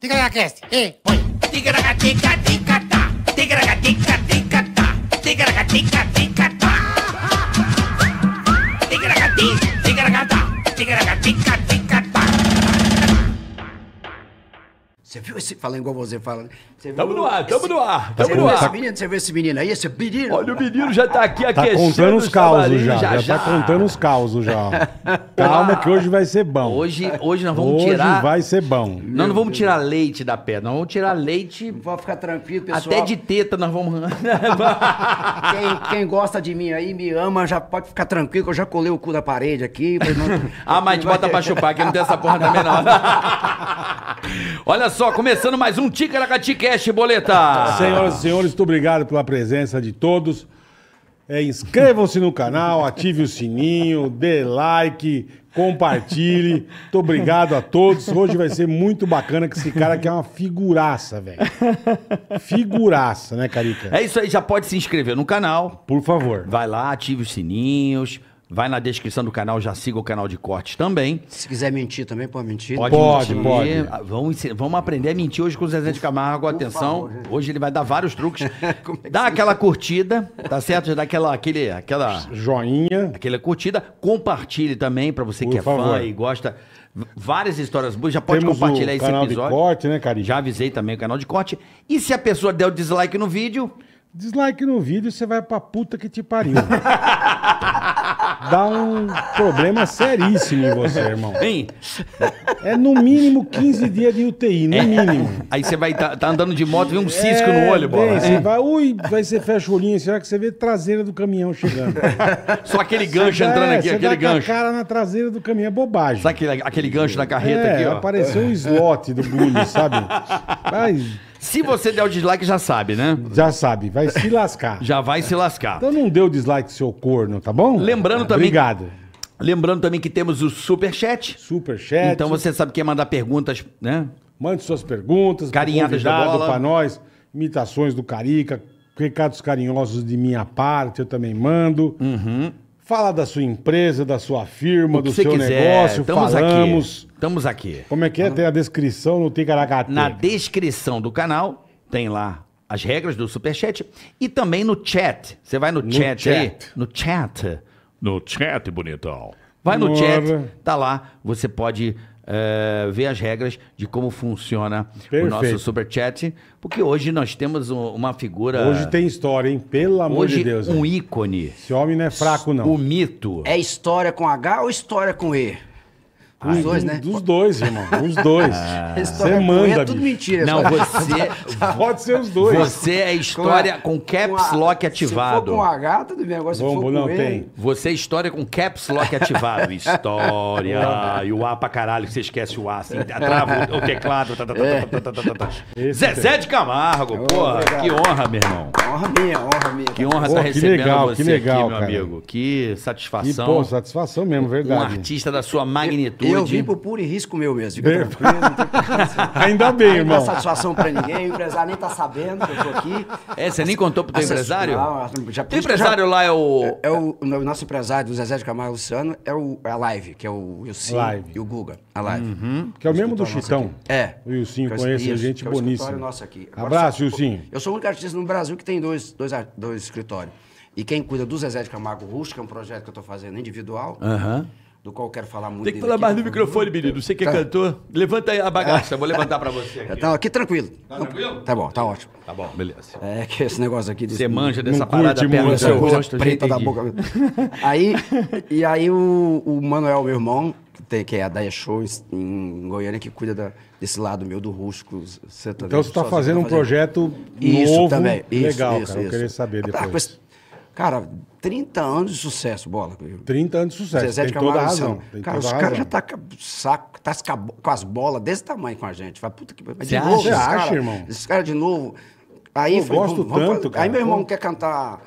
Ticaracast, e põe. Ticaracatica-ticatá, ticaracatica-ticatá, ticaracatica-ticatá. Ticaracati, ticaracatá, ticaracatica-ticatá. Você viu esse. Falando igual você fala, né? Você viu Tamo no ar, tamo esse- no ar, Você tamo viu no esse ar. menino? Você viu esse menino aí? Esse menino? Olha, o menino já tá aqui Tá aquecendo contando os causos já, chamarim, já, tá contando os causos já. Calma que hoje vai ser bom. Hoje, hoje nós vamos Hoje tirar... vai ser bom. Nós não vamos tirar leite da pedra, nós vamos tirar leite... Pode ficar tranquilo, pessoal. Até de teta nós vamos... Quem, quem gosta de mim aí, me ama, já pode ficar tranquilo, que eu já colei o cu da parede aqui. mas não- Ah, mas te bota pra chupar, que não tem essa porra também não. Olha só, começando mais um Ticaracati Cash, boleta. Senhoras e senhores, muito obrigado pela presença de todos. É, Inscrevam-se no canal, ative o sininho, dê like, compartilhe. Muito obrigado a todos. Hoje vai ser muito bacana, que esse cara aqui é uma figuraça, velho. Figuraça, né, Carica? É isso aí, já pode se inscrever no canal. Por favor. Vai lá, ative os sininhos. Vai na descrição do canal, já siga o canal de cortes também. Se quiser mentir também, pode mentir. Pode, Pode, mentir. pode. Ah, Vamos, vamos aprender a mentir hoje com o Zezé de Camargo. Atenção, favor, hoje ele vai dar vários truques. É Dá aquela curtida, tá certo? Já dá aquela, aquele, aquela, Joinha. aquela curtida. Compartilhe também, pra você Por que é favor. fã e gosta. Várias histórias boas. Já pode Temos compartilhar o esse canal episódio. de corte, né, Carica? Já avisei também o canal de corte. E se a pessoa der o dislike no vídeo, Dislike no vídeo, você vai pra puta que te pariu. Dá um problema seríssimo em você, irmão. hein? É no mínimo 15 dias de UTI, no mínimo. Aí você vai tá, tá andando de moto e vê um cisco É, no olho, bola. bem, Você vai, ui, vai você fecha o olhinho, será que você vê a traseira do caminhão chegando? Só aquele gancho entrando É, aqui, você aquele dá com a gancho. cara na traseira do caminhão, é bobagem. Sabe aquele, aquele gancho da carreta é, aqui, ó? apareceu o slot do bullying, sabe? Vai, Se você der o dislike, já sabe, né? já sabe, vai se lascar. Já vai se lascar. Então não dê o dislike seu corno, tá bom? Lembrando também- Obrigado. Lembrando também que temos o Superchat. Superchat. Então você sabe quem mandar perguntas, né? Mande suas perguntas, Carinhadas da bola. pra nós, imitações do Carica, recados carinhosos de minha parte, eu também mando. Fala da sua empresa, da sua firma, Uhum. Do seu quiser. negócio, Estamos falamos. aqui. Estamos aqui. Como é que é? Tem a descrição no Ticaracate. Na descrição do canal tem lá as regras do Superchat e também no chat. Você vai no, chat, aí, chat. no chat. No chat, bonitão. Vai no chat, tá lá, você pode eh, ver as regras de como funciona o Perfeito. nosso Superchat, porque hoje nós temos um- uma figura... Hoje tem história, hein? Pelo amor hoje de Deus. um hein? ícone, Esse homem não é fraco, não. o mito. É história com H ou história com E? Os dois, né? Dos dois, irmão. Os dois. Você História com E manda, é tudo mentira. Não, você, Pode ser os dois. você é história com, a- caps a- lock Se ativado. for com H, tudo bem. Agora se Vamos, for com não E... tem. Você é história com caps lock ativado. História. e o A pra caralho, que você esquece o A, assim, trava o, o teclado. tá, tá, tá, tá, tá, tá, tá, tá. Esse Zezé de Camargo, porra, obrigado. que honra, meu irmão. Honra minha, honra minha. Que honra estar que recebendo legal, você que legal, aqui, meu cara. amigo. Que satisfação. pô, satisfação mesmo, um verdade. artista da sua magnitude. Eu vim pro puro e risco meu mesmo. Não tem Ainda bem, Não irmão. dá satisfação pra ninguém, o empresário nem tá sabendo que eu tô aqui. É, você nem contou pro teu empresário? Não, já- Teu empresário lá é o... É o, o nosso empresário do Zezé de Camargo Luciano, é, o, é a Live, que é o Wilson Live. e o Guga. A Live. Que é o mesmo do Chitão. É. O Wilson é o- conhece isso, gente que é o boníssima. escritório nosso aqui. Agora, Abraço, Wilson. Eu sou o único artista no Brasil que tem dois, dois, dois escritórios. E quem cuida do Zezé de Camargo Rústico, que é um projeto que eu tô fazendo individual, do qual eu quero falar muito Tem que falar aqui, mais no microfone, menino. Você que é cantor, levanta aí a bagaça. Vou levantar pra você aqui. Então, aqui tranquilo. Tá tranquilo? Tá bom, tá ótimo. Tá bom, beleza. É que esse negócio aqui... Você manja dessa parada seu né? coisa rosto. já preta da boca. Aí, e aí o, o Manuel, meu irmão, que, tem, que é da E-Show em, em Goiânia, que cuida da- desse lado meu do rústico. Então você tá sozinho, fazendo um projeto Isso novo. também. Isso, legal, isso, cara. Isso. querer saber Ah, depois. mas, cara, 30 anos de sucesso, bola. 30 anos de sucesso. Zezé Tem de toda a Camargo razão. Luciano. Tem Cara, toda os caras razão. já tá saco, tá com as bolas desse tamanho com a gente. Vai, puta que. Mas Você de novo, acha? esses Você acha, cara- irmão? Esses caras de novo. Aí Eu falei, gosto vamos- vamos tanto, cara. Aí meu irmão Pô. quer cantar.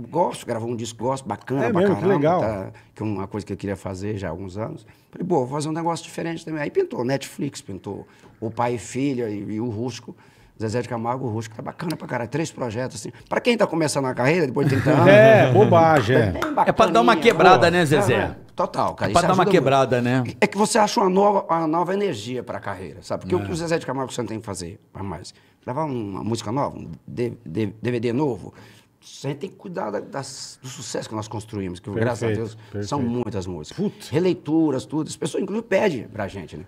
Gosto, gravou um disco, gosto, bacana, É pra mesmo, que caramba, legal. tá? que é uma coisa que eu queria fazer já há alguns anos. Falei, pô, vou fazer um negócio diferente também. Aí pintou Netflix, pintou O Pai e Filha e, e o Rústico. Zezé de Camargo, o Rústico, tá bacana pra caralho. Três projetos, assim. Pra quem tá começando a carreira, depois de 30 anos. É, bobagem, é. bem É pra dar uma quebrada, Pô, né, Zezé? é, Total, cara. Pra isso dar uma quebrada, né? muito. É que você acha uma nova, uma nova energia pra carreira, sabe? Porque o que o Zezé de Camargo não tem que fazer a mais? Levar uma música nova, um DVD novo. Você tem que cuidar da- das- do sucesso que nós construímos, que graças a Perfeito, Deus são perfeito. muitas músicas. Putz. Releituras, tudo. As pessoas, inclusive, pedem pra gente, né?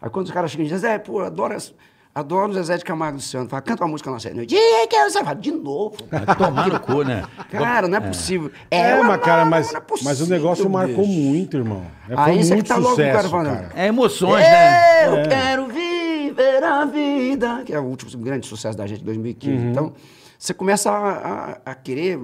Aí quando os caras chegam e dizem, Zezé, pô, adoro, essa- adoro o Zezé de Camargo do Luciano. Fala, canta uma música nossa. Eu digo, que eu fala, de novo. Vai tomar no cu, né? Cara, não é possível. É, uma mas, cara, mas, não é mas o possível, negócio marcou bicho. muito, irmão. É, Aí foi você que muito tá louco, o cara sucesso, falando. cara. É emoções, né? Eu quero viver a vida, que é o último grande sucesso da gente de 2015. Uhum. Então, você começa a, a- a querer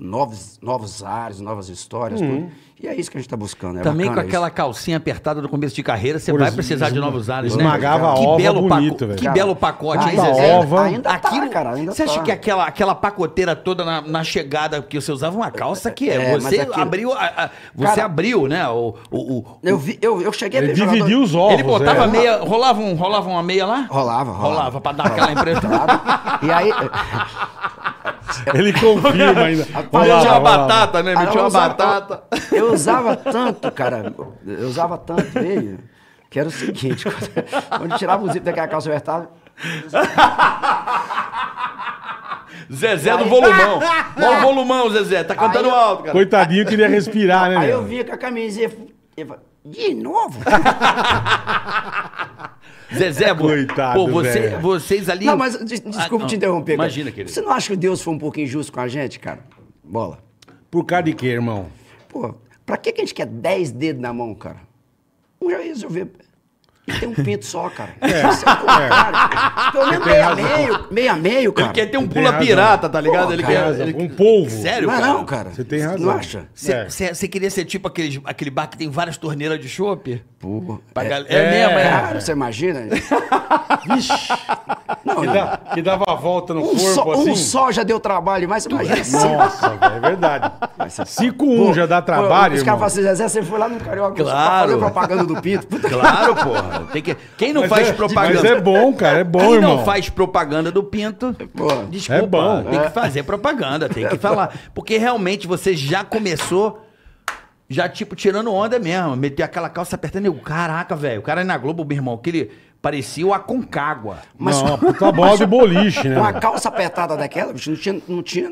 novos, novos ares, novas histórias, Uhum. tudo. E é isso que a gente está buscando. É Também com aquela isso. calcinha apertada do começo de carreira, você Por vai precisar de novos ares, né? esmagava a que ova belo bonito, velho. Que Cara, belo pacote, hein, ainda- Zezé? ova. Ainda tá, Aquilo, cara, ainda você acha tá. que aquela, aquela pacoteira toda na, na chegada, porque você usava uma calça que é, É, você aquilo- abriu, a- a- você Cara, abriu, né? O, o, o- Eu, vi, eu, eu cheguei a Ele ver jogador- dividiu os ovos. ele botava é. meia, rolava, um, rolava uma meia lá? Rolava, rolava. Rolava, pra dar aquela impressão. E aí... Ele confirma ainda. Metia Rolava, uma batata, né? Ah, Metia eu uma usava- batata. Eu, eu usava tanto, cara. Eu usava tanto ele, que era o seguinte: quando, tirava o zíper daquela calça apertada, Zezé do volumão. Olha o volumão, Zezé. Tá cantando eu- alto, cara. Coitadinho, queria respirar, né, aí eu vinha com a camisinha. De novo? Zezé, Coitado, pô, você, velho. vocês ali. Não, mas des- desculpa Ah, te interromper. cara. Imagina, querido. Você não acha que Deus foi um pouquinho injusto com a gente, cara? Bola. Por causa de quê, irmão? Pô, pra que, que a gente quer 10 dedos na mão, cara? Um já resolveu. Tem um pinto só, cara. Isso é o contrário. Pelo menos tem meio a razão. meio, meio a meio, cara. Ele quer ter um pula pirata, tá ligado? Pô, ele cara, quer. ele- Um polvo. Sério, Não é cara? não, cara. Você tem razão. Não acha? É. Você queria ser tipo aquele, aquele bar que tem várias torneiras de chopp? Pô, é, gal- é mesmo, é. Cara, você imagina? Não, Que, dá- que dava a volta no um, corpo só, assim. um só já deu trabalho, mas imagina cinco. Nossa, é verdade. Se com um já dá trabalho, Os irmão. caras falam assim, Zezé, você foi lá no Carioca, Claro. fazendo propaganda do pinto. Puta Claro, porra. Tem que... Quem não Mas faz é- propaganda. Mas é bom, cara, é bom, Quem irmão. não faz propaganda do pinto, Pô, desculpa, é bom. tem que fazer propaganda, tem que falar. Porque realmente você já começou, já tipo, tirando onda mesmo, meter aquela calça apertando. Eu, caraca, velho, o cara aí na Globo, meu irmão, que ele parecia o Aconcagua. Mas- não, uma puta bola de boliche, né? Com a calça apertada daquela, bicho, não tinha, não tinha,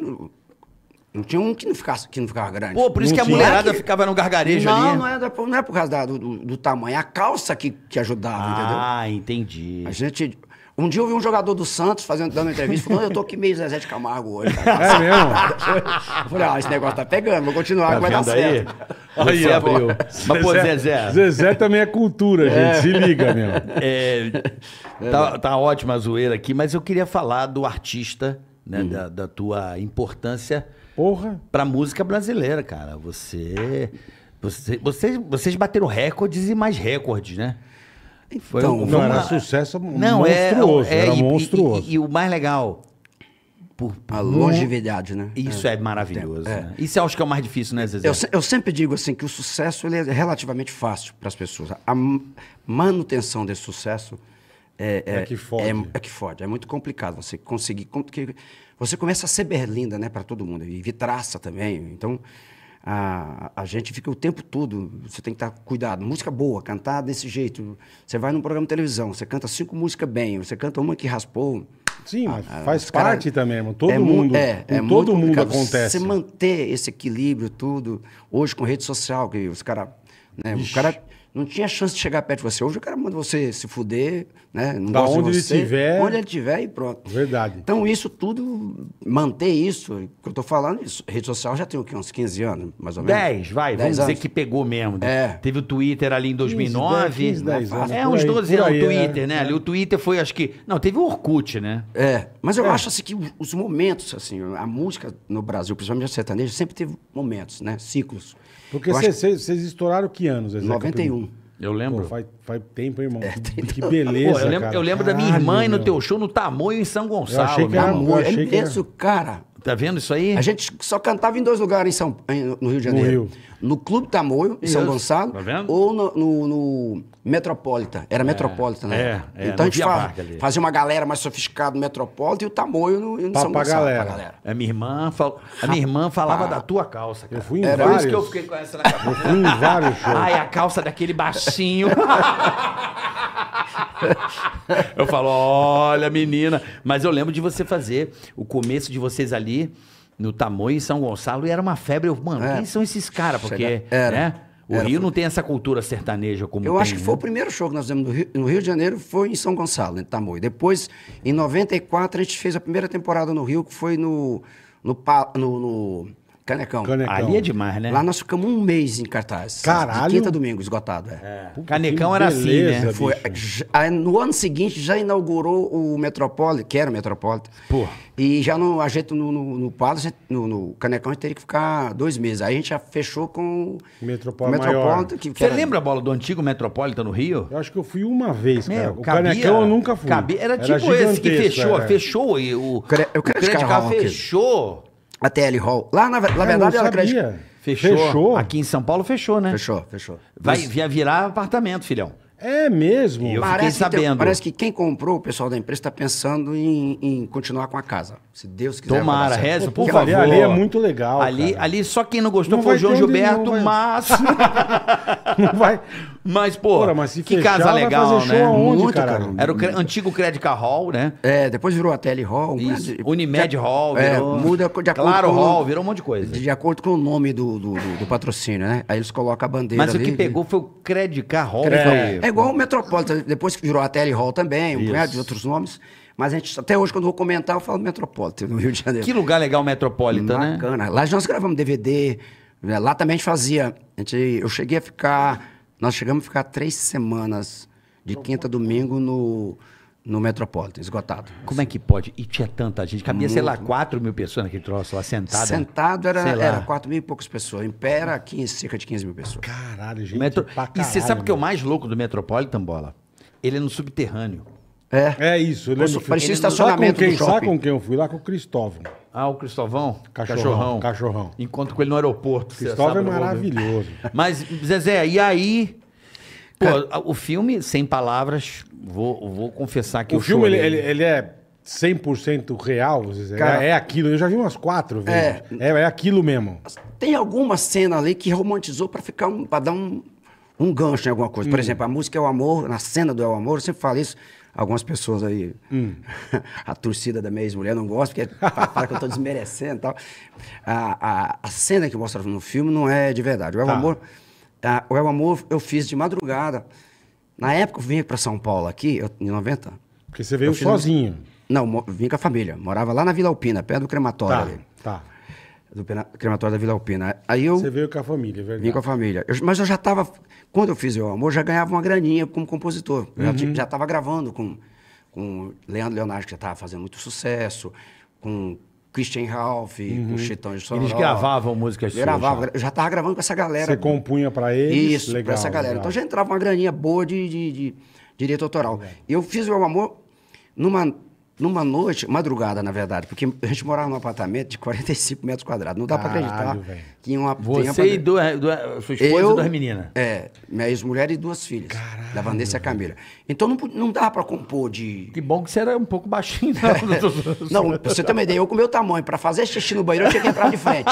não tinha um que não ficasse, que não ficava grande. Pô, por isso Não que a tinha. mulherada Que- ficava no gargarejo não, ali. não é, não é por causa da- do, do- tamanho, é a calça que, que ajudava, entendeu? Ah, entendi. A gente. Um dia eu vi um jogador do Santos fazendo, dando entrevista, falando, eu tô aqui meio Zezé de Camargo hoje. cara." É mesmo? Eu falei, ah, esse negócio tá pegando, vou continuar, Tá que vai dar vendo aí? Aí, Você abriu. Mas, pô, Zezé, Zezé também é cultura, gente. Se liga, meu. É, tá, tá ótima a zoeira aqui, mas eu queria falar do artista, né? Da, da tua importância Porra. pra música brasileira, cara. Você. Você, vocês, vocês bateram recordes e mais recordes, né? Foi Então, um- Não, foi era uma- sucesso Não, é, monstruoso. é, era e- e- monstruoso. E, e o mais legal. Por- A longevidade, né? isso é, maravilhoso. É. né? Isso eu acho que é o mais difícil, né, Zezé? Eu, eu sempre digo assim que o sucesso ele é relativamente fácil para as pessoas. A manutenção desse sucesso é, É que fode. É, é que fode. É muito complicado você conseguir. com- que- Você começa a ser berlinda, né, para todo mundo. E vitraça também. Então, a, a gente fica o tempo todo. Você tem que estar cuidado. Música boa, cantar desse jeito. Você vai num programa de televisão, você canta cinco músicas bem, você canta uma que raspou. Sim, mas Ah, faz os cara- parte também, irmão. Todo é mu- mundo. É, é todo muito mundo complicado. acontece. Você manter esse equilíbrio, tudo. Hoje, com rede social, que os caras. Né, o cara não tinha chance de chegar perto de você. Hoje o cara manda você se fuder, né? Não Da onde ele você, tiver. Onde ele tiver e pronto. Verdade. Então, isso tudo, manter isso, que eu tô falando, isso, rede social já tem o quê? Uns 15 anos, mais ou menos? 10, vai, 10 vamos dizer anos. que pegou mesmo. É. Teve o Twitter ali em 2009. 15, 10 anos, é, uns aí, 12 por anos o Twitter, é. né? Ali o Twitter foi, acho que. Não, teve o Orkut, né? É, mas eu acho assim que os momentos, assim, a música no Brasil, principalmente a sertaneja, sempre teve momentos, né? Ciclos. Porque Eu vocês estouraram que anos, Zezé? 91. Eu Pô, lembro. faz, faz tempo, irmão. É, que beleza, Pô, eu lembro, cara. eu lembro da minha Caralho, irmã no meu. teu show no Tamoio em São Gonçalo. achei que meu era irmão. Eu Amor, é achei que era- cara. Tá vendo isso aí? A gente só cantava em dois lugares em São, em- no Rio de Janeiro. Rio. No Clube Tamoio, em São. Gonçalo, Tá vendo? ou no, no, no Metropolitan. Era Metropolitan, né? é, é, então no a gente Via fa- Parque ali. fazia uma galera mais sofiscada no Metropolitan e o Tamoio no, no Pra- São pra Gonçalo. galera. Pra galera. A minha irmã, fal... a minha irmã falava da tua calça, cara. Eu fui em Por vários. isso que eu fiquei com essa na cabeça. Eu fui em vários shows. Ai, a calça daquele baixinho. eu falo, olha, menina. Mas eu lembro de você fazer o começo de vocês ali no Tamoio em São Gonçalo e era uma febre. Eu, mano, É. quem são esses caras? Porque, era. né? O Era, Rio foi- não tem essa cultura sertaneja como Eu tem, acho que né? foi o primeiro show que nós fizemos no Rio, no Rio de Janeiro, foi em São Gonçalo, em Tamoio. Depois, em 94, a gente fez a primeira temporada no Rio, que foi no, no, no- no Canecão. Canecão. Ali é demais, né? Lá nós ficamos um mês em cartaz. Caralho. De quinta a domingo, esgotado. É. Puta, Canecão era assim, beleza, né? Foi, no ano seguinte já inaugurou o Metropolitan, que era o Metropolitan. Pô. E já no, a gente, no, no, no Palace, no, no Canecão, a gente teria que ficar dois meses. Aí a gente já fechou com Metropolitan o Metropolitan. maior. Que, que Você era- lembra a bola do antigo Metropolitan no Rio? Eu acho que eu fui uma vez, cara. Meu, o cabia- Canecão eu nunca fui. cabia- era tipo esse que fechou, era. fechou e o, Cre- o Credit Card Hall aqui. fechou. A TL Hall. Lá, na, na Cara, verdade, crédito. sabia. Fechou. Fechou? Aqui em São Paulo fechou, né? Fechou, fechou. Vai Mas virar apartamento, filhão. É mesmo? Eu parece fiquei que sabendo. parece que quem comprou, o pessoal da empresa, está pensando em, em continuar com a casa. Se Deus quiser. Tomara, reza, Pô, por favor. ali- ali é muito legal, Ali, cara. ali só quem não gostou Não foi o João Gilberto, não mas. Não vai. Mas, pô, Porra, mas se que fechar, casa vai legal, fazer show né? aonde, Muito, cara. Era o cre- antigo Credit Card Hall, né? É, depois virou a TL Hall. Isso. mas- Unimed Hall, É, virou. muda de acordo Claro com o- Hall, virou um monte de coisa. De acordo com o nome do, do, do- do patrocínio, né? Aí eles colocam a bandeira Mas o ali. que pegou foi o Credit Card Hall. Cre- foi- É igual o Metropolitan, depois que virou a TL Hall também, um Isso. punhado de outros nomes. Mas a gente, até hoje, quando eu vou comentar, eu falo Metropolitan, no Rio de Janeiro. Que lugar legal Metropolitan, né? Bacana. Lá nós gravamos DVD. né? Lá também a gente fazia. A gente, eu cheguei a ficar. Nós chegamos a ficar três semanas, de quinta a domingo, no, no Metropolitan, esgotado. Como é que pode? E tinha tanta gente. Cabia, sei lá, 4 mil pessoas naquele troço lá. Sentado era, Sei lá. era 4 mil e poucas pessoas. Em pé era 15, cerca de 15 mil pessoas. Caralho, gente. Metro- pra E você caralho, sabe o que é o mais louco do Metropolitan, Bola? Ele é no subterrâneo. É. É isso, eu lembro. Nossa, parecia Ele- estacionamento sabe com do quem, Sabe shopping. com quem eu fui lá? Com o Cristóvão. Ah, o Cristóvão? Cachorrão, cachorrão. Encontro com ele no aeroporto. Cristóvão é maravilhoso. Mas, Zezé, e aí... Pô, o filme, sem palavras, vou, vou confessar que o eu filme, ele, ele, ele é 100% real, vocês dizem? Cara- é, é aquilo. Eu já vi umas quatro vezes. É, é, aquilo mesmo. Tem alguma cena ali que romantizou para ficar um, para dar um, um gancho em alguma coisa. Por exemplo, a música É o Amor, na cena do É o Amor, eu sempre falo isso. Algumas pessoas aí, a torcida da minha ex-mulher não gosta, porque fala que eu estou desmerecendo e tal. A, a, a cena que mostra no filme não é de verdade. O o Tá. Amor, a- o É o Amor eu fiz de madrugada. Na época eu vim para São Paulo aqui, eu, em 90. Porque você veio fiz um- sozinho. Não, vim com a família. Morava lá na Vila Alpina, perto do crematório Tá, ali. tá. Do crematório da Vila Alpina. Aí eu. Você veio com a família, é verdade. Vim com a família. Eu- mas eu já estava. Quando eu fiz o Amor, já ganhava uma graninha como compositor. Eu Uhum. já estava gravando com, com Leandro Leonardo, que já estava fazendo muito sucesso, com Christian Ralph, com Chitão de Soró. Eles gravavam músicas suas, Gravavam. já. já estava gravando com essa galera. Você compunha pra eles. Isso, pra essa galera. legal. Então já entrava uma graninha boa de, de, de direito autoral. E eu fiz o Meu Amor numa, numa noite, madrugada, na verdade, porque a gente morava num apartamento de 45 metros quadrados. Não dá pra Caralho, acreditar velho. que uma, tem Você e duas, duas, sua esposa eu, e duas meninas. É, minha ex-mulher e duas filhas. da Vanessa e a Camila. Então não, não dá pra compor de. Que bom que você era um pouco baixinho. Não, pra você uma ideia, eu com o meu tamanho, pra fazer xixi no banheiro, eu tinha que entrar de frente.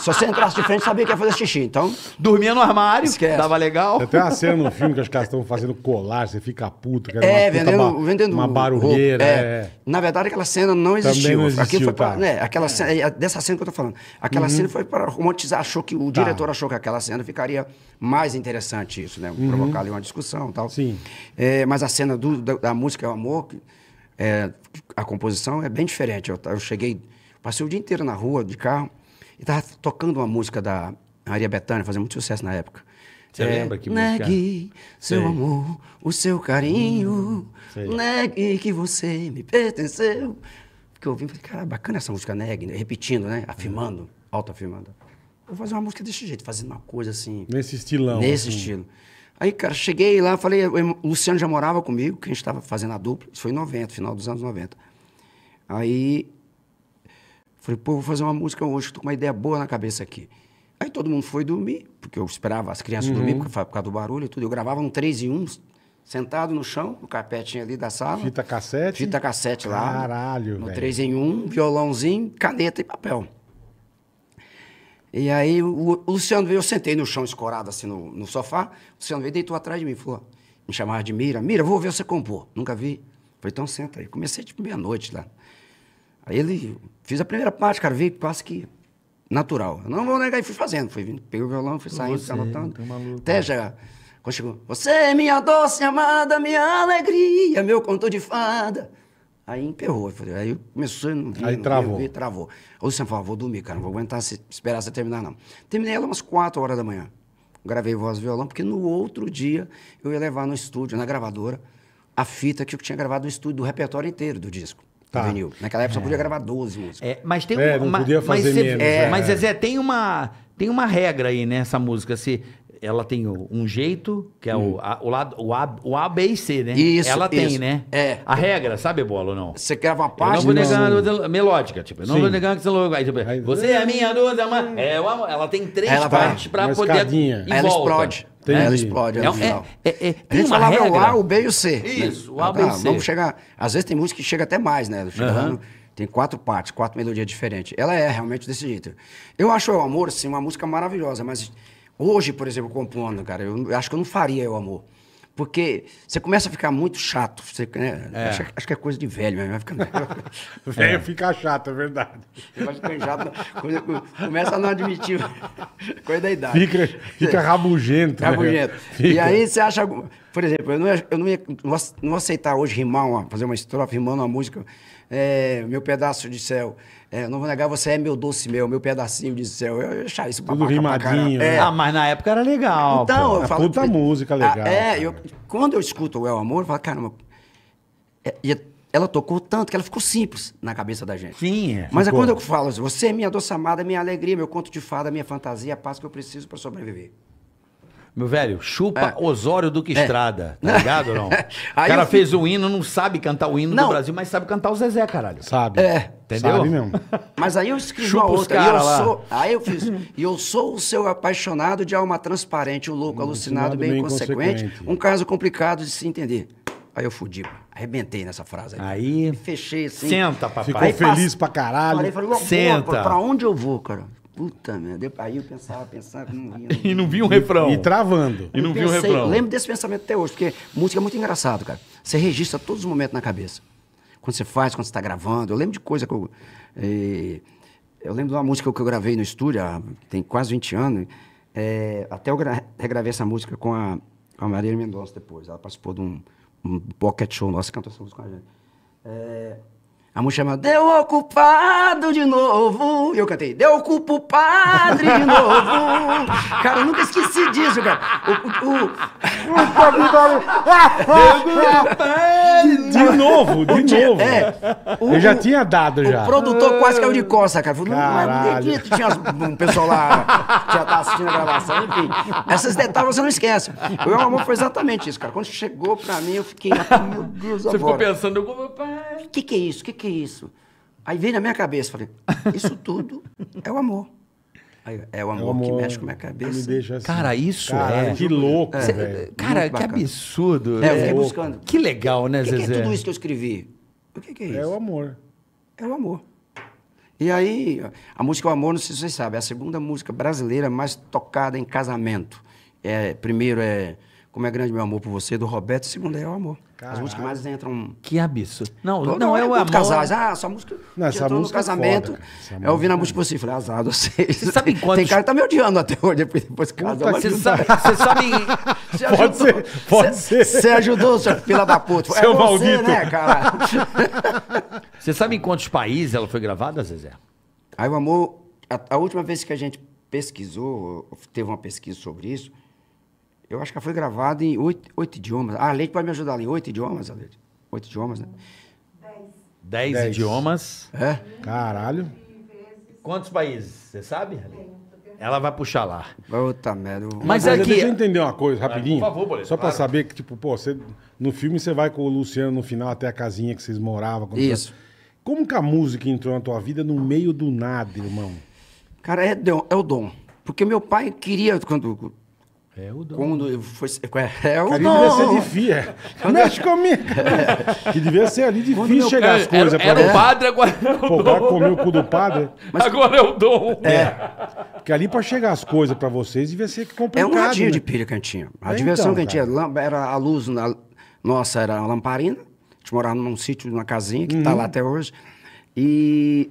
Se você entrasse de frente, sabia que ia fazer xixi. Então, Dormia no armário, Esquece. dava legal. Tem uma cena no filme que os caras estão fazendo colar, você fica puto. É, uma puta vendendo, ba- vendendo Uma roupa. barulheira. É. é. Na verdade, aquela cena não existiu. não existiu, Aquilo foi pra- tá. né, aquela cena, é dessa cena que eu tô falando. Aquela cena foi para romantizar, achou que o diretor achou que aquela cena ficaria mais interessante isso, né? Provocar ali uma discussão e tal. Sim. É, mas a cena do- da, da música é o amor, que- é, a composição é bem diferente. Eu, eu cheguei, passei o dia inteiro na rua de carro e tava tocando uma música da Maria Bethânia, fazia muito sucesso na época. Você lembra que música? Negue seu Sei. amor, o seu carinho, sei. Negue que você me pertenceu. Porque eu ouvi e falei, cara, bacana essa música, negue, né? repetindo, né? Afirmando, auto-afirmando. Vou fazer uma música desse jeito, fazendo uma coisa assim. Nesse estilão. Nesse assim. estilo. Aí, cara, cheguei lá, falei, o Luciano já morava comigo, que a gente estava fazendo a dupla, isso foi em 90, final dos anos 90. Aí, Falei, pô, vou fazer uma música hoje, tô com uma ideia boa na cabeça aqui. Aí todo mundo foi dormir, porque eu esperava as crianças dormir por fa- por causa do barulho e tudo. Eu gravava um 3 em 1, sentado no chão, no carpetinho ali da sala. Fita cassete? Fita cassete lá. Caralho, No velho. 3 em 1, violãozinho, caneta e papel. E aí o, o Luciano veio, eu sentei no chão escorado assim no, no sofá. O Luciano veio e deitou atrás de mim, falou, me chamava de Mira. Mira, vou ver você compor. Nunca vi. Falei, então senta aí. Comecei tipo meia-noite lá. Aí ele, fiz a primeira parte, cara, veio quase que natural. Eu não vou negar, e fui fazendo. Fui vindo, peguei o violão, fui saindo, fui anotando. Até já, quando chegou, você é minha doce amada, minha alegria, meu conto de fada. Aí emperrou. eu falei, Aí começou, não vi, Aí não travou. Vi, vi, travou. O Luciano falou, vou dormir, cara, não vou aguentar se- esperar você terminar, não. Terminei ela umas 4 horas da manhã. Gravei voz e violão, porque no outro dia eu ia levar no estúdio, na gravadora, a fita que eu tinha gravado no estúdio, do repertório inteiro do disco. Tá. Do vinil. Naquela época só podia gravar 12 músicas. É, mas tem É, uma, não podia mas fazer cê- menos, é, é. Mas Zezé, tem uma tem uma regra aí nessa música, se ela tem o- um jeito, que é o, a, o lado o A, o A, B e C, né? Hum. Isso, Ela tem, isso. né? É. A regra, sabe, bola ou não? Você grava uma Eu não parte. vou não. negar, melódica, tipo, eu não Sim. vou negar que você é louco. Aí, tipo, Aí- você é a minha amada. É, o amor. ela tem três Ela partes pra uma poder. escadinha. Ela volta. explode. Entendi. Ela explode É, no é, final. é, é, A tem gente uma falava o regra. A, o B e o C. Isso, né? o A, B e o C. Vamos chegar. Às vezes tem música que chega até mais, né? Chega lá no- tem quatro partes, quatro melodias diferentes. Ela é realmente desse jeito. Eu acho o Amor, assim, uma música maravilhosa, mas hoje, por exemplo, compondo, cara, eu acho que eu não faria o Amor. Porque você começa a ficar muito chato. Você, né? acho, acho que é coisa de velho mesmo. Vai ficando... Velho fica chato, é verdade. Vai ficando chato. começa a não admitir coisa da idade. Fica, fica rabugento. né? Rabugento. Fica. E aí você acha. Por exemplo, eu não, ia, eu não, ia, não aceitar hoje rimar, uma, fazer uma estrofe rimando uma música. é, meu pedaço de céu. É, não vou negar, você é meu doce meu, meu pedacinho de céu. Eu ia achar isso Tudo rimadinho, né? É. Ah, mas na época era legal. Então, pô. eu É falo. puta música legal, Ah, é, cara. eu, quando eu escuto o El Amor, eu falo, caramba. é- e ela tocou tanto que ela ficou simples na cabeça da gente. Sim, é. Mas é Ficou. quando eu falo assim, você é minha doce amada, minha alegria, meu conto de fada, minha fantasia, a paz que eu preciso para sobreviver. Meu velho, chupa Osório Duque É. Estrada, tá ligado ou não? o Aí cara eu fez o hino, não sabe cantar o hino Não. do Brasil, mas sabe cantar o Zezé, caralho. Sabe. É. Entendeu? Sabe mesmo. Mas aí eu escrevi Chupa uma outra. e cara eu lá. sou, aí eu fiz. E eu sou o seu apaixonado de alma transparente, o louco, alucinado, bem, bem inconsequente. consequente. Um caso complicado de se entender. Aí eu fudi, pô. arrebentei nessa frase aí. Aí, fechei assim. senta, papai. Ficou Aí feliz pra caralho. Falei, falei, "Pô, Senta. Pra onde eu vou, cara? Puta merda. Aí eu pensava, pensava, não vinha. não E não vi um refrão. E travando. E não eu viu o pensei, refrão. Eu lembro desse pensamento até hoje, porque música é muito engraçado, cara. Você registra todos os momentos na cabeça. Quando você faz, quando você está gravando. Eu lembro de coisa que eu. eh, eu lembro de uma música que eu gravei no estúdio, há- tem quase 20 anos. eh, até eu gra- regravei essa música com a, com a Maria Mendonça depois. Ela participou de um, um pocket show nosso, cantou essa música com a gente. Eh, a música chama Deu ocupado de novo. E eu cantei, deu culpa o padre de novo. cara, eu nunca esqueci disso, cara. O, o- De novo, de novo. é, o- Eu já tinha dado o já. produtor quase caiu de costa, cara. Falou, não, não acredito. Tinha um pessoal lá que já tá assistindo a gravação, enfim. Esses detalhes você não esquece. O meu amor foi exatamente isso, cara. Quando chegou pra mim, eu fiquei, meu Deus, Você ficou agora. pensando, eu- pai. O que, que é isso? O que, que é isso? Aí veio na minha cabeça, falei, isso tudo é o amor. Aí, é o amor, É o amor que mexe com a minha cabeça. Me deixa assim. Cara, isso Caralho, é. Que louco, É. velho. Cara, Muito que bacana. absurdo. É, eu fiquei É. buscando. Que legal, né, O que, que é Zezé? tudo isso que eu escrevi? O que, que é isso? É o amor. É o amor. E aí, a música O Amor, não sei se vocês sabem, é a segunda música brasileira mais tocada em casamento. É, primeiro é Como é Grande Meu Amor por Você, do Roberto, e segundo é O Amor. Caralho. As músicas mais entram. Que absurdo. Não, Toda não hora é o amor. casais. Ah, essa música. Não, essa entrou música é no casamento. foda, cara. Essa eu ouvi na música música você, falei, azar vocês. Você sabe Tem- quantos- Tem cara que tá me odiando até hoje, depois, depois que casou. mas Você sabe, você sabe. Você Pode ajudou. ser, pode Você- ser. Você ajudou, seu filho da puta. Seu é você, maldito. né, cara? Você sabe em quantos países ela foi gravada, Zezé? Aí o amor, a, a última vez que a gente pesquisou, teve uma pesquisa sobre isso, eu acho que ela foi gravada em oito, oito idiomas. Ah, a Leite pode me ajudar ali. Oito idiomas, a Leite? Oito idiomas, né? Dez, Dez. idiomas. É? Caralho. Quantos países? Você sabe? Ela vai puxar lá. Puta merda. Mas Mas aqui- Deixa eu entender uma coisa, rapidinho. por favor, Boleto, Só pra claro. saber que, tipo, pô, você, no filme você vai com o Luciano no final até a casinha que vocês moravam. quando Isso. você- Como que a música entrou na tua vida no meio do nada, irmão? Cara, é, é o dom. Porque meu pai queria, quando. É o dom. Quando eu fosse. É o Ali devia ser difícil. É. Mexe comigo. que devia ser ali difícil meu chegar as coisas Era, pra era você. o padre, agora é o Pô, o cara dom. comeu o cu do padre. Agora é o dom. Porque ali pra chegar as coisas pra vocês devia ser É complicado. um radinho né? de pilha que a gente tinha. A É, diversão então, que a gente tinha era a luz na- nossa, era a lamparina. A gente morava num sítio, numa casinha, que está Uhum. lá até hoje. E,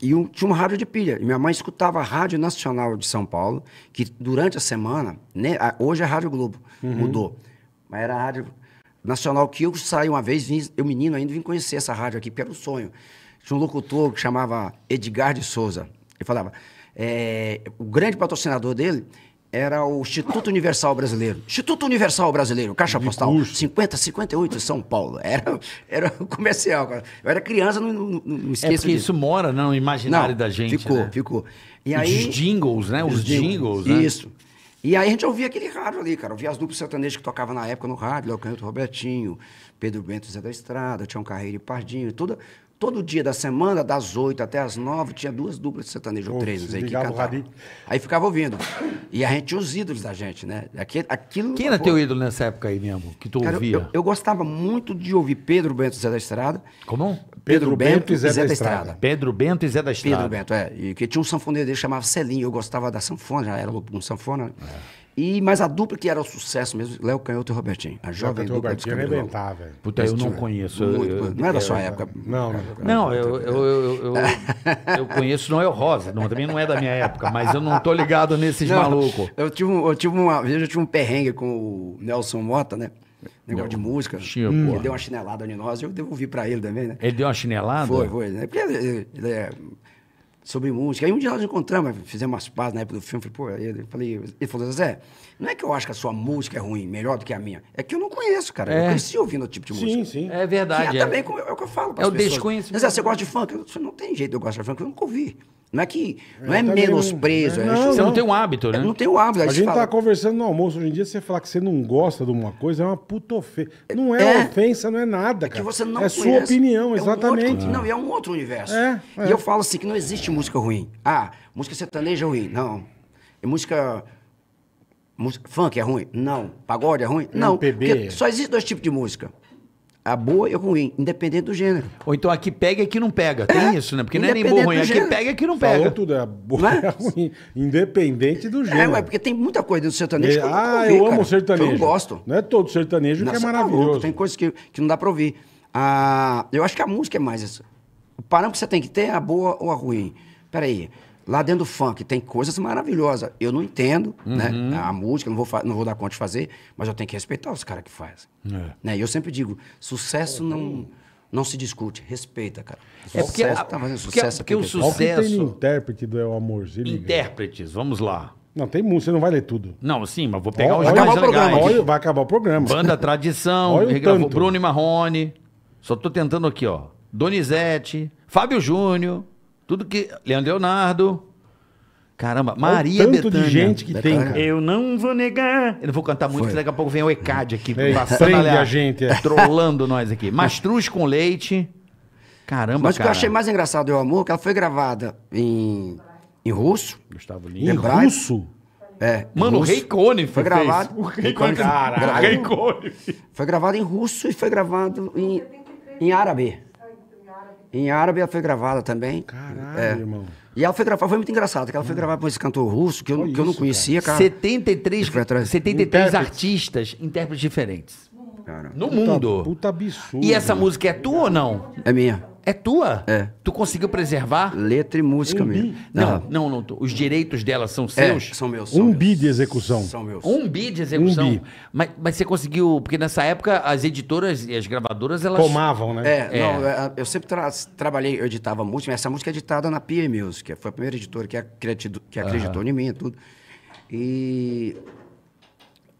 e um- tinha uma rádio de pilha. E minha mãe escutava a Rádio Nacional de São Paulo, que durante a semana, né, a- hoje é a Rádio Globo, Uhum. mudou. Mas era a Rádio Nacional que eu saí uma vez, vim, eu menino ainda vim conhecer essa rádio aqui, porque era um sonho. Tinha um locutor que chamava Edgar de Souza. Ele falava, é, o grande patrocinador dele era o Instituto Universal Brasileiro. Instituto Universal Brasileiro, Caixa De Postal, curso. 5058 São Paulo. Era, era comercial. cara. Eu era criança, não, não, não É esqueço porque disso. isso mora no imaginário Não, da gente. Ficou, né? ficou. E Os aí, jingles, né? Os jingles, né? Isso. E aí a gente ouvia aquele rádio ali, cara. Ouvia as duplas sertanejas que tocavam na época no rádio, Léo Canhoto Robertinho, Pedro Bento Zé da Estrada, Tião Carreiro e Pardinho. Tudo, todo dia da semana, das 8 até as 9, tinha duas duplas de sertanejo, ou três, não sei, que cantavam. Aí ficava ouvindo. E a gente tinha os ídolos da gente, né? Aquilo, aquilo, Quem era pô, teu ídolo nessa época aí mesmo? Que tu cara, ouvia? eu, eu gostava muito de ouvir Pedro Bento Zé da Estrada. Como? Pedro Bento e Zé da Estrada. Pedro Bento e Zé da Estrada. Pedro Bento, é. E que tinha um sanfoneiro dele que chamava Celinho. Eu gostava da sanfona, já era um sanfona. né? E, mas a dupla que era o sucesso mesmo, Léo Canhoto e Robertinho. A jovem dupla dos Robertinho arrebentar, velho. Puta, eu não conheço. eu- Muito, eu- não é da sua época. Não, não. Não, eu, eu, eu, eu, eu conheço Noel Rosa, não, também não é da minha época, mas eu não tô ligado nesses malucos. Eu tive, eu tive uma vez, eu tive um perrengue com o Nelson Mota, né? Negócio de música. Tinha, ele porra. deu uma chinelada em nós, eu devolvi pra ele também, né? Ele deu uma chinelada? Foi, foi. Né? Porque ele, ele é sobre música. Aí um dia nós encontramos, fizemos umas pazes na época do filme. Falei, pô, ele, falei, ele falou, Zé, não é que eu acho que a sua música é ruim, melhor do que a minha. É que eu não conheço, cara. É. Eu cresci ouvindo o tipo de música. Sim, sim. É verdade. Que é, é. também como- é o que eu falo para É o desconhecimento. Zé, você gosta de funk? Eu- Você não tem jeito de eu gostar de funk, eu nunca ouvi. Não é que. Não é, Eu também menosprezo. não- é- não, Você não tem um hábito, né? é, não tem o hábito. aí A gente fala, tá conversando no almoço. Hoje em dia, você falar que você não gosta de uma coisa é uma puta ofensa. Não é, É. ofensa, não é nada, É que você não É sua conhece. opinião, É um exatamente. outro- não, e é um outro universo. É, é. E eu falo assim, que não existe música ruim. Ah, música sertaneja é ruim. Não. E música... música funk é ruim? Não. Pagode é ruim? Não. MPB. Porque só existe dois tipos de música. A boa e a ruim, independente do gênero. Ou então aqui pega e aqui não pega. Tem isso, né? Porque não é nem Independente ruim. do Aqui pega e aqui não Falou pega. tudo, é boa Não é? é ruim. Independente do É, gênero. mas porque tem muita coisa do sertanejo que eu ah, ouvi, eu amo cara, sertanejo. Eu não gosto. Não é todo sertanejo que é tá maravilhoso. Tem coisas que, que não dá pra ouvir. Ah, eu acho que a música é mais isso. O parâmetro que você tem que ter é a boa ou a ruim. Peraí. Lá dentro do funk tem coisas maravilhosas. Eu não entendo, né? A música, não vou, não vou dar conta de fazer, mas eu tenho que respeitar os caras que fazem. Né? E eu sempre digo, sucesso não, não se discute, respeita, cara. É porque, Sucesso, a- tá fazendo sucesso. porque é o porque- o que tem sucesso- no intérprete do El Amorzinho. Intérpretes, vamos lá. Não, tem música, você não vai ler tudo. Não, sim, mas vou pegar Olha- os mais acabar o programa legais. Olha, vai acabar o programa. Banda Tradição, Olha regravou. Bruno e Marrone. Só tô tentando aqui, ó. Donizete, Fábio Júnior, tudo que. Leandro Leonardo. Caramba, Olha Maria o tanto Bethânia. de gente que tem, cara. Eu não vou negar. Eu não vou cantar muito, Foi. daqui a pouco vem o ECAD aqui. É, passando a gente, é. Trolando nós aqui. Mastruz com leite. Caramba, Mas o que eu cara. achei mais engraçado do Eu Amor, é que ela foi gravada em, em russo. Gustavo Em Lima. Hebraico. russo? É, em Mano, o russo. Rei Cone Foi fez. gravado. O Rei Cone. Caralho. Rei Cone. Foi gravado em russo e foi gravado em, em árabe. Em árabe ela foi gravada também. Caralho, É. irmão. E ela foi gravada, foi muito engraçado, que ela foi gravada por esse cantor russo, que eu, que eu não isso, conhecia, cara. 73, Foi atrás. 73 Intérpretes. artistas, intérpretes diferentes. Cara, No Puta- mundo. Puta absurdo. E essa música é tua ou não? É minha. É tua? É. Tu conseguiu preservar? Letra e música mesmo. Não, não, não. tu- Os direitos dela são É, seus? são meus. são Um meus. bi de execução. São meus. Um bi de execução. Um bi. Mas, mas você conseguiu. Porque nessa época as editoras e as gravadoras, elas. Tomavam, né? É, É. não, é, eu sempre tra- trabalhei, eu editava música, mas essa música é editada na PA Music, que foi a primeira editora que acreditou, que acreditou em mim e tudo. E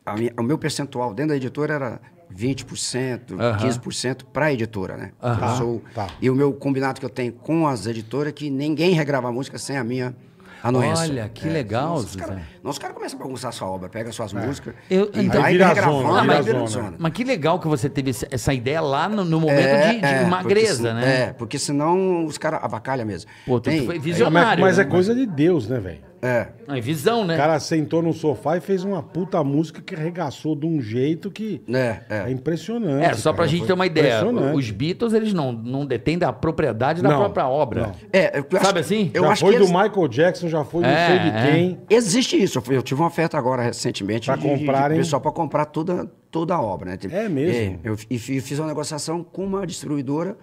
a minha- o meu percentual dentro da editora era 20%, Aham. 15% para a editora, né? Aham. Eu sou- Tá. E o meu combinado que eu tenho com as editoras é que ninguém regrava a música sem a minha Anuense. Olha, que É, legal, senão os cara- caras começam a bagunçar a sua obra, pega suas músicas. Eu- e então- vai Aí vira regravando, zona, vira virando zona. zona. Mas que legal que você teve essa ideia lá no, no momento É, de, de é, magreza, porque, né? É, porque senão os caras avacalham mesmo. Pô, tu Tem- foi É, visionário. mas mas é né? coisa de Deus, né, velho? É, Não, é visão, né? O cara sentou no sofá e fez uma puta música que arregaçou de um jeito que é, é é. impressionante. É, só pra cara. gente ter uma ideia. impressionante. Os Beatles, eles não, não detêm da propriedade da Não, própria obra. não. É, eu Sabe assim? Eu já acho foi que do eles- Michael Jackson, já foi não É, sei de é. quem. Existe isso. Eu Eu tive uma oferta agora recentemente Pra de, de- comprarem? de pessoal para comprar toda, toda a obra. Né? É mesmo? eu fi- e fiz uma negociação com uma distribuidora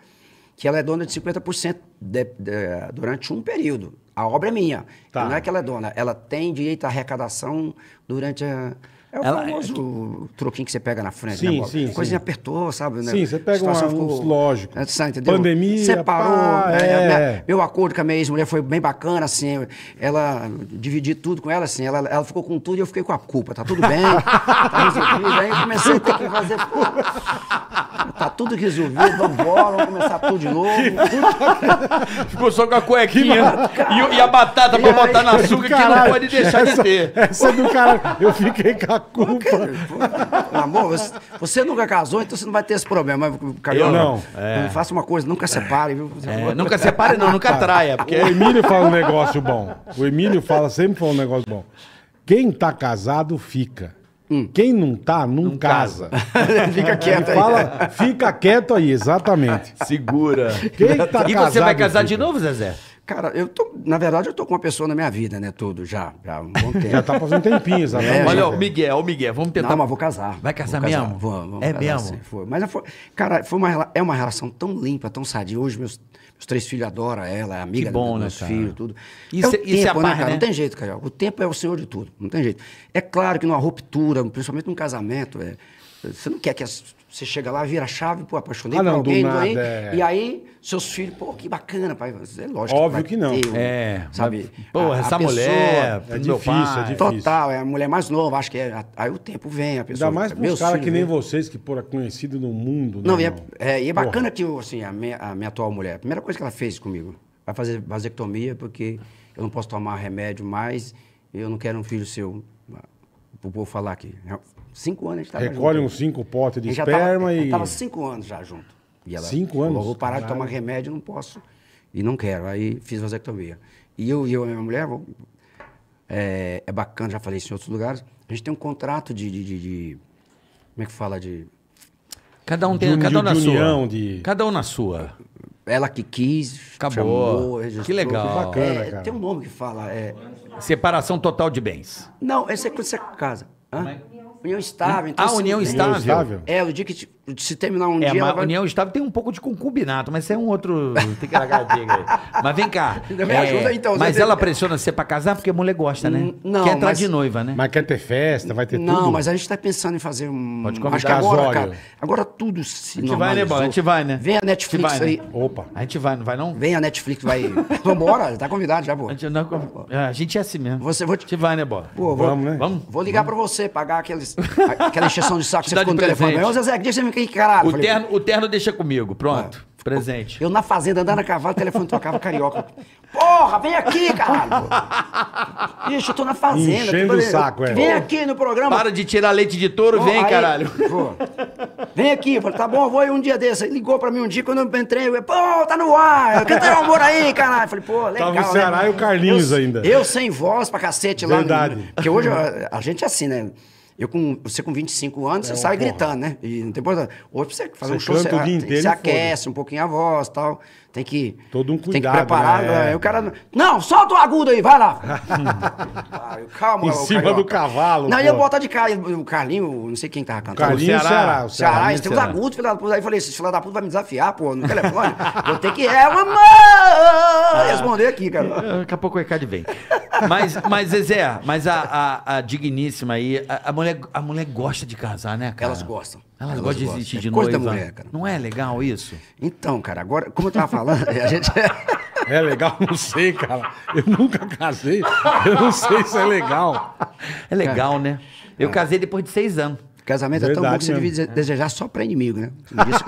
que ela é dona de 50% de- de- durante um período. A obra é minha. Tá. Não é que ela é dona. Ela tem direito à arrecadação durante a. É o Ela- famoso troquinho que você pega na frente. Sim, né, sim, Coisinha sim. apertou, sabe? né? Sim, você pega uma- uns- lógico. É, sabe, entendeu? Pandemia, Separou. pá, é, é. minha- meu acordo com a minha ex-mulher foi bem bacana, assim. Ela dividi tudo com ela, assim. Ela, ela ficou com tudo e eu fiquei com a culpa. Tá tudo bem, tá resolvido. Aí eu comecei a ter que fazer. Tá tudo resolvido, vambora, vamos começar tudo de novo. Ficou só com a cuequinha e, e a batata pra E aí- botar na açúcar que não Caralho, pode deixar essa, de ter. Essa é do cara. Eu fiquei com a culpa. Amor, você, você nunca casou, então você não vai ter esse problema. Carioca, Eu não. Não faça uma coisa, nunca separe, viu? É, nunca separe não, nunca traia, porque... O Emílio fala um negócio bom. O Emílio fala, sempre fala um negócio bom. Quem tá casado, fica. Quem não tá, não, casa. Fica Ele quieto aí. fala, fica quieto aí, exatamente. Segura. Quem tá e você vai casado, casar de fica. novo, Zezé? Cara, eu tô, na verdade, eu tô com uma pessoa na minha vida, né? Tudo, já, já um bom tempo. Já tá fazendo tempinho, exatamente. É, Olha, o Miguel, o Miguel, vamos tentar... Não, mas vou casar. Vai casar Vou mesmo? Vou, vamos É casar, mesmo? sim, foi. Mas foi, cara, foi uma, é uma relação tão limpa, tão sadia. Hoje meus, meus três filhos adoram ela, é amiga Que bom, dos né, filhos, tudo. Isso é o é- isso é tempo, né, cara? né? Não tem jeito, cara. O tempo é o senhor de tudo, não tem jeito. É claro que numa ruptura, principalmente num casamento, é, você não quer que as- você chega lá, vira a chave, pô, apaixonei Ah, por não, do alguém, nada, aí, é. e aí seus filhos, pô, que bacana, pai. É lógico Óbvio vai que não. ter o- É, sabe? Pô, a- a essa pessoa- mulher, É difícil, pai. é difícil. Total, é a mulher mais nova, acho que é. Aí o tempo vem, a pessoa. Ainda mais pros meus caras que nem vocês, que porra, conhecido no mundo. Não, né, e é, é, e é bacana que assim, a minha, a minha atual mulher, a primeira coisa que ela fez comigo, vai fazer vasectomia, porque eu não posso tomar remédio mais, e eu não quero um filho seu. Pro povo falar aqui. Cinco anos a gente tava Recolhe junto. uns cinco potes de A gente já esperma tava, e. Tava cinco anos já junto. E ela Cinco falou, anos? Vou parar de Caralho. tomar remédio, não posso. E não quero. Aí fiz vasectomia. E eu e eu, e a minha mulher, vou- é, é bacana, já falei isso em outros lugares, a gente tem um contrato de... de, de- de- como é que fala? De... Cada um tem, De- cada um de na união, sua. de- Cada um na sua. Ela que quis, Acabou. chamou, Que registrou. legal. Que bacana, É, cara. tem um nome que fala... É, Separação total de bens. não, esse é quando você casa. Hã? União estável. Então, Ah, se união não tem- estável. estável. É, o dia que se terminar um É, dia... mas vai- união estável tem um pouco de concubinato, mas isso é um outro. Tem que aí. Mas vem cá. Me é, ajuda aí, então, Mas ela pressiona você pra casar porque a mulher gosta, né? Hum, não, Quer entrar mas- de noiva, né? Mas quer ter festa, vai ter Não, tudo. mas a gente está pensando em fazer um. Pode convidar. Acho que agora, cara, agora tudo se A gente vai, né, normalizou. Bola? A gente vai, né? Vem a A Netflix gente vai, aí. né? Opa. A gente vai, não vai não? Vem a Netflix, vai. Vambora, tá convidado já, pô. A gente, não, a gente é assim mesmo. Você, vou A te... gente vai, né, Bola? Pô, vou, Vamos, né? Vamos? Vou ligar pra você, pagar aqueles, aquela encheção de saco que você ficou no telefone. Ô, Zezé, dia você me caralho? O Falei, terno, o terno deixa comigo, pronto. Presente. Eu na fazenda, andando a cavalo, o telefone tocava carioca. Porra, vem aqui, caralho. Ixi, eu tô na fazenda. Enchendo tô- o saco, é. Vem aqui no programa. Para de tirar leite de touro, Pô, vem, aí, caralho. pô, vem aqui, eu falei, tá bom, eu vou aí um dia desse. Ele ligou pra mim um dia, quando eu entrei, eu, pô, tá no ar, canta o amor aí, caralho. Eu falei, pô, legal. Tava o Ceará né? e o Carlinhos eu, ainda. Eu sem voz pra cacete lá. no- Verdade. Porque hoje a, a gente é assim, né? Eu com, você com 25 anos, você sai porra. gritando, né? E não tem importância. Hoje você fazer Você um show, você, você aquece um pouquinho a voz e tal. Tem que. Todo um Tem que cuidado, preparar. né? Aí o cara. Não, solta o agudo aí, vai lá. Ah, eu, Calma, Em cima carioca. do cavalo, Não, pô. ia botar de cara. O Carlinho, não sei quem tava cantando. Carlinhos Ceará. Ceará. o Ceará, Ceará. uns Ceará. agudos, filho da puta. Aí eu falei, esse filho da puta vai me desafiar, pô, no telefone. eu tenho que. É, mamãe! Responder aqui, cara. Daqui a pouco o Ricardo vem. Mas, mas Zezé, mas a, a, a digníssima aí, a, a mulher, a mulher gosta de casar, né, cara? Elas gostam. Elas, Elas gostam de gostam. existir É de coisa da mulher, cara. Não é legal isso? Então, cara, agora, como eu tava falando, a gente. É legal, não sei, cara. Eu nunca casei. Eu não sei se é legal. É legal, né? Eu casei depois de seis anos. Casamento é tão bom Verdade que você mesmo. devia dese- desejar só pra inimigo, né?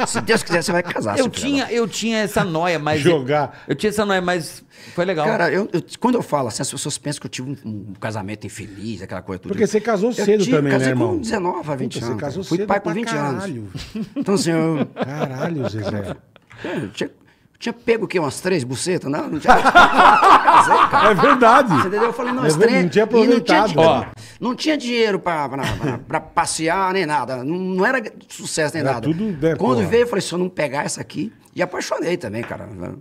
Se- Deus quiser, você vai casar. Eu tinha, eu tinha essa noia, mas. Jogar. Eu tinha essa noia, mas foi legal. Cara, eu, eu- quando eu falo assim, as pessoas pensam que eu tive um, um casamento infeliz, aquela coisa tudo. Porque você casou Eu cedo tive- também, né, casei irmão? com 19 a 20 Puta, anos. Você casou cara. Fui cedo pai com pra 20 caralho. anos. Então, assim, eu, Caralho, Zezé. eu tinha, eu tinha pego o quê? Umas três bucetas? Não, não tinha. casei, cara. É verdade. Você entendeu? Eu falei, não, É verdade, trem- não tinha não tinha, aproveitado. não tinha dinheiro pra, pra, pra- pra passear nem nada. Não, não era sucesso nem Era nada. tudo, né, Quando porra. veio, eu falei, se eu não pegar essa aqui. E apaixonei também, cara. Na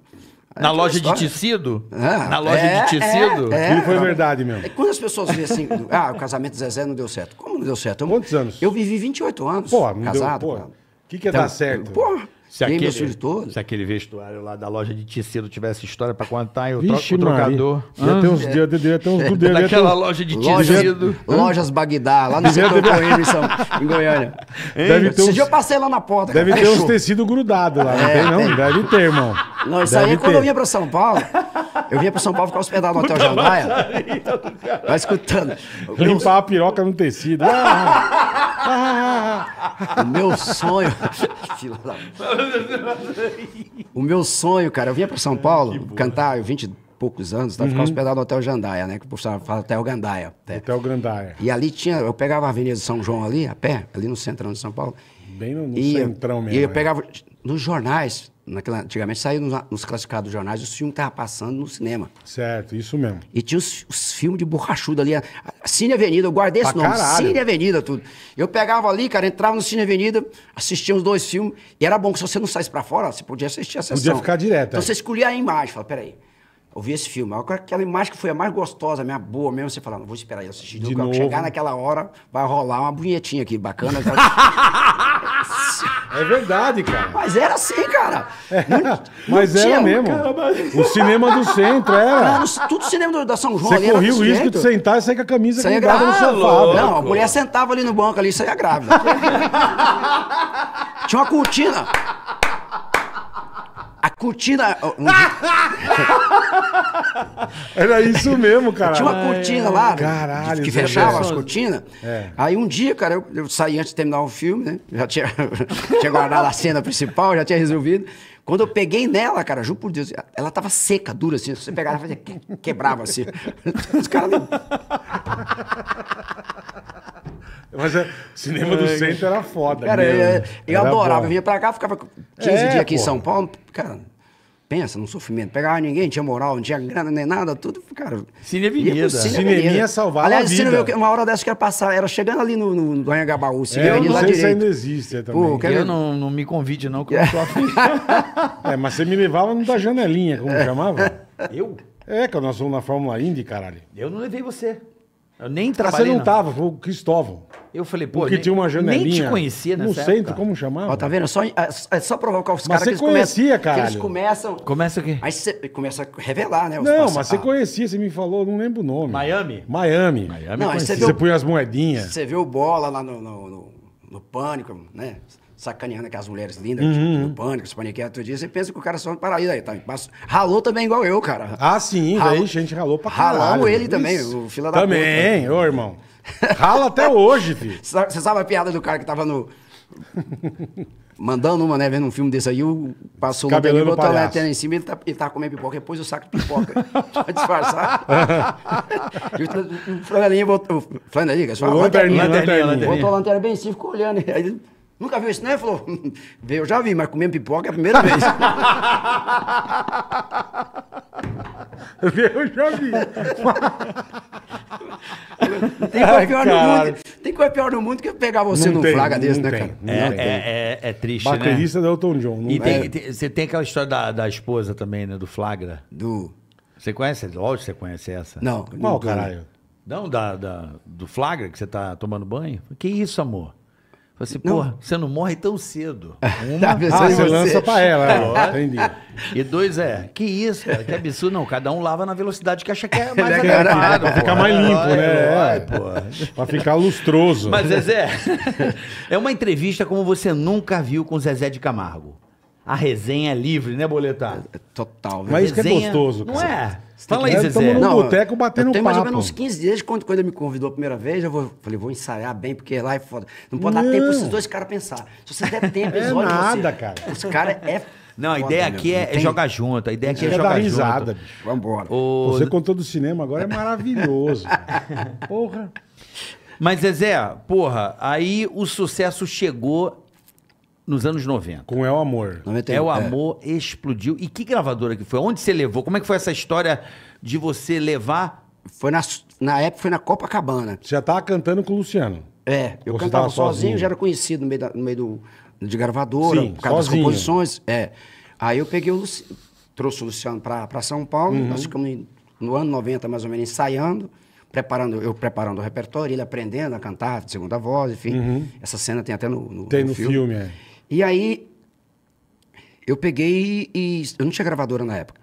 Aquela loja de tecido? Ah, Na loja é, de tecido? é, Aquilo foi verdade mesmo. É quando as pessoas veem assim, ah, o casamento do Zezé não deu certo. Como não deu certo? Eu- Quantos anos? Eu vivi 28 anos Pô, não casado. o que, que ia Então, dar certo? Porra, Se aquele, meus filhos todos. se aquele vestuário lá da loja de tecido tivesse história pra contar, eu Vixe, troco o trocador. Devia ter uns, devia ter, devia ter uns, devia ter Naquela uns- loja de Lojas, tecido. lojas Bagdá, lá no setor Coimbra, em, São, em Goiânia. Deve ter Esse uns- dia eu passei lá na porta. Deve cara, ter uns tecidos grudados lá, não É, tem não? tem. Deve ter, irmão. Não, isso Deve aí quando ter. eu vinha pra São Paulo, eu vinha pra São Paulo ficar hospedado no Hotel Jandaia. Vai escutando. Limpar a piroca no tecido. Ah, ah, o meu sonho. O meu sonho, cara, eu vinha pra São Paulo cantar, eu 20 e poucos anos, tá? ficar hospedado no Hotel Jandaia, né? Que o povo fala Hotel Gandaia. né? Hotel Grandaia. E ali tinha, eu pegava a Avenida São João ali, a pé, ali no centrão de São Paulo. Bem no, no E, centrão mesmo. e eu é. pegava nos jornais, naquela, antigamente saía nos, nos classificados dos jornais, os filmes que estavam passando no cinema. Certo, isso mesmo. E tinha os, os filmes de borrachudo ali, a, a Cine Avenida, eu guardei esse Pra nome, caralho. Cine Avenida, tudo. Eu pegava ali, cara, entrava no Cine Avenida, assistia os dois filmes, e era bom que se você não saísse pra fora, você podia assistir a sessão. ficar direto, Então é. você escolhia a imagem, fala, peraí, eu vi esse filme, aquela imagem que foi a mais gostosa, a minha boa mesmo, você fala, não vou esperar ele assistir, De novo. chegar naquela hora, vai rolar uma bunhetinha aqui, bacana. É verdade, cara. Mas era assim, cara. Não- Mas não era mesmo. Cara, O cinema do centro era. no- tudo cinema da São João Você corria o risco de sentar e sair com a camisa Saía grudada no grávida. sofá. Não, a mulher sentava ali no banco ali e saía grávida. Tinha uma cortina. A cortina. um Era isso mesmo, cara. tinha uma cortina lá né, Caralho, que fechava as cortinas. É. Aí um dia, cara, eu, eu saí antes de terminar o filme, né? Já tinha, tinha guardado a cena principal, já tinha resolvido. Quando eu peguei nela, cara, juro por Deus, ela tava seca, dura assim. Se você pegava, fazia, que- quebrava assim. Os caras. Mas é, cinema do centro era foda. Cara, mesmo. eu, eu Era adorava. bom. Eu vinha pra cá, ficava 15 É, dias aqui em pô. São Paulo. Cara, pensa num sofrimento. Pegava ninguém, não tinha moral, não tinha grana nem nada, tudo, cara. Cine ia pro Avenida. Cineminha salvava Aliás, a vida. Uma hora dessa que ia passar, era chegando ali no, no, no Anhangabaú, Cine É, eu Avenida não lá sei se direito. ainda existe é, também. Pô, quer Eu não, não me convide, não, que eu não tô afim. É, mas você me levava no da janelinha, É. como chamava? Eu? É, que nós fomos na Fórmula Indy, caralho. Eu não levei você. Eu nem Ah, você trabalhei. não não. tava, foi o Cristóvão. Eu falei, pô, Porque nem, tinha uma janelinha. nem te conhecia nessa No centro, época. como chamava? Ó, tá vendo? Só, é, é só provocar os caras você que eles começam. conhecia, que eles começam. Começa aqui. Aí você começa a revelar, né? os Não, passos- mas você ah, conhecia, você me falou, não lembro o nome. Miami? Miami. Miami Não, você Você viu- punha as moedinhas. Você vê o bola lá no, no, no- no pânico, né? Sacaneando aquelas mulheres lindas Uhum. no pânico, os paniqueiros todo dia. Você pensa que o cara só no paraíso aí, tá? Mas ralou também igual eu, cara. Ah, sim, Ralou- a gente ralou pra caralho. Ralamos ele Isso. também, o fila da Também, ô irmão. Rala até hoje, filho. Você sabe a piada do cara que tava no. Mandando uma, né? Vendo um filme desse aí, o passou o Cabelando lanterninho, botou a palhaço. lanterna em cima, ele, tá, ele tava comendo pipoca, depois o saco de pipoca pra disfarçar. e o, flanelinha botou. Flanelinha, só O uma lanterninha, lanterninha. Botou a lanterna bem em cima, ficou olhando. Aí nunca viu isso, né? Ele falou, "Vê, eu já vi, mas comendo pipoca é a primeira vez. Eu já vi. Tem coisa pior no mundo. Tem coisa pior no mundo que pegar você Não num tem, flagra desse, não né, tem, cara? não É, tem. é, é, é triste, né? Baterista do Elton John. Não E é. tem, tem- você tem aquela história da, da esposa também, né? Do flagra. Do. Você conhece? Lógico que você conhece essa. Não. Qual, não- caralho? Não, da, da- do flagra que você tá tomando banho? Que isso, amor? Falei assim, Não. porra, você não morre tão cedo. Uma. Ah, em você lança pra ela. é, Entendi. e dois é, que isso, cara, que absurdo. Não, cada um lava na velocidade que acha que é mais é adequado. Pra ficar mais limpo, Vai, né? vai, É. Pra ficar lustroso. Mas, Zezé, é uma entrevista como você nunca viu com Zezé de Camargo. A resenha é livre, né, Boletar? É Total. velho. Mas isso que é gostoso, Não cara. é? Fala aí, Zezé. num Não, boteco batendo eu tenho mais ou menos uns 15 dias, quando, quando ele me convidou a primeira vez, eu vou, falei, vou ensaiar bem, porque lá é foda. Não pode dar Não. tempo pra esses dois caras pensar. Se você der tempo, eles É olham nada, você. cara. Os caras é Não, a ideia aqui é, é tem- jogar junto. A ideia aqui é dar jogar risada, junto. bicho. Vambora. Ô, Você contou do cinema agora é maravilhoso. Porra. Mas, Zezé, porra, aí o sucesso chegou nos anos 90. Com É o Amor. 91, É o amor explodiu. E que gravadora que foi? Onde você levou? Como é que foi essa história de você levar? Foi na, na época foi na Copacabana. Você já tava cantando com o Luciano. É, eu Você cantava tava sozinho, sozinho? já era conhecido no meio, da- no meio do, de gravadora, Sim, por causa sozinho. das composições. É. Aí eu peguei o Luci- trouxe o Luciano para São Paulo, Uhum. nós ficamos no ano 90, mais ou menos, ensaiando, preparando, eu preparando o repertório, ele aprendendo a cantar, de segunda voz, enfim. Essa cena tem até no, no, Uhum. Tem no filme, é. E aí, eu peguei e. Eu não tinha gravadora na época.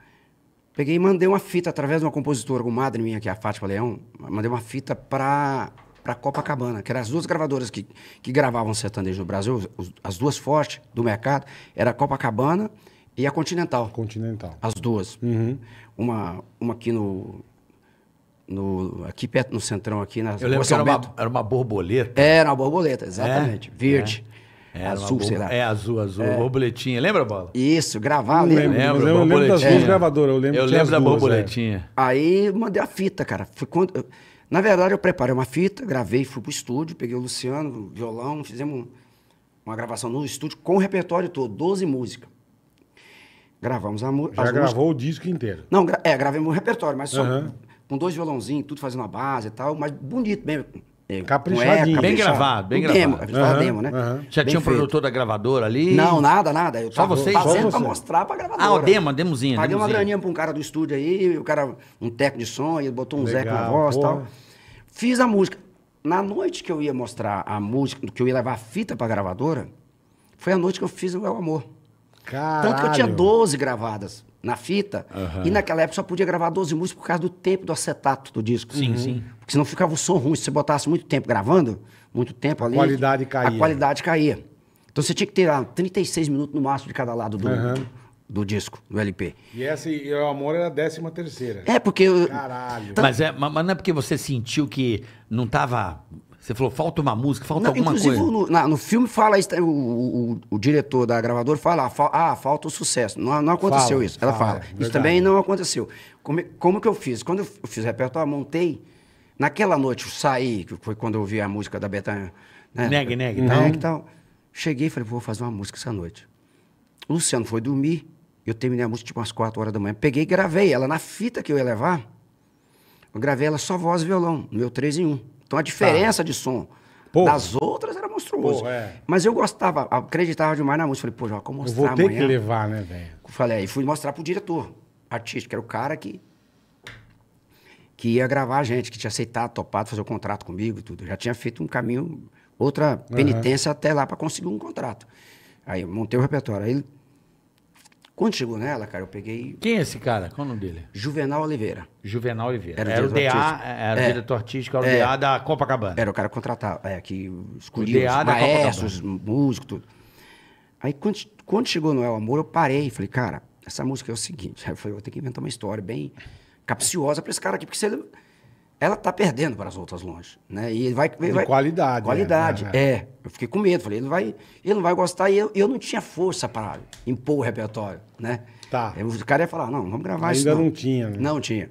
Peguei e mandei uma fita através de uma compositora, uma madre minha, que é a Fátima Leão. Mandei uma fita para para Copacabana, que eram as duas gravadoras que, que gravavam sertanejo no Brasil, os- as duas fortes do mercado, era a Copacabana e a Continental. Continental. As duas. Uhum. Uma, uma aqui no, no. Aqui perto no centrão, aqui na Eu lembro que era uma, era uma borboleta. Era uma borboleta, exatamente. É? Verde. Era uma azul, sei borbo- lá. É azul, azul. Borboletinha. Lembra, Bola? Isso, ali. lembro, Lembro, mas eu lembro das duas gravadoras. Eu lembro, Eu lembro da as duas, borboletinha. Aí mandei a fita, cara. Foi quando... Na verdade, eu preparei uma fita, gravei, fui pro estúdio, peguei o Luciano, violão, fizemos um- uma gravação no estúdio com o repertório todo, 12 músicas. Gravamos a mu- Já as músicas. gravou o disco inteiro. Não, gra- é, gravei o repertório, mas só Aham. com dois violãozinhos, tudo fazendo a base e tal, mas bonito mesmo. É, com Caprichadinho. Bem gravado, bem Demo, gravado. a fala Aham, demo, né? aham. Já Bem tinha um feito. produtor da gravadora ali? Não, nada, nada. Eu Só tava vocês? fazendo Só pra você. mostrar pra gravadora. Ah, o demo, a demozinha. Paguei uma demozinha. graninha pra um cara do estúdio aí, o cara, um técnico de som, ele botou um Zeca na Legal, voz e tal. Fiz a música. Na noite que eu ia mostrar a música, que eu ia levar a fita pra gravadora, foi a noite que eu fiz o El Amor. Caralho. Tanto que eu tinha 12 gravadas na fita, e naquela época só podia gravar 12 músicas por causa do tempo do acetato do disco. Sim, sim. Porque senão ficava o som ruim. Se você botasse muito tempo gravando, muito tempo ali. qualidade caía. A qualidade caía. Então você tinha que ter lá 36 minutos no máximo de cada lado do, Aham. do, do disco, do LP. E essa e o Amor era a décima terceira. É, porque. Caralho. Mas, é, ma- mas não é porque você sentiu que não tava... Você falou, falta uma música, falta Não, alguma inclusive, coisa. no, na- no filme fala isso, o, o, o- diretor da gravadora fala, ah, ah, falta o sucesso. Não, não aconteceu Fala, isso. Ela fala, fala. é Isso também não aconteceu. Como, como que eu fiz? Quando eu fiz o repertório, montei. Naquela noite eu saí, que foi quando eu ouvi a música da Betânia. Né? Neg, neg, Neg tal. e tal. Cheguei e falei, vou fazer uma música essa noite. O Luciano foi dormir. Eu terminei a música tipo umas 4 horas da manhã. Peguei e gravei ela na fita que eu ia levar. Eu gravei ela só voz e violão, no meu 3 em 1. Então a diferença de som Porra. das outras era monstruoso. Porra, é. Mas eu gostava, acreditava demais na música. Falei, pô, já vou Eu mostrar vou ter amanhã. que levar, né, velho? Falei, aí fui mostrar pro diretor artístico, que era o cara que, que ia gravar a gente, que tinha aceitado, topado, fazer o contrato comigo e tudo. Já tinha feito um caminho, outra penitência até lá para conseguir um contrato. Aí eu montei o repertório. Aí, ele- quando chegou nela, cara, eu peguei Quem é esse cara? Qual é o nome dele? Juvenal Oliveira. Juvenal Oliveira. Era o Era, o DA, artístico. era o É. diretor artístico, era o É. DA da Copacabana. Era o cara contratado, é, que escolhia os maestros, músicos, tudo. Aí, quando, quando chegou no El Amor, eu parei e falei, cara, essa música é o seguinte. Aí eu falei, vou ter que inventar uma história bem capciosa para esse cara aqui, porque se ele, ela tá perdendo para as outras longe, né? E ele vai... De vai qualidade, Qualidade, é, é. Eu fiquei com medo, falei, ele, vai, ele não vai gostar e eu, eu não tinha força para impor o repertório, né? Tá. Aí o cara ia falar, não, vamos gravar isso Ainda não tinha, né? Não tinha.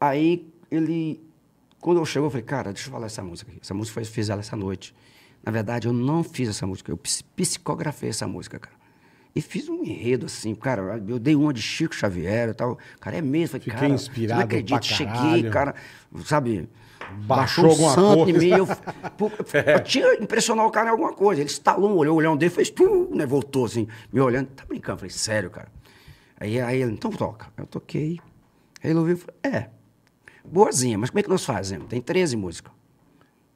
Aí ele... Quando eu chegou, eu falei, cara, deixa eu falar essa música aqui. Essa música foi, fiz ela essa noite. Na verdade, eu não fiz essa música, eu ps- psicografei essa música, cara. E fiz um enredo assim, cara. Eu dei uma de Chico Xavier e tal. Cara, é mesmo. Falei, Fiquei cara, inspirado Não acredito. Cheguei, cara, sabe? Baixou Baixou, alguma santo em coisa. mim. Eu, pô, eu tinha que impressionar o cara em alguma coisa. Ele estalou olhou, o olhão dele fez, pum, né? Voltou assim, me olhando. Tá brincando? Eu falei, sério, cara. Aí, aí ele, então toca. Eu toquei. Aí ele ouviu e falou, é, boazinha, mas como é que nós fazemos? Tem 13 músicas.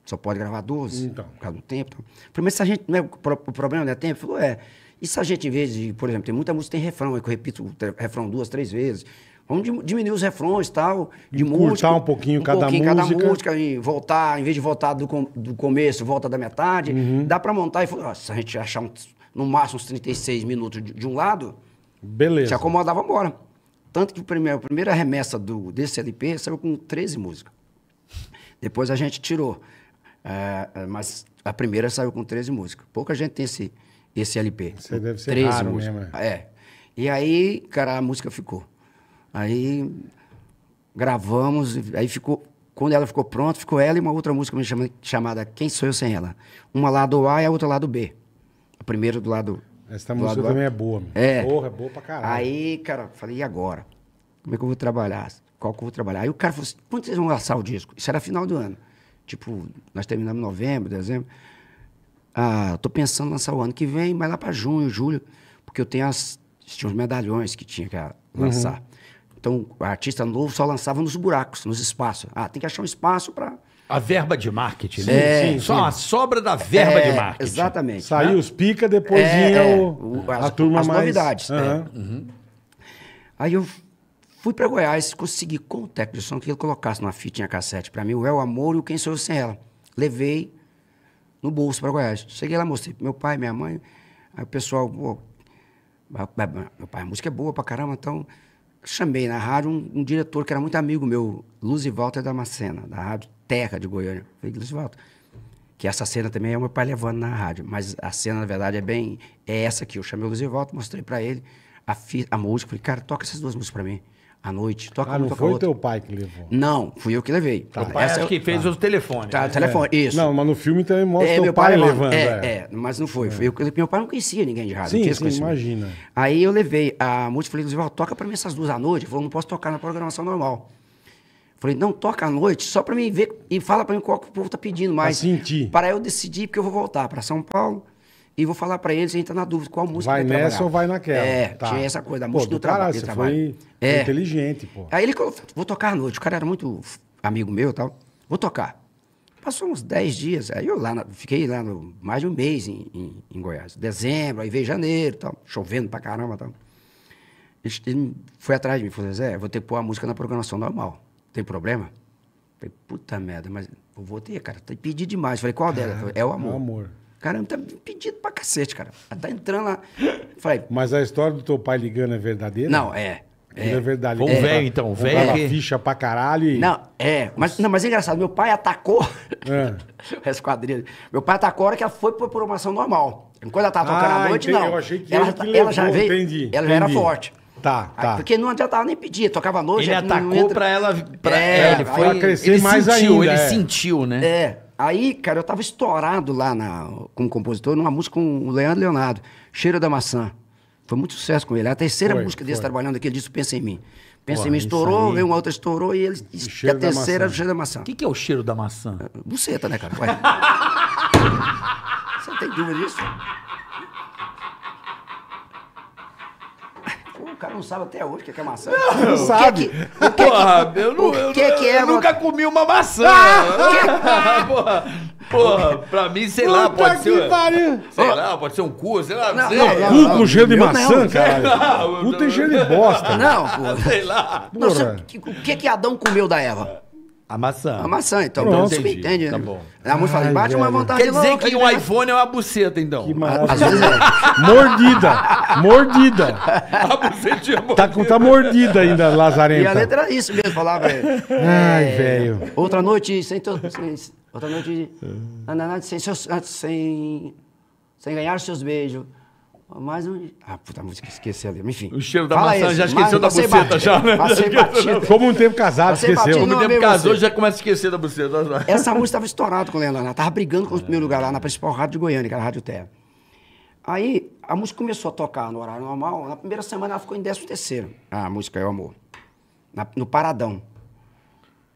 Só pode gravar 12, Então. por causa do tempo. Falei, mas se a gente, é, pro- o problema não é tempo? Ele falou, é. E se a gente, em vez de, por exemplo, tem muita música que tem refrão, é que eu repito o refrão duas, três vezes. Vamos dim- diminuir os refrões tal, de Encurtar música. um pouquinho cada pouquinho música. cada música e voltar, em vez de voltar do, com- do começo, volta da metade. Uhum. Dá pra montar e ó, se a gente achar um, no máximo uns 36 minutos de, de um lado, Beleza. se acomodava embora. Tanto que o primeiro, a primeira remessa do, desse LP saiu com 13 músicas. Depois a gente tirou. É, é, mas a primeira saiu com 13 músicas. Pouca gente tem esse, esse LP. Com deve ser raro mesmo, é. É. E aí, cara, a música ficou. Aí gravamos, aí ficou. Quando ela ficou pronta, ficou ela e uma outra música chama- chamada Quem Sou Eu Sem Ela. Uma lado A e a outra lado B. A primeira do lado. Essa do música lado A. também é boa, meu. É. Porra, é boa pra caralho. Aí, cara, falei, e agora? Como é que eu vou trabalhar? Qual que eu vou trabalhar? Aí o cara falou assim, quando vocês vão lançar o disco? Isso era final do ano. Tipo, nós terminamos em novembro, dezembro. Ah, eu tô pensando em lançar o ano que vem, mas lá para junho, julho, porque eu tenho as, tinha os medalhões que tinha que lançar. Então, o artista novo só lançava nos buracos, nos espaços. Ah, tem que achar um espaço para... A verba de marketing, Sim, né? sim, Só sim. a sobra da verba de É, marketing. Exatamente. Saiu os pica, depois É, vinha é, o, a as- turma as mais... novidades, é. Aham. Aí eu fui para Goiás, consegui com o técnico de som que ele colocasse numa fitinha cassete para mim, o É o Amor e o Quem Sou Eu Sem Ela. Levei no bolso para Goiás. Cheguei lá, mostrei meu pai, minha mãe. Aí o pessoal, pô, meu pai, a música é boa pra caramba, então chamei na rádio um, um diretor que era muito amigo meu, Luz Walter Damascena, da rádio Terra de Goiânia. Falei, Luz Walter, que essa cena também é o meu pai levando na rádio, mas a cena, na verdade, é bem. É essa aqui. Eu chamei o Luz Walter, mostrei pra ele a, a música. Falei, cara, toca essas duas músicas pra mim, à noite. Toca Ah, não toca foi outra. teu pai que levou? Não, fui eu que levei. O pai Essa acho é- que fez os telefones. Tá, né? telefone, isso. Não, mas no filme também mostra É, teu meu pai, pai, levando. é, é. é, mas não foi. foi eu, meu pai não conhecia ninguém de rádio. Sim, sim, imagina. Aí eu levei a música, falei, Lucival, toca pra mim essas duas à noite. Ele falou, não posso tocar na programação normal. Falei, não, toca à noite, só pra mim ver e fala pra mim qual que o povo tá pedindo mais. sentir. Para eu decidir, porque eu vou voltar pra São Paulo e vou falar pra eles, a gente tá na dúvida, qual música Vai vai nessa trabalhar. ou vai naquela? É, Tá. tinha essa coisa da Pô, música do do, trabalho. você trabalho. foi É. inteligente, pô. Aí ele falou, vou tocar à noite. O cara era muito amigo meu e tal. Vou tocar. Passou uns 10 dias. Aí eu lá, na- fiquei lá no, mais de um mês em, em- em Goiás. Dezembro, aí veio janeiro e tal. Chovendo pra caramba e tal. Ele, ele foi atrás de mim. Falou, Zé, vou ter que pôr a música na programação normal. Tem problema? Falei, puta merda, mas eu vou ter, cara. Tem pedido demais. Falei, qual dela? Falei, É o amor. É o amor. Caramba, tá pedido pra cacete, cara. Tá entrando lá. Falei, Mas a história do teu pai ligando é verdadeira? não, é. Aquilo é, verdade. Vamos ver, comprava- então, velho que- ficha pra caralho e... Não, é. Mas, não, mas é engraçado. Meu pai atacou. É. Essa quadrilha. Meu pai atacou a hora que ela foi por programação normal. Quando ela tava tocando Ah, à noite, entendi. não. Eu achei que ela, ele que ela já levou, veio. entendi, ela já era entendi. forte. Tá, Aí, tá. porque não adiantava nem pedir, tocava à noite. Ele aí não atacou entra- pra ela. Pra, É, é, ele pra foi. ela crescer ele mais sentiu, ainda, ele é. sentiu, né? É. Aí, cara, eu tava estourado lá na, como compositor numa música com o Leandro Leonardo, Cheiro da Maçã. Foi muito sucesso com ele. É a terceira Foi, música desse foi. trabalhando aqui, ele disse Pensa em Mim. Pensa Porra, em Mim estourou, aí. veio uma outra estourou e ele. E, Cheiro a terceira, o Cheiro da Maçã. O que, que é o cheiro da maçã? Buceta, né, cara? Ué. Você tem dúvida disso? O cara não sabe até hoje o que é, que é maçã. Não, o sabe. Que que, o que, Porra, eu, não, eu, que é, eu nunca comi uma maçã. porra, porra, pra mim, sei lá, pode ser. pariu. Sei lá, pode ser um cu, sei lá, não, Não, sei. não, Cu com cheiro de maçã, não, não, Puta não. e cheiro de bosta. Não, pô. Sei lá. Não, você- Porra. que- o que que Adão comeu da Eva? A maçã. A maçã, então. Pronto. Então você me entende, tá né? bom. A música fala, Ai, bate uma vontade Quer dizer louca que de um ver. iPhone é uma buceta, então. Que maravilha. É. Mordida. Mordida. A bucetinha Tá, com- tá mordida ainda, E Lazarenta. a letra era isso mesmo, falava. é, Ai, é, velho. Outra noite sem, to- sem- outra noite sem, seus, sem, sem ganhar seus beijos. Mais um. Ah, puta, a música esqueci ali. Enfim. O cheiro da Fala maçã esse, já esqueceu mas da passei buceta já, né? Passei. Como um tempo casado, Você esqueceu. No Não, tempo casou, você. já começa a esquecer da buceta. Essa música estava estourada com o Leandro. Ela tava brigando com o primeiro lugar lá na principal rádio de Goiânia, que era a Rádio Terra. Aí a música começou a tocar no horário normal. Na primeira semana ela ficou em 13 terceiro. A música É o Amor. Na- no Paradão.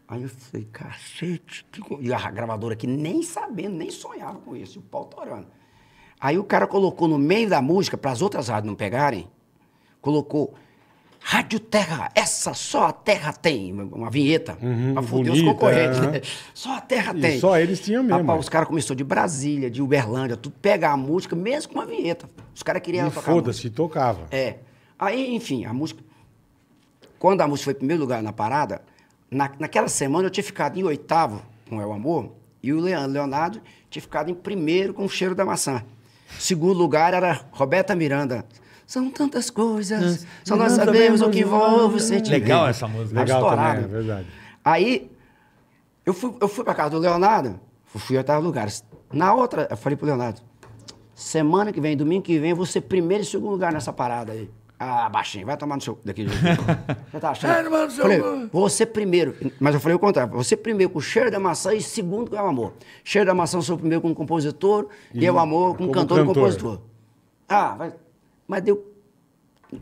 Aí eu falei, cacete. Que... co-" E a gravadora aqui nem sabendo, nem sonhava com isso. E o pau torando. Aí o cara colocou no meio da música, para as outras rádios não pegarem, colocou Rádio Terra, essa só a Terra tem. Uma vinheta. Uhum, pra foder os bonita, concorrentes. aham. né? Só a Terra E tem. só eles tinham mesmo, Rapaz, é. os caras começaram de Brasília, de Uberlândia, tudo pegar a música, mesmo com uma vinheta. Os caras queriam E tocar foda-se, tocava. É. Aí, enfim, a música. Quando a música foi em primeiro lugar na parada, na, naquela semana eu tinha ficado em oitavo com É o Amor, e o Leonardo tinha ficado em primeiro com o cheiro da maçã. Segundo lugar era Roberta Miranda. São tantas coisas, só nós sabemos o que envolve o sentimento. Legal essa música. Legal estourado. também, é verdade. Aí, eu fui, eu fui pra casa do Leonardo, fui a oitavo lugar. Na outra, eu falei pro Leonardo, semana que vem, domingo que vem, eu vou ser primeiro e segundo lugar nessa parada aí. Ah, baixinho, vai tomar no seu... Daquele jeito. Você tá achando? Vai tomar no seu falei, ser primeiro. Mas eu falei o contrário, ser primeiro com o cheiro da maçã e segundo com o amor. Cheiro da maçã eu sou primeiro como compositor e, E o amor como, como cantor, e cantor. compositor. Ah, vai... mas deu...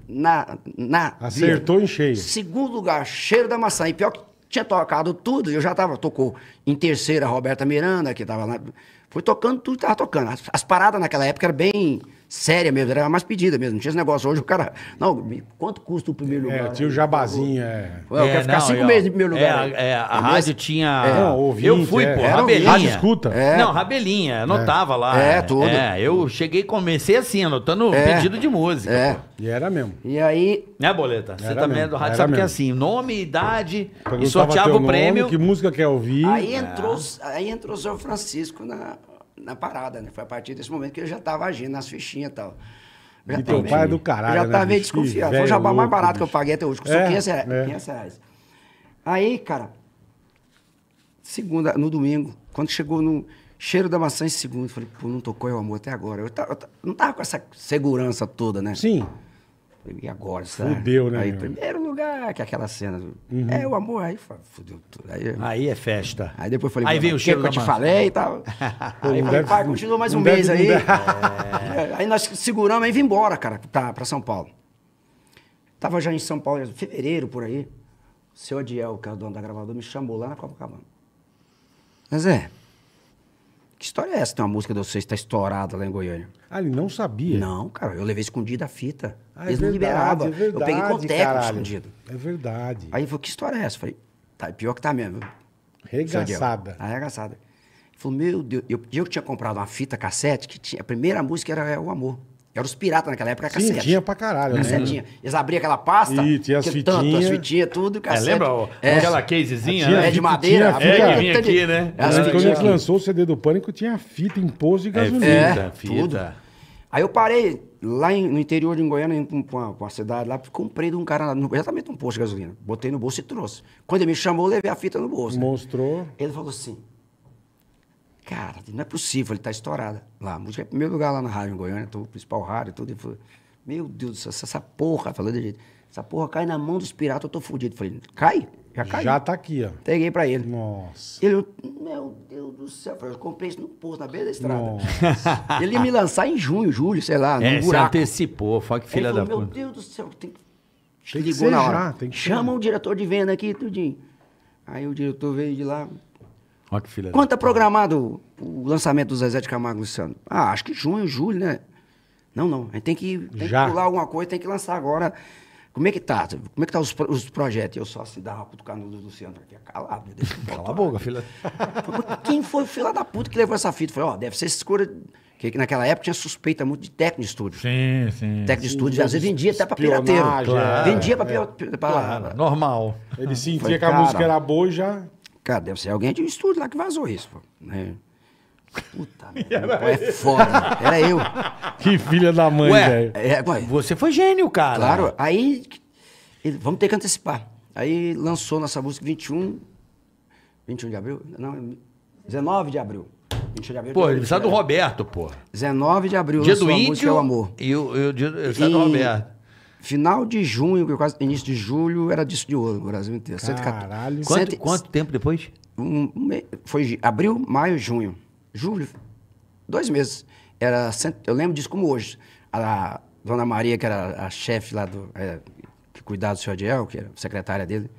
Na, na, Acertou em cheio. Segundo lugar, cheiro da maçã. E pior que tinha tocado tudo, eu já tava, tocou em terceira a Roberta Miranda, que tava lá. Foi tocando tudo, tava tocando. As, as paradas naquela época eram bem séria mesmo, era mais pedida mesmo. Não tinha esse negócio. Hoje o cara. Não, quanto custa o primeiro lugar? É, tinha o jabazinho, é. Eu quero ficar não, cinco eu- meses em primeiro é, lugar. aí. É, a É rádio mesmo? tinha. Não, ouvinte, eu fui, é. pô, Era Rabelinha. Rádio escuta. É. Não, Rabelinha, anotava lá. É, tudo. É, eu cheguei, comecei assim, anotando É. pedido de música. É. pô. E era mesmo. E aí. Né, Boleta? Você Era também é mesmo, do rádio, era sabe que é mesmo. assim, nome, idade, e sorteava o nome, prêmio. Que música quer ouvir. Aí entrou, aí entrou o senhor Francisco na, na parada, né? Foi a partir desse momento que eu já tava agindo nas fichinhas e tal. Eu já E teu tava pai é do caralho, Eu já né, tava meio bicho? desconfiado. Foi o jabá mais barato que eu bicho. paguei até hoje, custou É, 500 reais. é. 500 reais. Aí, cara, segunda, no domingo, quando chegou no cheiro da maçã em segundo, falei, pô, não tocou o amor até agora. Eu, ta- eu ta- não tava com essa segurança toda, né? Sim. Falei, E agora, sabe? Fudeu, né, Aí, meu? primeiro lugar, que é aquela cena. do- É, o amor, aí fudeu tudo. Aí, Aí é festa. Aí depois falei, Aí pô, veio o que cheiro que eu te falei e tal. aí não falei, pai, continua mais um mês aí. É, aí nós seguramos e vim embora, cara, tá, pra São Paulo. Tava já em São Paulo, em fevereiro, por aí. O seu Adiel, que é o dono da gravadora, me chamou lá na Copacabana. Mas é, que história é essa? Tem uma música de vocês que tá estourada lá em Goiânia. Ah, ele não sabia. Não, cara, eu levei escondida a fita. Ah, é Eles não verdade, liberavam. É verdade, eu peguei com o técnico caralho. escondido. É verdade. Aí ele falou, que história é essa? Eu falei, tá, pior que tá mesmo. Regaçada. Arregaçada. Ele falou, meu Deus, eu, eu tinha comprado uma fita cassete que tinha, a primeira música era é, O Amor. Era os piratas naquela época, Sim, cassete. tinha pra caralho. né? Cassetinha. Eles abriam aquela pasta. Ih, tinha as que tanto, fitinhas. as fitinhas, tudo, É, cassete. lembra ó, É. aquela casezinha, Tinha É, né? de fita, madeira. tinha É, que vinha de- aqui, né? Quando a fitinhas gente lançou o CD do Pânico, tinha fita, imposto e gasolina. É, fita, fita. tudo. Aí eu parei lá em- no interior de Goiânia, pra uma, uma cidade lá, comprei de um cara no- exatamente um posto de gasolina. Botei no bolso e trouxe. Quando ele me chamou, eu levei a fita no bolso. né? Mostrou. Ele falou assim, cara, não é possível, ele tá estourado. Lá, a música é em primeiro lugar lá na rádio em Goiânia, tô, principal rádio e tudo. Ele falou, meu Deus, do céu, essa, essa porra, falou de jeito, essa porra cai na mão dos piratas, eu tô fudido. Eu falei, cai? Já caiu. Já tá aqui, ó. Peguei pra ele. Nossa. Ele, meu Deus do céu, eu falei, eu comprei isso no posto, na beira da estrada. Nossa. Ele ia me lançar em junho, julho, sei lá, É, buraco. antecipou, foi que filha ele da falou, meu puta. Deus do céu, tem que... Tem que Ligou ser na hora. já, tem que ser. Chama o diretor de venda aqui, tudinho. Aí o diretor veio de lá. Olha que filha Quanto tá programado o lançamento do Zezé de Camargo Luciano? Ah, acho que junho, julho, né? Não, não. A gente tem que, tem Já. que pular alguma coisa, tem que lançar agora. Como é que tá? Como é que tá os, pro- os projetos? Eu só assim, dava uma cutucada no Luciano. Aqui, calado, deixa eu Cala a boca, filha. Falei, "Mas Quem foi o filho da puta que levou essa fita? Falei, ó, deve ser essa escura. Que naquela época tinha suspeita muito de técnico de estúdio. Sim, sim. Técnico de estúdio, às vezes vendia até pra pirateiro. é. Vendia pra, É. pra- Normal. Ele sentia Falei, que a cara. música era boa e já. Cara, deve ser alguém de um estúdio lá que vazou isso, pô. Né? Puta merda, pô, é foda. Era eu. Que filha da mãe, velho. É, Você foi gênio, cara. claro, aí ele, vamos ter que antecipar. Aí lançou nossa música 21, 21 de abril? Não, 19 de abril. 21 de abril. Pô, dia aniversário do é. Roberto, pô. 19 de abril Dia do a música É Índio o Amor. e o, dia do Roberto. Final de junho, quase início de julho, era disco de ouro no Brasil inteiro. 114. Caralho. Quanto, Cento- quanto tempo depois? um me- foi abril, maio, junho. Julho, dois meses. Era, cento- eu lembro disso como hoje. A dona Maria, que era a chefe lá do. é, que cuidava do senhor Adiel, que era secretária dele,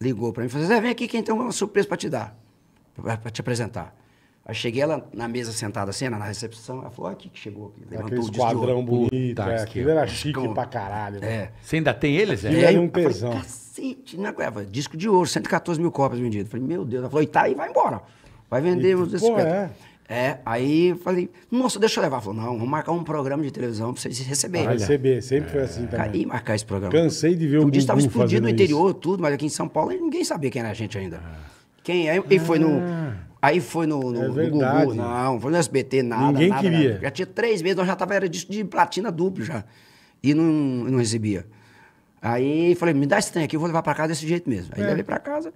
ligou para mim e falou: Zé, vem aqui que tem uma surpresa para te dar, para te apresentar. Aí cheguei ela na mesa sentada assim, na recepção, ela falou: olha aqui que chegou aqui. Levantou Aquele esquadrão bonito. É, aquilo era chique pra caralho. velho. É. Você ainda tem eles, Ele é? era aí um falei, tesão. cacete, é, coisa? disco de ouro, 114 mil cópias vendidas. Falei, meu Deus. Ela falou, e tá aí, vai embora. Vai vender E, uns pô, 50. é. É, aí eu falei, nossa, deixa eu levar. Falou, não, vamos marcar um programa de televisão pra vocês receberem. Vai receber, sempre foi assim também. e marcar esse programa. Cansei de ver o disco estava Gugu explodindo no interior, tudo, mas aqui em São Paulo ninguém sabia quem era a gente ainda. Quem é? E foi no. Aí foi no, no, É no. Gugu, não, foi no SBT, nada. Ninguém nada, queria. nada. Já tinha três meses, nós já tava, era disco de platina duplo já. E não, não exibia. Aí falei, me dá esse trem aqui, eu vou levar pra casa desse jeito mesmo. É. Aí levei pra casa.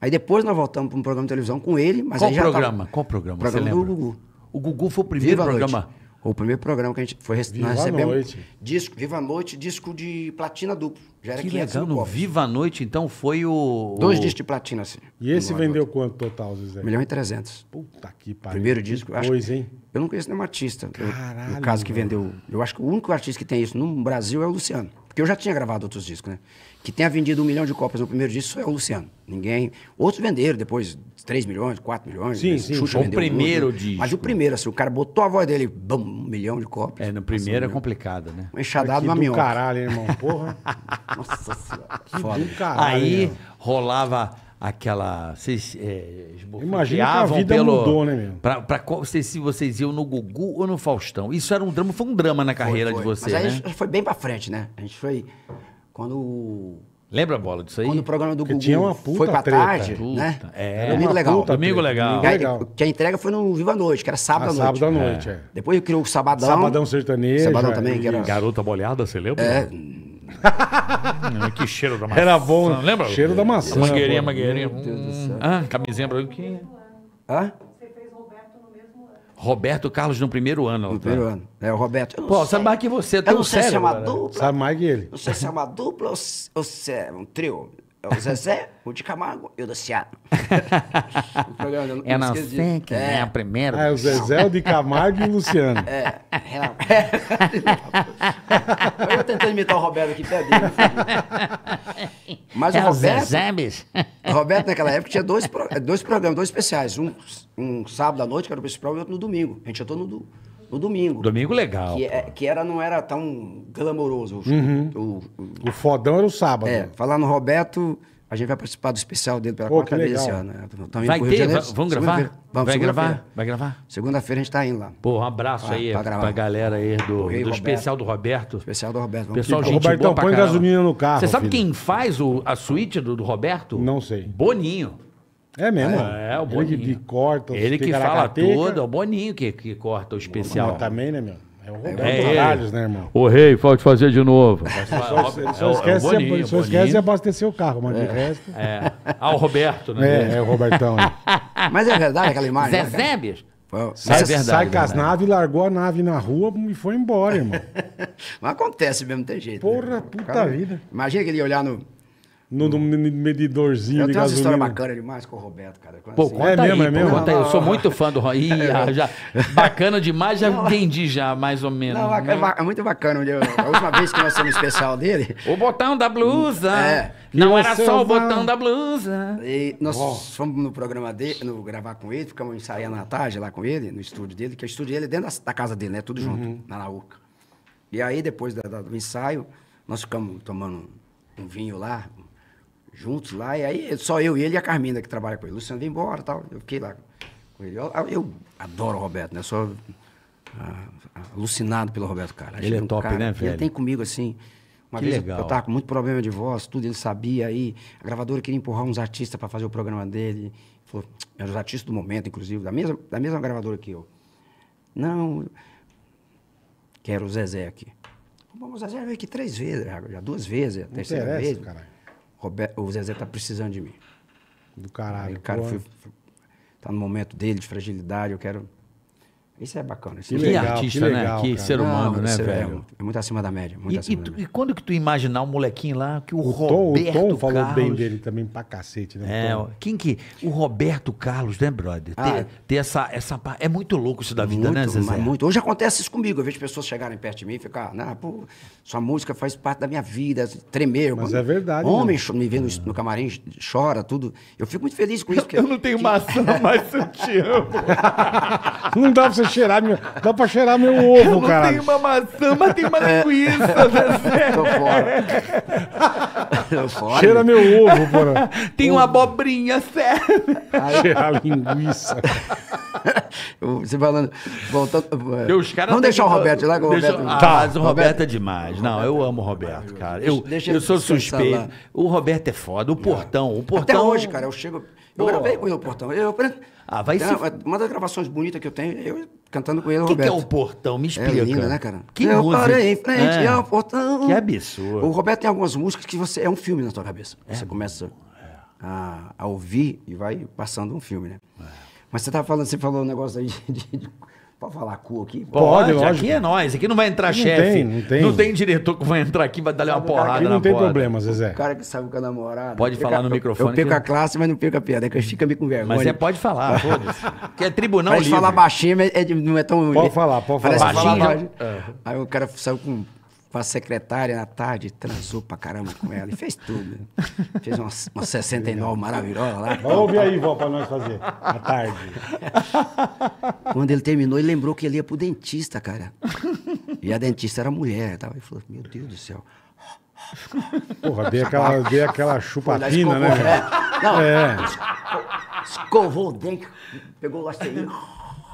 Aí depois nós voltamos pra um programa de televisão com ele, mas Qual aí já programa? Tava... Qual programa? Programa do? Gugu. O Gugu foi o primeiro Viva programa. Noite. O primeiro programa que a gente foi rece- Viva nós a recebemos Noite. disco, Viva a Noite, disco de platina duplo. Já era Que 500 legal, no. Viva a Noite, então, foi o... Dois o- discos de platina, assim. E esse vendeu quanto total, Zezé? Um milhão e trezentos. Puta que pariu. Primeiro Que disco. eu acho Coisa, que- hein? Eu não conheço nenhum artista. Eu- Caralho, no caso que vendeu. Eu acho que o único artista que tem isso no Brasil é o Luciano. Porque eu já tinha gravado outros discos, né? Que tenha vendido um milhão de cópias no primeiro disco é o Luciano. Ninguém. Outros venderam depois 3 milhões, 4 milhões. Sim, né? sim. Xuxa O primeiro muito. disco. Mas o primeiro, assim, o cara botou a voz dele, bum, um milhão de cópias. É, no primeiro é complicado, né? Um enxadado do minhoca. caralho, hein, irmão. Porra. Nossa senhora. Que Foda. do caralho. Aí meu. rolava aquela. Vocês é, Imagina que a vida mudou, né, meu? Pra, pra sei se vocês iam no Gugu ou no Faustão. Isso era um drama, foi um drama na carreira Foi, de foi. vocês, Mas aí né? a gente foi bem pra frente, né? A gente foi. Quando o Lembra a bola disso aí? Quando o programa do Porque Gugu tinha uma puta foi pra treta. tarde, Puta, né? é. Domingo Uma legal. puta Domingo legal. Domingo Aí, legal. Que a entrega foi no Viva a Noite, que era sábado Ah, à noite. sábado à noite, é. Depois criou o Sabadão. Sabadão sertanejo. Sabadão é. também, que era... Garota molhada, você lembra? É, Hum, que cheiro da maçã. Era bom. Não lembra? Cheiro da maçã. Mangueirinha, mangueirinha. Hum, ah, camisinha branquinha. hã? Roberto Carlos no primeiro ano. No primeiro ano. É, o Roberto. Pô, sei. sabe mais que você, tem Eu não um sei se é uma né? dupla. Sabe mais que ele. Não sei se é uma dupla ou se, ou se é um trio. É o Zezé, o de Camargo e o Luciano. O programa, eu Eu não esqueço disso. sei quem é, o primeiro. Ah, é o Zezé, o de Camargo e o Luciano. É, é. Eu tentando imitar o Roberto aqui perto dele. Mas é o o Roberto, Zezé, bicho. o Roberto naquela época tinha dois, pro- dois programas, dois especiais. Um, um sábado à noite, que era o principal, e outro no domingo. A gente já tô no, do- no domingo. Domingo legal. Que, é- que era, não era tão glamouroso. O, Uhum. o- o- O fodão era o sábado. é, falar no Roberto, a gente vai participar do especial dele pela Pô, quarta vez esse ano. né? Indo Vai ter? Janeiro, Vamos gravar? Vamos, Vai gravar? segunda-feira. Vai gravar? Segunda-feira a gente tá indo lá. Pô, um abraço aí pra pra, galera aí do, do especial do Roberto. Especial do Roberto. Vamos Pessoal, gente Robertão, boa pra põe caramba. gasolina no carro, Você sabe filho. quem faz o, a suíte do, do Roberto? Não sei. Boninho. É mesmo? É, o Ele Boninho. que corta os Ele que fala tudo, é o Boninho que, que corta o especial. Mas também, né, meu? É o Roberto É ele. Caralhos, né, irmão? Ô, rei, pode fazer de novo. Só, É só o- é o esquece, de- Boninho, só esquece Boninho. de abastecer o carro, mas de resto... É. Ah, o Roberto, né? É, é o Robertão. né? Mas é verdade aquela imagem? né, Zezé, bicho. Sai, É verdade, sai com as naves, largou a nave na rua e foi embora, irmão. Mas acontece mesmo, não tem jeito. Porra, né? puta Cara, vida. Imagina que ele ia olhar no. No, no medidorzinho Eu de tenho umas histórias gasolina. bacanas demais com o Roberto, cara. Quando Pô, assim- conta É aí, mesmo, é mesmo? conta aí. Eu sou muito fã do Ih, já, já- Bacana demais, já entendi já, mais ou menos. Não, é, ba- é muito bacana. eu- A última vez que nós fomos especial dele, O botão da blusa. É. Não era só o botão da blusa. e nós fomos no programa dele, no, gravar com ele, ficamos ensaiando à tarde lá com ele, no estúdio dele, que o estúdio dele é dentro da, da casa dele, né? Tudo junto, na Naúca. E aí, depois da- da- do ensaio, nós ficamos tomando um vinho lá, juntos lá, e aí só eu e ele e a Carmina que trabalha com ele. O Luciano veio embora tal, eu fiquei lá com ele. Eu, eu adoro o Roberto, né? Sou ah, alucinado pelo Roberto, cara. Ele é um top, cara né, velho? Ele tem comigo, assim... Uma Que vez eu- legal. eu tava com muito problema de voz, tudo, ele sabia aí. A gravadora queria empurrar uns artistas para fazer o programa dele. Falou, eram os artistas do momento, inclusive, da mesma, da mesma gravadora que eu. Não, quero o Zezé aqui. Bom, o Zezé veio aqui três vezes, já, duas vezes, a Não terceira vez. caralho. Roberto, o Zezé tá precisando de mim. Do Aí caralho. o cara foi, foi- tá no momento dele de fragilidade, eu quero. Isso é bacana. Isso Que é Que legal, artista, que né? legal, que cara. ser humano, Não, né, é- velho? É, muito acima da média. Muito E, acima e da tu- média. e quando que tu imaginar o molequinho lá, que o, O Tom, Roberto o Tom falou Carlos... bem dele também pra cacete, né? É, Tom? quem que... O Roberto Carlos, né, brother? Ter, Ah, ter essa, essa... É muito louco isso da vida, muito, né, Zezé? muito. Hoje acontece isso comigo. Eu vejo pessoas chegarem perto de mim e ficar, nah, pô, sua música faz parte da minha vida, tremer. Mas é verdade, Homem né? me vê no, no camarim, chora, tudo. Eu fico muito feliz com isso. Porque, Eu não tenho maçã, mas eu te amo. Não dá pra você cheirar meu. Dá pra cheirar meu ovo, Eu não tenho uma maçã, mas tem uma É. linguiça, Zezé. Tô fora. Tô fora. Cheira meu ovo, porra. Tem uma abobrinha, sério. Cheirar linguiça. Você falando. Voltando, E os caras Vamos deixar o que- Roberto lá, que o Deixa- Roberto. Ah, Tá. mas o Roberto é demais. Não, eu amo o Roberto, cara. Eu, Deixa eu sou suspeito. lá. O Roberto é foda. O Portão. O Até Portão. hoje, cara, eu chego. Eu Pô. gravei com ele no portão. Eu, Ah, vai Tem se- uma- das gravações bonitas que eu tenho, eu cantando com ele, O que, que é Roberto. o Portão? Me É explica. linda, né, cara? Que eu música. parei em frente É. ao portão. Que absurdo. O Roberto tem algumas músicas que você é um filme na sua cabeça. Você começa a, a ouvir e vai passando um filme, né? Mas você tava falando, você falou um negócio aí de. de pode falar cu aqui? Pode, Pode, aqui é nós. Aqui não vai entrar Não chefe. tem, não tem. diretor que vai entrar aqui e vai dar uma porrada Aqui na não tem porta. problema, Zezé. O cara que sabe com a namorada. Pode falar no eu- microfone Eu perco que- a classe, mas não perco a piada. É que fica meio com vergonha. Mas é, pode falar, foda-se. Que é tribunal Parece livre. falar baixinho, mas é não é tão. Pode falar, pode Parece falar. falar Baixinho. baixinho. Aí o cara saiu com, com a secretária na tarde, transou pra caramba com ela e fez tudo. Fez uma, uma 69 maravilhosa lá. Vamos ouvir aí, vó, pra nós fazer. À tarde. Quando ele terminou, ele lembrou que ele ia pro dentista, cara. E a dentista era mulher. Tava. Ele falou: Meu Deus do céu. Porra, dei aquela, dei aquela chupatina, escovou, né? é. Não, É. escovou o dente, pegou o lastelinho.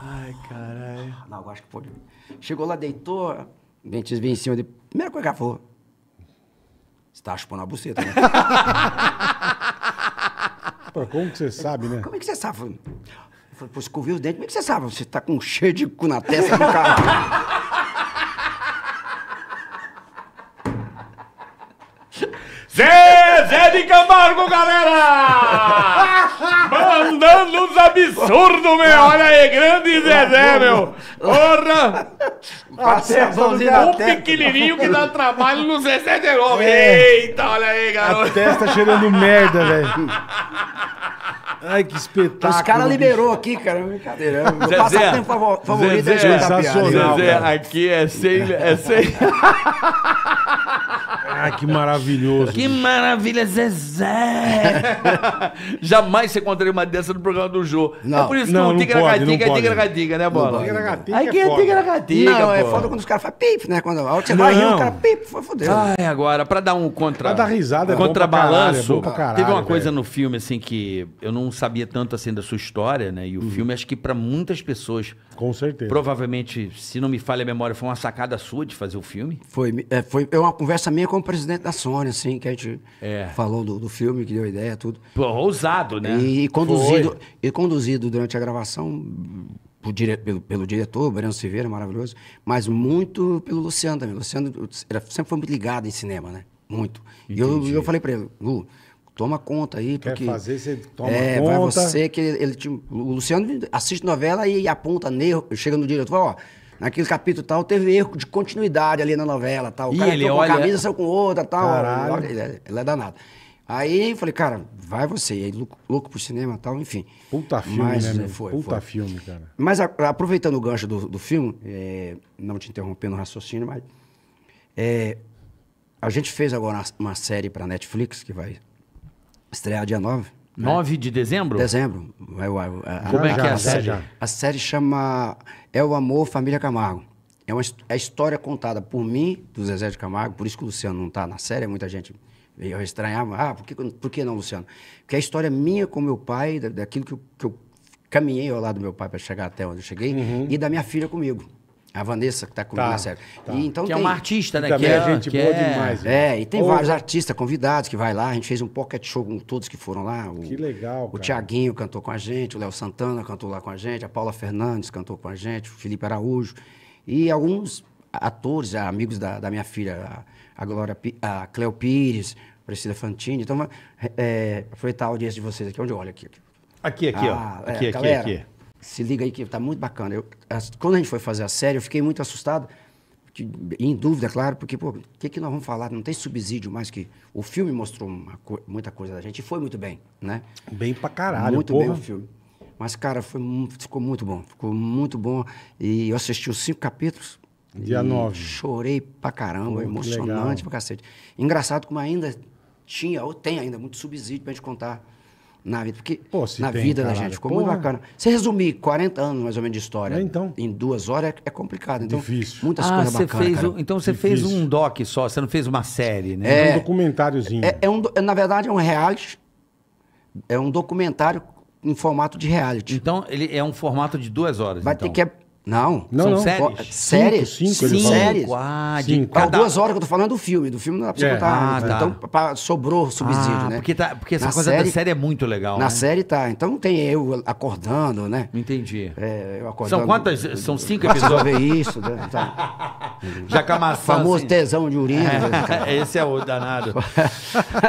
Ai, caralho. Não, eu acho que foi. Chegou lá, deitou, o dentista veio em cima dele. Primeira coisa que ela falou: Você tá chupando a buceta, né? Pô, como que você sabe, né? Como é que você sabe? Eu falei, pô, escovei os dentes, como é que você sabe? Você tá com um cheio de cu na testa do cara. Zé, Zé de Camargo, galera! Mandando uns absurdos, meu! Olha aí, grande Zezé, meu! Porra! Passa a mãozinha Um na testa. pequenininho que dá trabalho no Zezé de novo. É. Eita, olha aí, A garoto! testa cheirando merda, velho. Ai, que espetáculo. Os caras bicho. liberou aqui, cara, brincadeira. Meu Zezé, passatempo favo- favorito é Zezé, sensacional, Zezé, aqui é sem. É sem... Ai, que maravilhoso. que maravilha, Zezé! Jamais você encontraria uma dessa no programa do Jô. Não. É por isso Não, que não o Gatica não é. Tigra Gatica, né, Bola? pode. Tigra-gatica Aí é que é foda. Tigra Gatica, Não, é pô. foda quando os caras fazem pip, né? Quando a hora que você vai rir, Não. o cara pip, foi fodeu. Ai, agora, pra dar um contra... Pra dar risada, é bom pra caralho, contrabalanço, é bom pra caralho, teve uma velho. coisa no filme, assim, que eu não sabia tanto, assim, da sua história, né? E Uhum. o filme, acho que pra muitas pessoas, Com certeza. provavelmente, se não me falha a memória, foi uma sacada sua de fazer o filme. Foi, é, foi é uma conversa minha com o presidente da Sony, assim, que a gente É. falou do, do filme, que deu ideia, tudo. Pô, ousado, né? E, conduzido, e conduzido durante a gravação por dire- pelo, pelo diretor, Breno Silveira, maravilhoso, mas muito pelo Luciano também. O Luciano era, sempre foi muito ligado em cinema, né? Muito. E eu, eu falei pra ele, Lu, toma conta aí, Quer porque... fazer, você toma é, vai conta. você que ele, ele tinha- o Luciano assiste novela e aponta erro, chega no diretor, fala, ó, naquele capítulo tal teve erro de continuidade ali na novela, tal. O E cara ele com olha- a camisa, saiu com outra, tal. Caralho. Ele, é- ele é danado. Aí falei, cara, vai você. E aí, louco, louco pro cinema e tal, enfim. Puta filme, Mas, né, é, meu? Foi, Puta foi. filme, cara. Mas a- aproveitando o gancho do, do filme, é, não te interrompendo o raciocínio, mas é, a gente fez agora uma, uma série para Netflix que vai estrear dia 9 9 de dezembro? dezembro. Vai, vai, a- Como é que é a série? já. a série chama É o Amor Família Camargo. É uma é a história contada por mim, do Zezé de Camargo, por isso que o Luciano não está na série, muita gente veio estranhar, ah, por que, por que não, Luciano? Porque é a história minha com meu pai, da- daquilo que eu, que eu caminhei ao lado do meu pai para chegar até onde eu cheguei, e da minha filha comigo, a Vanessa, que está comigo Tá, na série. tá. E, então Que é tem- uma artista, né? Que é gente que boa demais. é, e tem Ô, vários artistas convidados que vai lá. A gente fez um pocket show com todos que foram lá. O, Que legal, O cara. Tiaguinho cantou com a gente, o Léo Santana cantou lá com a gente, a Paula Fernandes cantou com a gente, o Felipe Araújo. E alguns atores, amigos da, da minha filha, a, a, Glória, a Cleo Pires, a Priscila Fantini. Então, é, aproveitar a audiência de vocês aqui. Onde olha aqui? aqui. Aqui, aqui, Ah, ó. é, Aqui, aqui, galera, aqui. Se liga aí que tá muito bacana. Eu, as- quando a gente foi fazer a série, eu fiquei muito assustado, em dúvida, claro, porque, pô, o que, que nós vamos falar? Não tem subsídio mais que. O filme mostrou co- muita coisa da gente e foi muito bem, né? Bem pra caralho, muito porra. bem o filme. Mas, cara, foi, ficou muito bom. Ficou muito bom. E eu assisti os cinco capítulos. Dia e nove. Chorei pra caramba, Pô, emocionante pra cacete. Engraçado como ainda tinha, ou tem ainda, muito subsídio pra gente contar na vida. Porque Pô, na tem, vida da caralho. gente ficou Porra. muito bacana. Você resumir 40 anos mais ou menos de história É, então. em duas horas é, é complicado. Então, Difícil. muitas Ah, coisas bacanas. fez. um- então você fez Difícil. um doc só, você não fez uma série, né? É É. um documentáriozinho. É, é um, é, na verdade, é um reality. É um documentário em formato de reality. Então, ele é um formato de duas horas. Vai então. ter que. Não. Não, São não. séries? Séries? Cinco, cinco, Cinco séries. Ah, de Cinco. Cada... duas horas que eu tô falando do filme. Do filme não dá pra você É. contar. Ah, tá. Então, pra- sobrou subsídio, ah, né? Porque, tá, porque essa Na coisa série- da série é muito legal, Na né? série tá. Então tem eu acordando, né? Entendi. É, eu acordando. São quantas? São cinco Pra episódios? resolver isso, né? Tá. Já com a maçã, Famoso assim. tesão de urina. né? É, esse é o danado.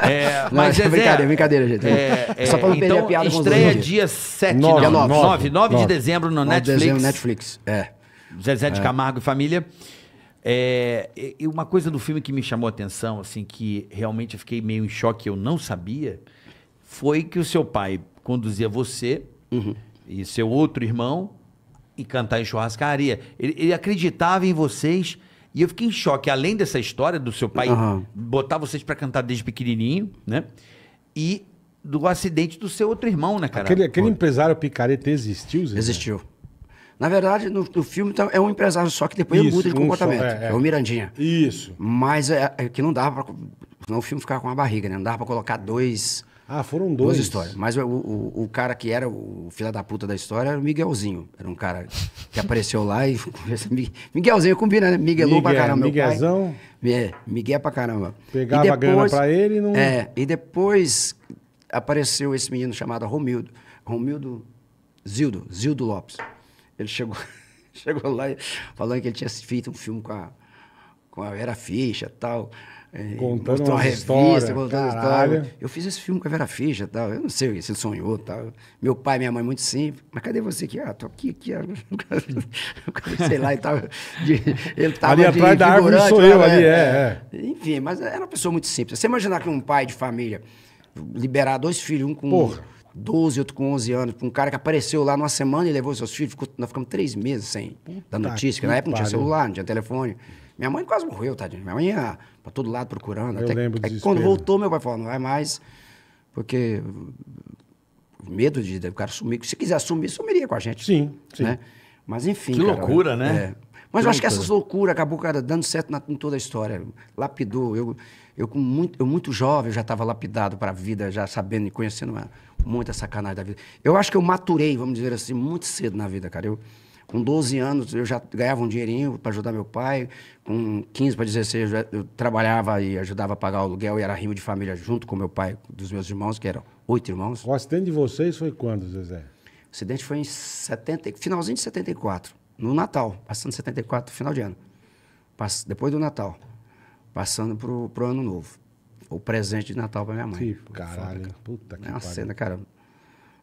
É, Não, mas é Zezé, brincadeira, brincadeira, gente. É, é, Só pra não perder então, a piada com os estreia dia 7, Nove, não, nove, 9, 9 de dezembro no Netflix. Netflix. É. Zezé de Camargo e Família. É, e- uma coisa do filme que me chamou a atenção, assim, que realmente eu fiquei meio em choque, eu não sabia, foi que o seu pai conduzia você Uhum. e seu outro irmão e cantar em churrascaria. Ele, ele acreditava em vocês e eu fiquei em choque. Além dessa história do seu pai Aham. botar vocês pra cantar desde pequenininho, né? E do acidente do seu outro irmão, né, cara? Aquele, aquele empresário picareta existiu, Zé? Existiu. Na verdade, no, no filme então, é um empresário só que depois Isso, muda de um comportamento. só, é, é, é. o Mirandinha. Isso. Mas é, é que não dava pra. Senão o filme ficava com uma barriga, né? Não dava pra colocar dois. Ah, foram dois. Duas histórias. Mas o, o, o cara que era o filho da puta da história era o Miguelzinho. Era um cara que apareceu lá e. Miguelzinho combina, né? Miguelou pra Miguel- caramba. meu Miguezão. pai. É, Miguel pra caramba. Pegava a grana pra ele e não- É, e depois apareceu esse menino chamado Romildo. Romildo Zildo, Zildo Lopes. Ele chegou, chegou lá falando que ele tinha feito um filme com a, com a Vera Ficha e tal. eh, Contando umas histórias, contando história. Eu fiz esse filme com a Vera Ficha e tal. Eu não sei se ele sonhou tal. Meu pai e minha mãe muito simples. Mas cadê você aqui? Ah, tô aqui, aqui. ah, sei lá e tal. De- ele tava Ali atrás da árvore sou eu, né? ali, é, Enfim, mas era uma pessoa muito simples. Você imaginar que um pai de família liberar dois filhos, um com Porra. 12, outro com 11 anos, um cara que apareceu lá numa semana e levou seus filhos, ficou, nós ficamos três meses sem dar notícia, que na época não tinha pariu. celular, não tinha telefone. Minha mãe quase morreu, tadinha. Minha mãe ia pra todo lado procurando. Eu até, lembro aí quando voltou, meu pai falou, não vai mais, porque medo de o cara sumir. Se quiser assumir, sumiria com a gente. Sim, sim. Né? Mas enfim. Que cara, loucura, né? é. Mas eu acho que essas loucuras acabou, cara, dando certo na, em toda a história. Lapidou. Eu, eu, com muito, eu muito jovem, eu já estava lapidado para a vida, já sabendo e conhecendo uma, muita sacanagem da vida. Eu acho que eu maturei, vamos dizer assim, muito cedo na vida, cara. Eu, com 12 anos, eu já ganhava um dinheirinho para ajudar meu pai. Com 15 para 16, eu, eu trabalhava e ajudava a pagar o aluguel e era rimo de família junto com meu pai, dos meus irmãos, que eram oito irmãos. O acidente de vocês foi quando, Zezé? O acidente foi em 70, finalzinho de 74, no Natal, passando 74, final de ano. Depois do Natal, passando pro, pro ano novo. O presente de Natal para minha mãe. Que Foi caralho. foda, Puta que cara. É uma pariu. cena, cara.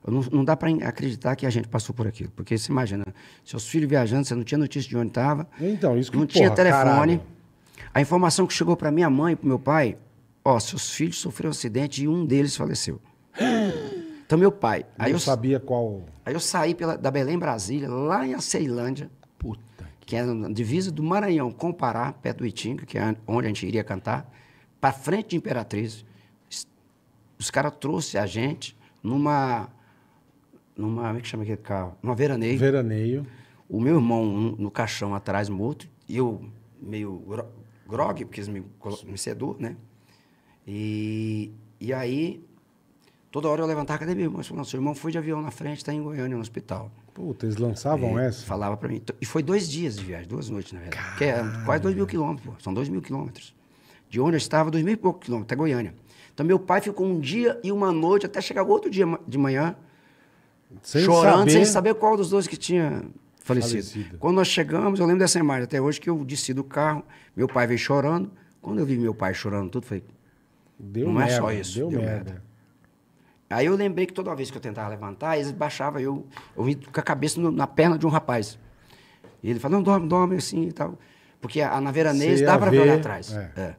Não, não dá para acreditar que a gente passou por aquilo. Porque você imagina, seus filhos viajando, você não tinha notícia de onde estava. Então, isso que, Não tinha porra, telefone. caralho. A informação que chegou para minha mãe e para meu pai, ó, seus filhos sofreram um acidente e um deles faleceu. Então, meu pai. Aí não eu, sabia qual... Aí eu saí pela, da Belém, Brasília, lá em Aceilândia, que é na divisa do Maranhão com Pará, perto do Itinga, que é onde a gente iria cantar, para frente de Imperatriz. Os caras trouxeram a gente numa. numa. Como é que chama aquele carro? Numa veraneio. Veraneio. O meu irmão no, no caixão atrás, morto, e eu meio gro- grog, porque eles me, me sedou, né? E, e aí, toda hora eu levantava, cadê meu irmão? Não, seu irmão foi de avião na frente, está em Goiânia, no hospital. Puta, eles lançavam É, essa? Falava para mim. E foi dois dias de viagem, duas noites, na verdade. Que é quase dois mil quilômetros, pô. São dois mil quilômetros. De onde eu estava, dois mil e poucos quilômetros, até Goiânia. Então, meu pai ficou um dia e uma noite, até chegar o outro dia de manhã, Sem chorando, saber. sem saber qual dos dois que tinha falecido. Falecido. Quando nós chegamos, eu lembro dessa imagem até hoje, que eu desci do carro, meu pai veio chorando. Quando eu vi meu pai chorando tudo, falei, Deu Não merda, é só isso, Deu, deu merda. merda. Aí eu lembrei que toda vez que eu tentava levantar, eles baixavam, eu, eu vim com a cabeça no- na perna de um rapaz. E ele falou, não, dorme, dorme assim e tal. Porque a, na veranês dá para ver lá atrás. é. É.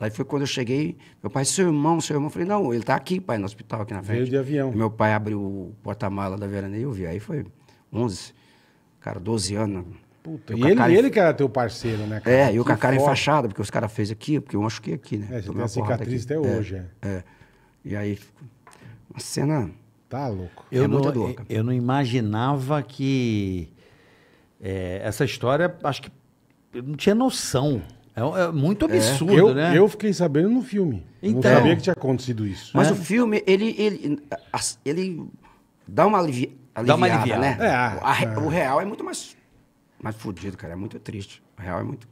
Aí foi quando eu cheguei, meu pai, seu irmão, seu irmão. Eu falei, não, ele tá aqui, pai, no hospital aqui na frente. Veio de avião. Meu pai abriu o porta-mala da veranês e eu vi. Aí foi 11, cara, 12 anos. Puta, Eu e ele, cara ele que era teu parceiro, né, cara? É, e eu com a Que cara foda. enfaixada, porque os caras fez aqui, porque eu machuquei aqui, né? É, você Tomei tem a cicatriz aqui. até É, hoje, é. É. E aí, uma cena Tá louco. Eu, É não, muito louca. eu não imaginava que é, essa história, acho que eu não tinha noção. É, é muito absurdo, eu, né? eu fiquei sabendo no filme. Então. Não sabia que tinha acontecido isso. Mas É? o filme, ele, ele, ele dá uma alivi... Dá uma aliviada, aliviada. né? É, A é. O real é muito mais, mais fudido, cara. É muito triste. O real é muito,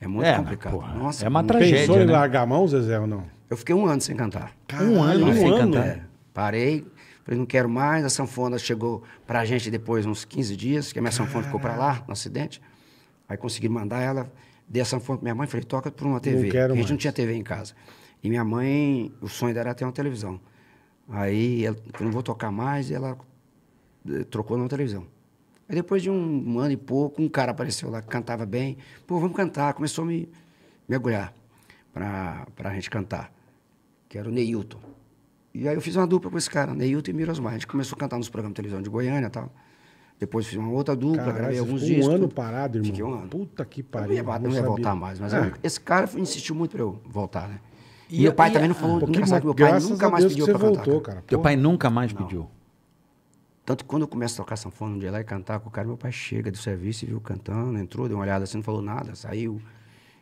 é muito É, complicado. porra, Nossa, é uma muito- tragédia. Pensou em né? largar a mão, Zezé, ou não? Eu fiquei um ano sem cantar. Um ano um sem ano? cantar. É, parei, falei, não quero mais. A sanfona chegou pra gente depois uns 15 dias, que a minha sanfona ficou pra lá, no acidente. Aí consegui mandar ela, dei a sanfona minha mãe, falei, toca por uma TV. a gente mais. não tinha TV em casa. E minha mãe, o sonho dela era ter uma televisão. Aí ela, eu não vou tocar mais, e ela eh, trocou na televisão. Aí depois de um, ano e pouco, um cara apareceu lá que cantava bem. Pô, vamos cantar. Começou a me mergulhar pra, pra gente cantar, que era o Neilton. E aí eu fiz uma dupla com esse cara, Neilton e Mirosmar. A gente começou a cantar nos programas de televisão de Goiânia e tal. Depois fiz uma outra dupla, Caralho, gravei alguns ficou um discos. ano parado, irmão. Fiquei um ano. Puta que Eu pariu. não ia, não não ia voltar mais, mas É. eu- esse cara insistiu muito pra eu voltar, né? E- E meu pai e- também não falou, Um engraçado meu pai nunca mais pediu pra cantar. voltou, cara. cara. Teu pai nunca mais pediu. Tanto que quando eu começo a tocar sanfona um dia lá e cantar com o cara, meu pai chega do serviço e viu cantando, entrou, deu uma olhada assim, não falou nada, saiu,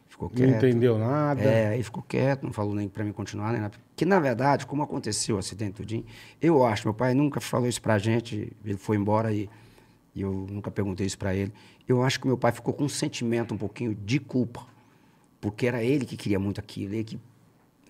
ficou Não quieto. entendeu nada. É, aí ficou quieto, não falou nem pra mim continuar, nem nada. Que na verdade, como aconteceu o acidente tudinho, eu acho, meu pai nunca falou isso pra gente, ele foi embora e, e eu nunca perguntei isso pra ele. Eu acho que meu pai ficou com um sentimento um pouquinho de culpa, porque era ele que queria muito aquilo, ele que,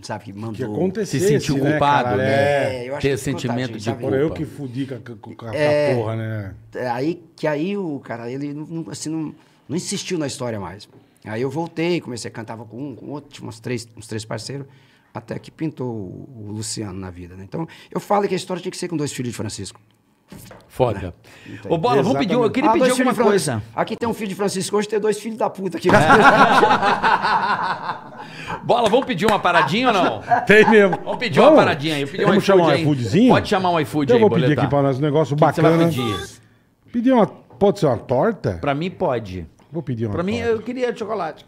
sabe, que mandou. Que acontecesse, Se sentiu né, culpado, cara? né? É. É, eu acho Ter que sentimento de sabe? Porra, eu culpa. que fudi com a, com a- É. porra, né? É, Aí que aí o cara, ele não, não- assim, não, não insistiu na história mais. Aí eu voltei, comecei a cantava com um, com outro, tinha uns três, uns três parceiros, até que pintou o, o Luciano na vida. Né? Então, eu falo que a história tinha que ser com dois filhos de Francisco. Foda. Ô, Bola, vamos pedir, eu queria Ah, pedir alguma coisa. Aqui tem um filho de Francisco, hoje tem dois filhos da puta aqui. Bola, vamos pedir uma paradinha ou não? Tem mesmo. Vamos pedir uma paradinha aí. Eu pedi um Vamos iFood chamar um iFoodzinho? Pode chamar um iFood Então aí, eu vou pedir Boletar. aqui pra nós um negócio O que que você vai bacana. pedir? Pedir uma... Pode ser uma torta? Pra mim, pode. Vou pedir uma Pra mim, torta. eu queria chocolate.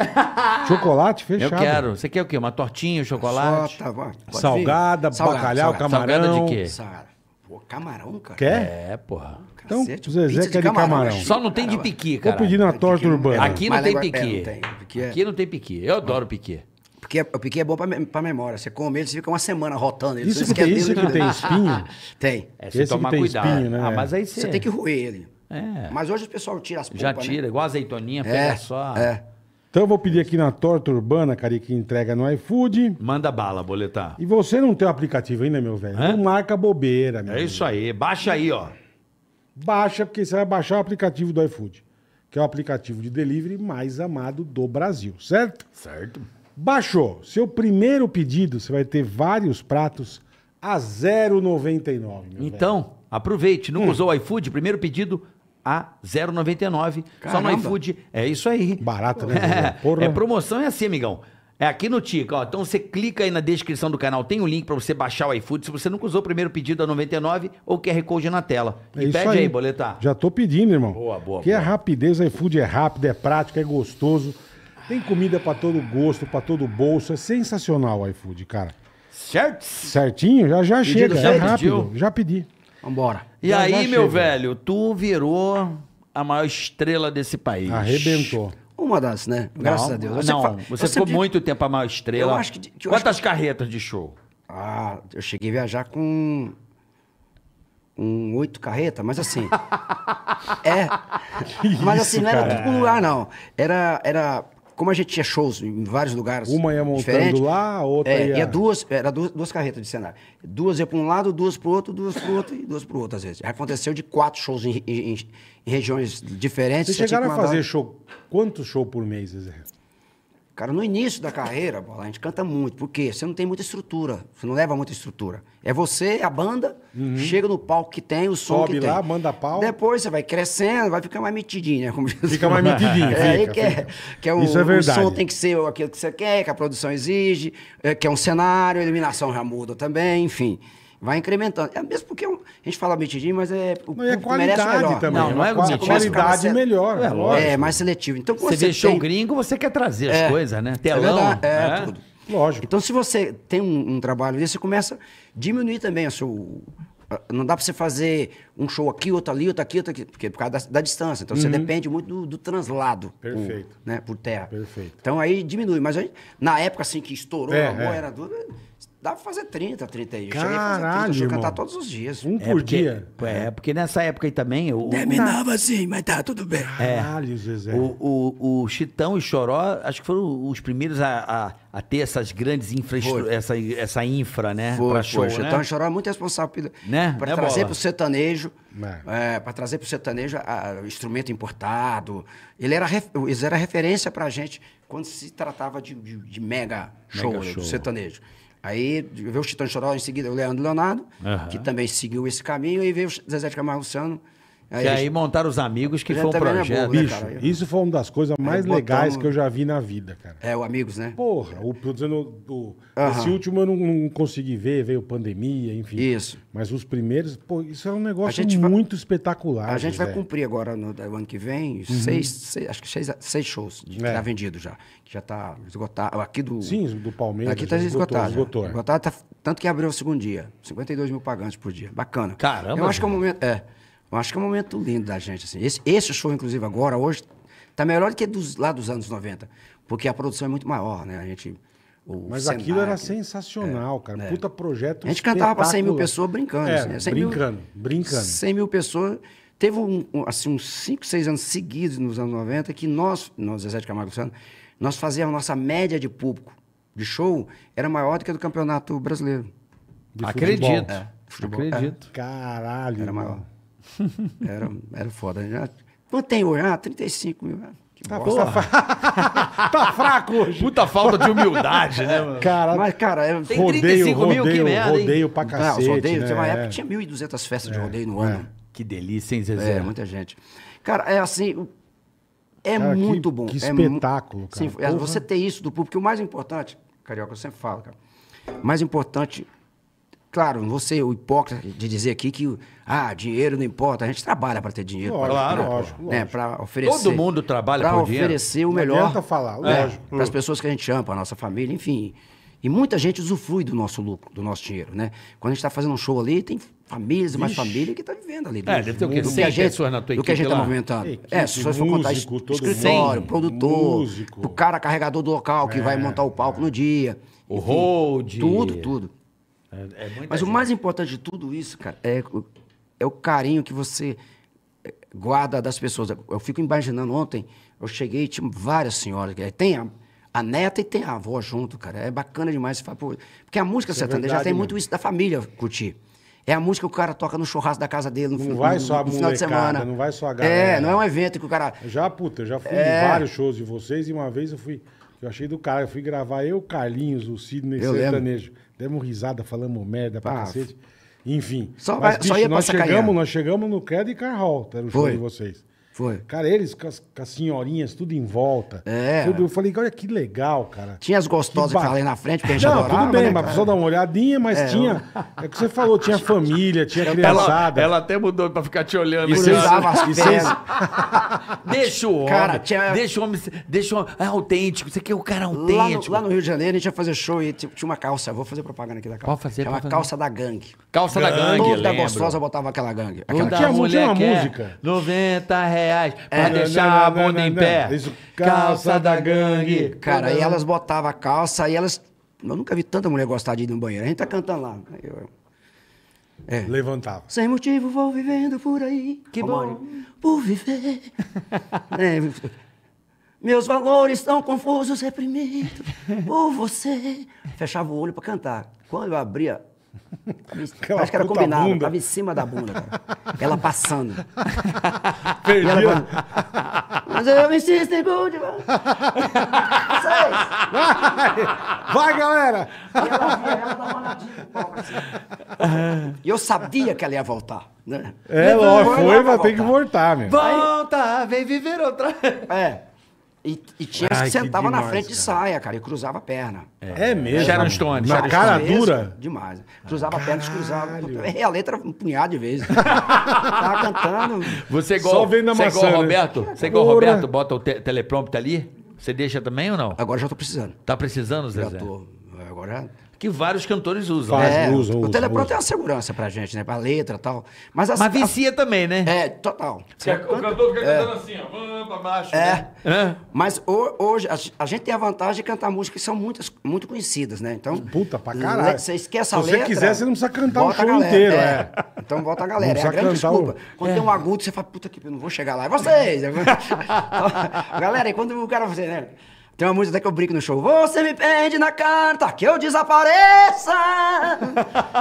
Chocolate Eu fechado. quero. Você quer o quê? Uma tortinha, chocolate? Só, tá. Salgada, Salgado, bacalhau, salgado. camarão. Salgada de quê? Pô, camarão, cara. Quer? É, porra. Então, Cacete, o Zezé pizza quer de camarão. é Só não tem de Caramba. piqui, Vou cara. pedir na torta urbana. Aqui não Mas tem agora- é, piqui. não tem. Piqui é- Aqui não tem piqui. Eu adoro piqui. Porque o piqui é bom pra, me- pra memória. Você come ele, você fica uma semana rotando ele. Isso você que tem, esquece isso dele. que tem espinho. Tem. É, Esse você que tomar tem cuidado. espinho, né? Ah, mas aí você... Você tem que roer ele. É. Mas hoje o pessoal tira as polpas, Já né? tira, igual azeitoninha, É, pega só. é. Então eu vou pedir aqui na torta urbana, cara, que entrega no iFood. Manda bala, boletar. E você não tem o aplicativo ainda, meu velho? Hã? Não marca bobeira, meu É isso aí. Baixa aí, ó. Baixa, porque você vai baixar o aplicativo do iFood, que é o aplicativo de delivery mais amado do Brasil, certo? Certo. Baixou. Seu primeiro pedido, você vai ter vários pratos a 0,99. meu velho. Então, aproveite. Hum. Nunca usou o iFood? Primeiro pedido a 0,99. Só no iFood. É isso aí. Barato, né? Porra. É, promoção é assim, amigão. É aqui no Tica, ó. Então você clica aí na descrição do canal, tem o link pra você baixar o iFood. Se você nunca usou o primeiro pedido a 99 ou QR Code na tela. É E pede aí, boletar. Já tô pedindo, irmão. Boa, boa, Que é boa. rapidez, o iFood é rápido, é prático, é gostoso. Tem comida pra todo gosto, pra todo bolso. É sensacional o iFood, cara. Certo? Certinho? Já já chega, já é rápido. pediu? Já pedi. Vambora. E Já, aí, já meu chega. velho, tu virou a maior estrela desse país. Arrebentou. Uma das, né? Graças Não, a Deus. Não, fa- você ficou sempre- muito tempo a maior estrela. Eu acho que- que eu Quantas carretas de show? Ah, eu cheguei a viajar com um oito carreta, mas assim. é. mas assim, isso, não era cara? tudo com lugar, não. Era, era. Como a gente tinha shows em vários lugares. Uma ia montando lá, a outra é, ia- ia duas, era duas, duas carretas de cenário. Duas ia para um lado, duas para o outro, duas para o outro e duas para o outro, às vezes. Aconteceu de quatro shows em, em- em- regiões diferentes. Vocês chegaram a fazer show. Quantos shows por mês, Zé? Cara, no início da carreira, bola, a gente canta muito. Por quê? Você não tem muita estrutura. Você não leva muita estrutura. É você, a banda, chega no palco que tem, o som Uhum. Sobe que tem. lá, manda pau. Depois você vai crescendo, vai ficar mais metidinho, né? Como. Fica mais metidinho, É, aí fica, que, é, que é o, Isso é verdade. o som tem que ser aquilo que você quer, que a produção exige, é, que é um cenário, a iluminação já muda também, enfim. Vai incrementando. É mesmo porque é um- a gente fala metidinho, mas é o Não, a público merece o qualidade melhor. também. Não, não é Uma metido. qualidade Começa a melhor. É, É, lógico. É, mais seletivo. Então, Você vê show tem- gringo, você quer trazer as É, coisas, né? é Telão. verdade, é, né? tudo. Lógico. Então, se você tem um, um trabalho desse, você começa a diminuir também o seu. Não dá pra você fazer um show aqui, outro ali, outro aqui, outro aqui, porque por causa da, da distância. Então, você depende muito do, do translado. por- Perfeito. né, por terra. Perfeito. Então, aí diminui. Mas aí, na época, assim, que estourou É, amor, é. era tudo. Dá pra fazer 30, 30 aí. Eu Caralho, cheguei a fazer 30, eu cheguei a irmão. cantar todos os dias. Um É por porque, dia. É, porque nessa época aí também. O, Terminava assim, mas tá tudo bem. Caralho, Zezé. O, o, o Chitão e Choró, acho que foram os primeiros a, a, a ter essas grandes infraestruturas, essa, essa infra, né? Foi, pra foi. show, né? Chitão e Choró é muito responsável Né? para Né, trazer Bola? para o sertanejo, É. para trazer para o sertanejo a- a- instrumento importado. Ele era, ref- eles era referência para a gente quando se tratava de, de- de mega show, né, show. do sertanejo. Aí veio o e Choró, em seguida o Leandro Leonardo, Aham. que também seguiu esse caminho, e veio o Zezé de Camargo e Luciano. Que aí montaram os amigos, que foi um é projeto. né, Bicho, cara? isso foi uma das coisas mais botamos- legais que eu já vi na vida, cara. É, o Amigos, né? Porra, o, tô dizendo, o, esse último eu não, não consegui ver, veio pandemia, enfim. Isso. Mas os primeiros, pô, isso é um negócio A gente vai- muito espetacular. A gente vai Zé. cumprir agora no no ano que vem seis, seis- acho que seis, seis shows de, que Uhum. É. tá vendido já. Que já tá esgotado. Aqui do. Sim, do Palmeiras. Aqui tá esgotado. já. esgotou, é. Esgotado, tá- tanto que abriu o segundo dia. 52 mil pagantes por dia. Bacana. Caramba, Eu acho que é um velho. momento. É. Eu acho que é um momento lindo da gente. Assim. Esse, esse show, inclusive, agora, hoje, tá melhor do que dos, lá dos anos 90. Porque a produção é muito maior, né? A gente. o Mas Senac, aquilo era sensacional, cara. é. Puta projeto A gente cantava pra 100 mil pessoas brincando. É, assim, né? 100 mil- brincando, brincando. 100 mil pessoas. Teve um, um, assim, uns 5, 6 anos seguidos nos anos 90 que nós, nós, Zezé de Camargo Luciano, nós fazíamos a nossa média de público de show era maior do que a do Campeonato Brasileiro. De Acredito. futebol. É, futebol. Acredito. Caralho. Era maior. Era, era foda. Já, quanto tem hoje? Ah, 35 mil. Que Tá, bosta. tá fraco hoje. Puta falta de humildade, né, mano? Cara, Mas, cara, era... Tem rodeio, 35 mil, que rodeio, merda, hein? rodeio pra Ah, cacete, os rodeios, né? Tinha uma época É. que tinha 1.200 festas de rodeio no ano. Que delícia, hein, Zezé? É, muita gente. Cara, é assim. É Cara, que- muito bom. que é espetáculo, cara. Sim, é Porra. você ter isso do público. O mais importante, Carioca, eu sempre falo, cara. O mais importante, claro, não vou ser o hipócrita de dizer aqui que ah, dinheiro não importa. A gente trabalha para ter dinheiro. Lógico, pra- claro, pra- lógico, Né, para oferecer. Todo mundo trabalha dinheiro. oferecer o Não melhor. adianta falar, lógico. Para as pessoas que a gente ama, para a nossa família, enfim. E muita gente usufrui do nosso lucro, do nosso dinheiro, né? Quando a gente está fazendo um show ali, tem famílias e mais família que estão vivendo ali. É, deve ter o quê? Do que 100 a gente- pessoas na tua do que a gente está movimentando. Equipe, é, se você for contar escritório, mundo. produtor, Músico. o cara carregador do local que vai montar o palco no dia. O enfim, hold. Tudo, tudo. É, é muita Mas o gente. mais importante de tudo isso, cara, é, o- é o carinho que você eh, guarda das pessoas. Eu fico imaginando ontem, eu cheguei e tinha várias senhoras. que Tem a, a neta e tem a avó junto, cara. É bacana demais. Você fala, pô, porque a música Isso é sertaneja já verdade tem mesmo. muito isso da família curtir. É a música que o cara toca no churrasco da casa dele no, Não fi- vai no- só a no final de semana. não vai só a É, galera. não é um evento que o cara. Já, puta, eu já fui É. em vários shows de vocês e uma vez eu fui. Eu achei do cara, eu fui gravar eu, Carlinhos, o Sidney Eu Sertanejo. Demos risada, falamos merda pra Ah, cacete. Enfim. só Mas, vai- só bicho, ia nós chegamos, nós chegamos no Credo e Carhol, era o show Foi. de vocês. Foi. Cara, eles com as, com as senhorinhas, tudo em volta. É. Tudo, eu falei, olha que legal, cara. Tinha as gostosas Que que falei na frente, porque a gente Não, adorava. tudo bem, né, mas precisou dar uma olhadinha, mas tinha. É o que você falou, tinha família, tinha criançada. Ela, ela até mudou pra ficar te olhando. E assim. vocês- as vocês-. Deixa o homem. Cara, tinha- Deixa o homem. Deixa o homem. É autêntico. Você quer o cara Lá no, autêntico. lá no Rio de Janeiro, a gente ia fazer show e tinha tinha uma calça. Vou fazer propaganda aqui da calça. Pode fazer, Chama pode fazer. calça da gangue. Calça da gangue, Toda gostosa botava aquela gangue. Aquela Tinha tinha uma música. 90 reais pra É, deixar não, a não, bunda não, em não. pé. Isso, calça da gangue. Cara, aí elas botavam a calça e elas. Eu nunca vi tanta mulher gostar de ir no banheiro. A gente tá cantando lá. Aí eu- É. Levantava. Sem motivo vou vivendo por aí. Que bom. Por viver. É, meus valores estão confusos, reprimidos por você. Fechava o olho pra cantar. Quando eu abria. Aquela Acho que era combinado, bunda. tava em cima da bunda, cara. Ela passando. Perdia. E ela Mas eu insisto em continuar. Seis. Vai, galera! E ela via, ela dava uma nadinha cima. E eu sabia que ela ia voltar. Né? É, lógico, foi vai pra ter que voltar. voltar, meu. Volta, vem viver outra. É. E, e tinha Ai, que que sentava na demais, frente de cara. saia, cara, e cruzava a perna. É mesmo. Sharon Stone, Na Sharon cara Mesmo, dura. Demais. Cruzava a perna, descruzava. Errei a letra um punhado de vezes. Tava cantando. Você é igual, Só vendo a você é igual maçã, o né? Roberto? Você é igual. Roberto, bota o te teleprompter ali? Você deixa também ou não? Agora já tô precisando. Tá precisando, Já Zezé? tô. Agora. Que vários cantores usam. Faz. né? É, usa, o usa, teleprompter usa. é uma segurança pra gente, né? Pra letra e tal. Mas, as, Mas vicia também, né? É, total. Você O canta- cantor fica cantando assim, ó. vamos pra baixo. né? É. É. Mas ho- hoje a, a gente tem a vantagem de cantar músicas que são muitas, muito conhecidas, né? Então. Puta, pra caralho. Você esquece Se a você letra. quiser, você não precisa cantar o show galera, inteiro, é. Então bota a galera. Não É a grande cantar o- desculpa. Quando tem um agudo, você fala, puta que eu não vou chegar lá. É vocês! galera, e quando o cara você, né? Tem uma música até que eu brinco no show. Você me pede na carta que eu desapareça.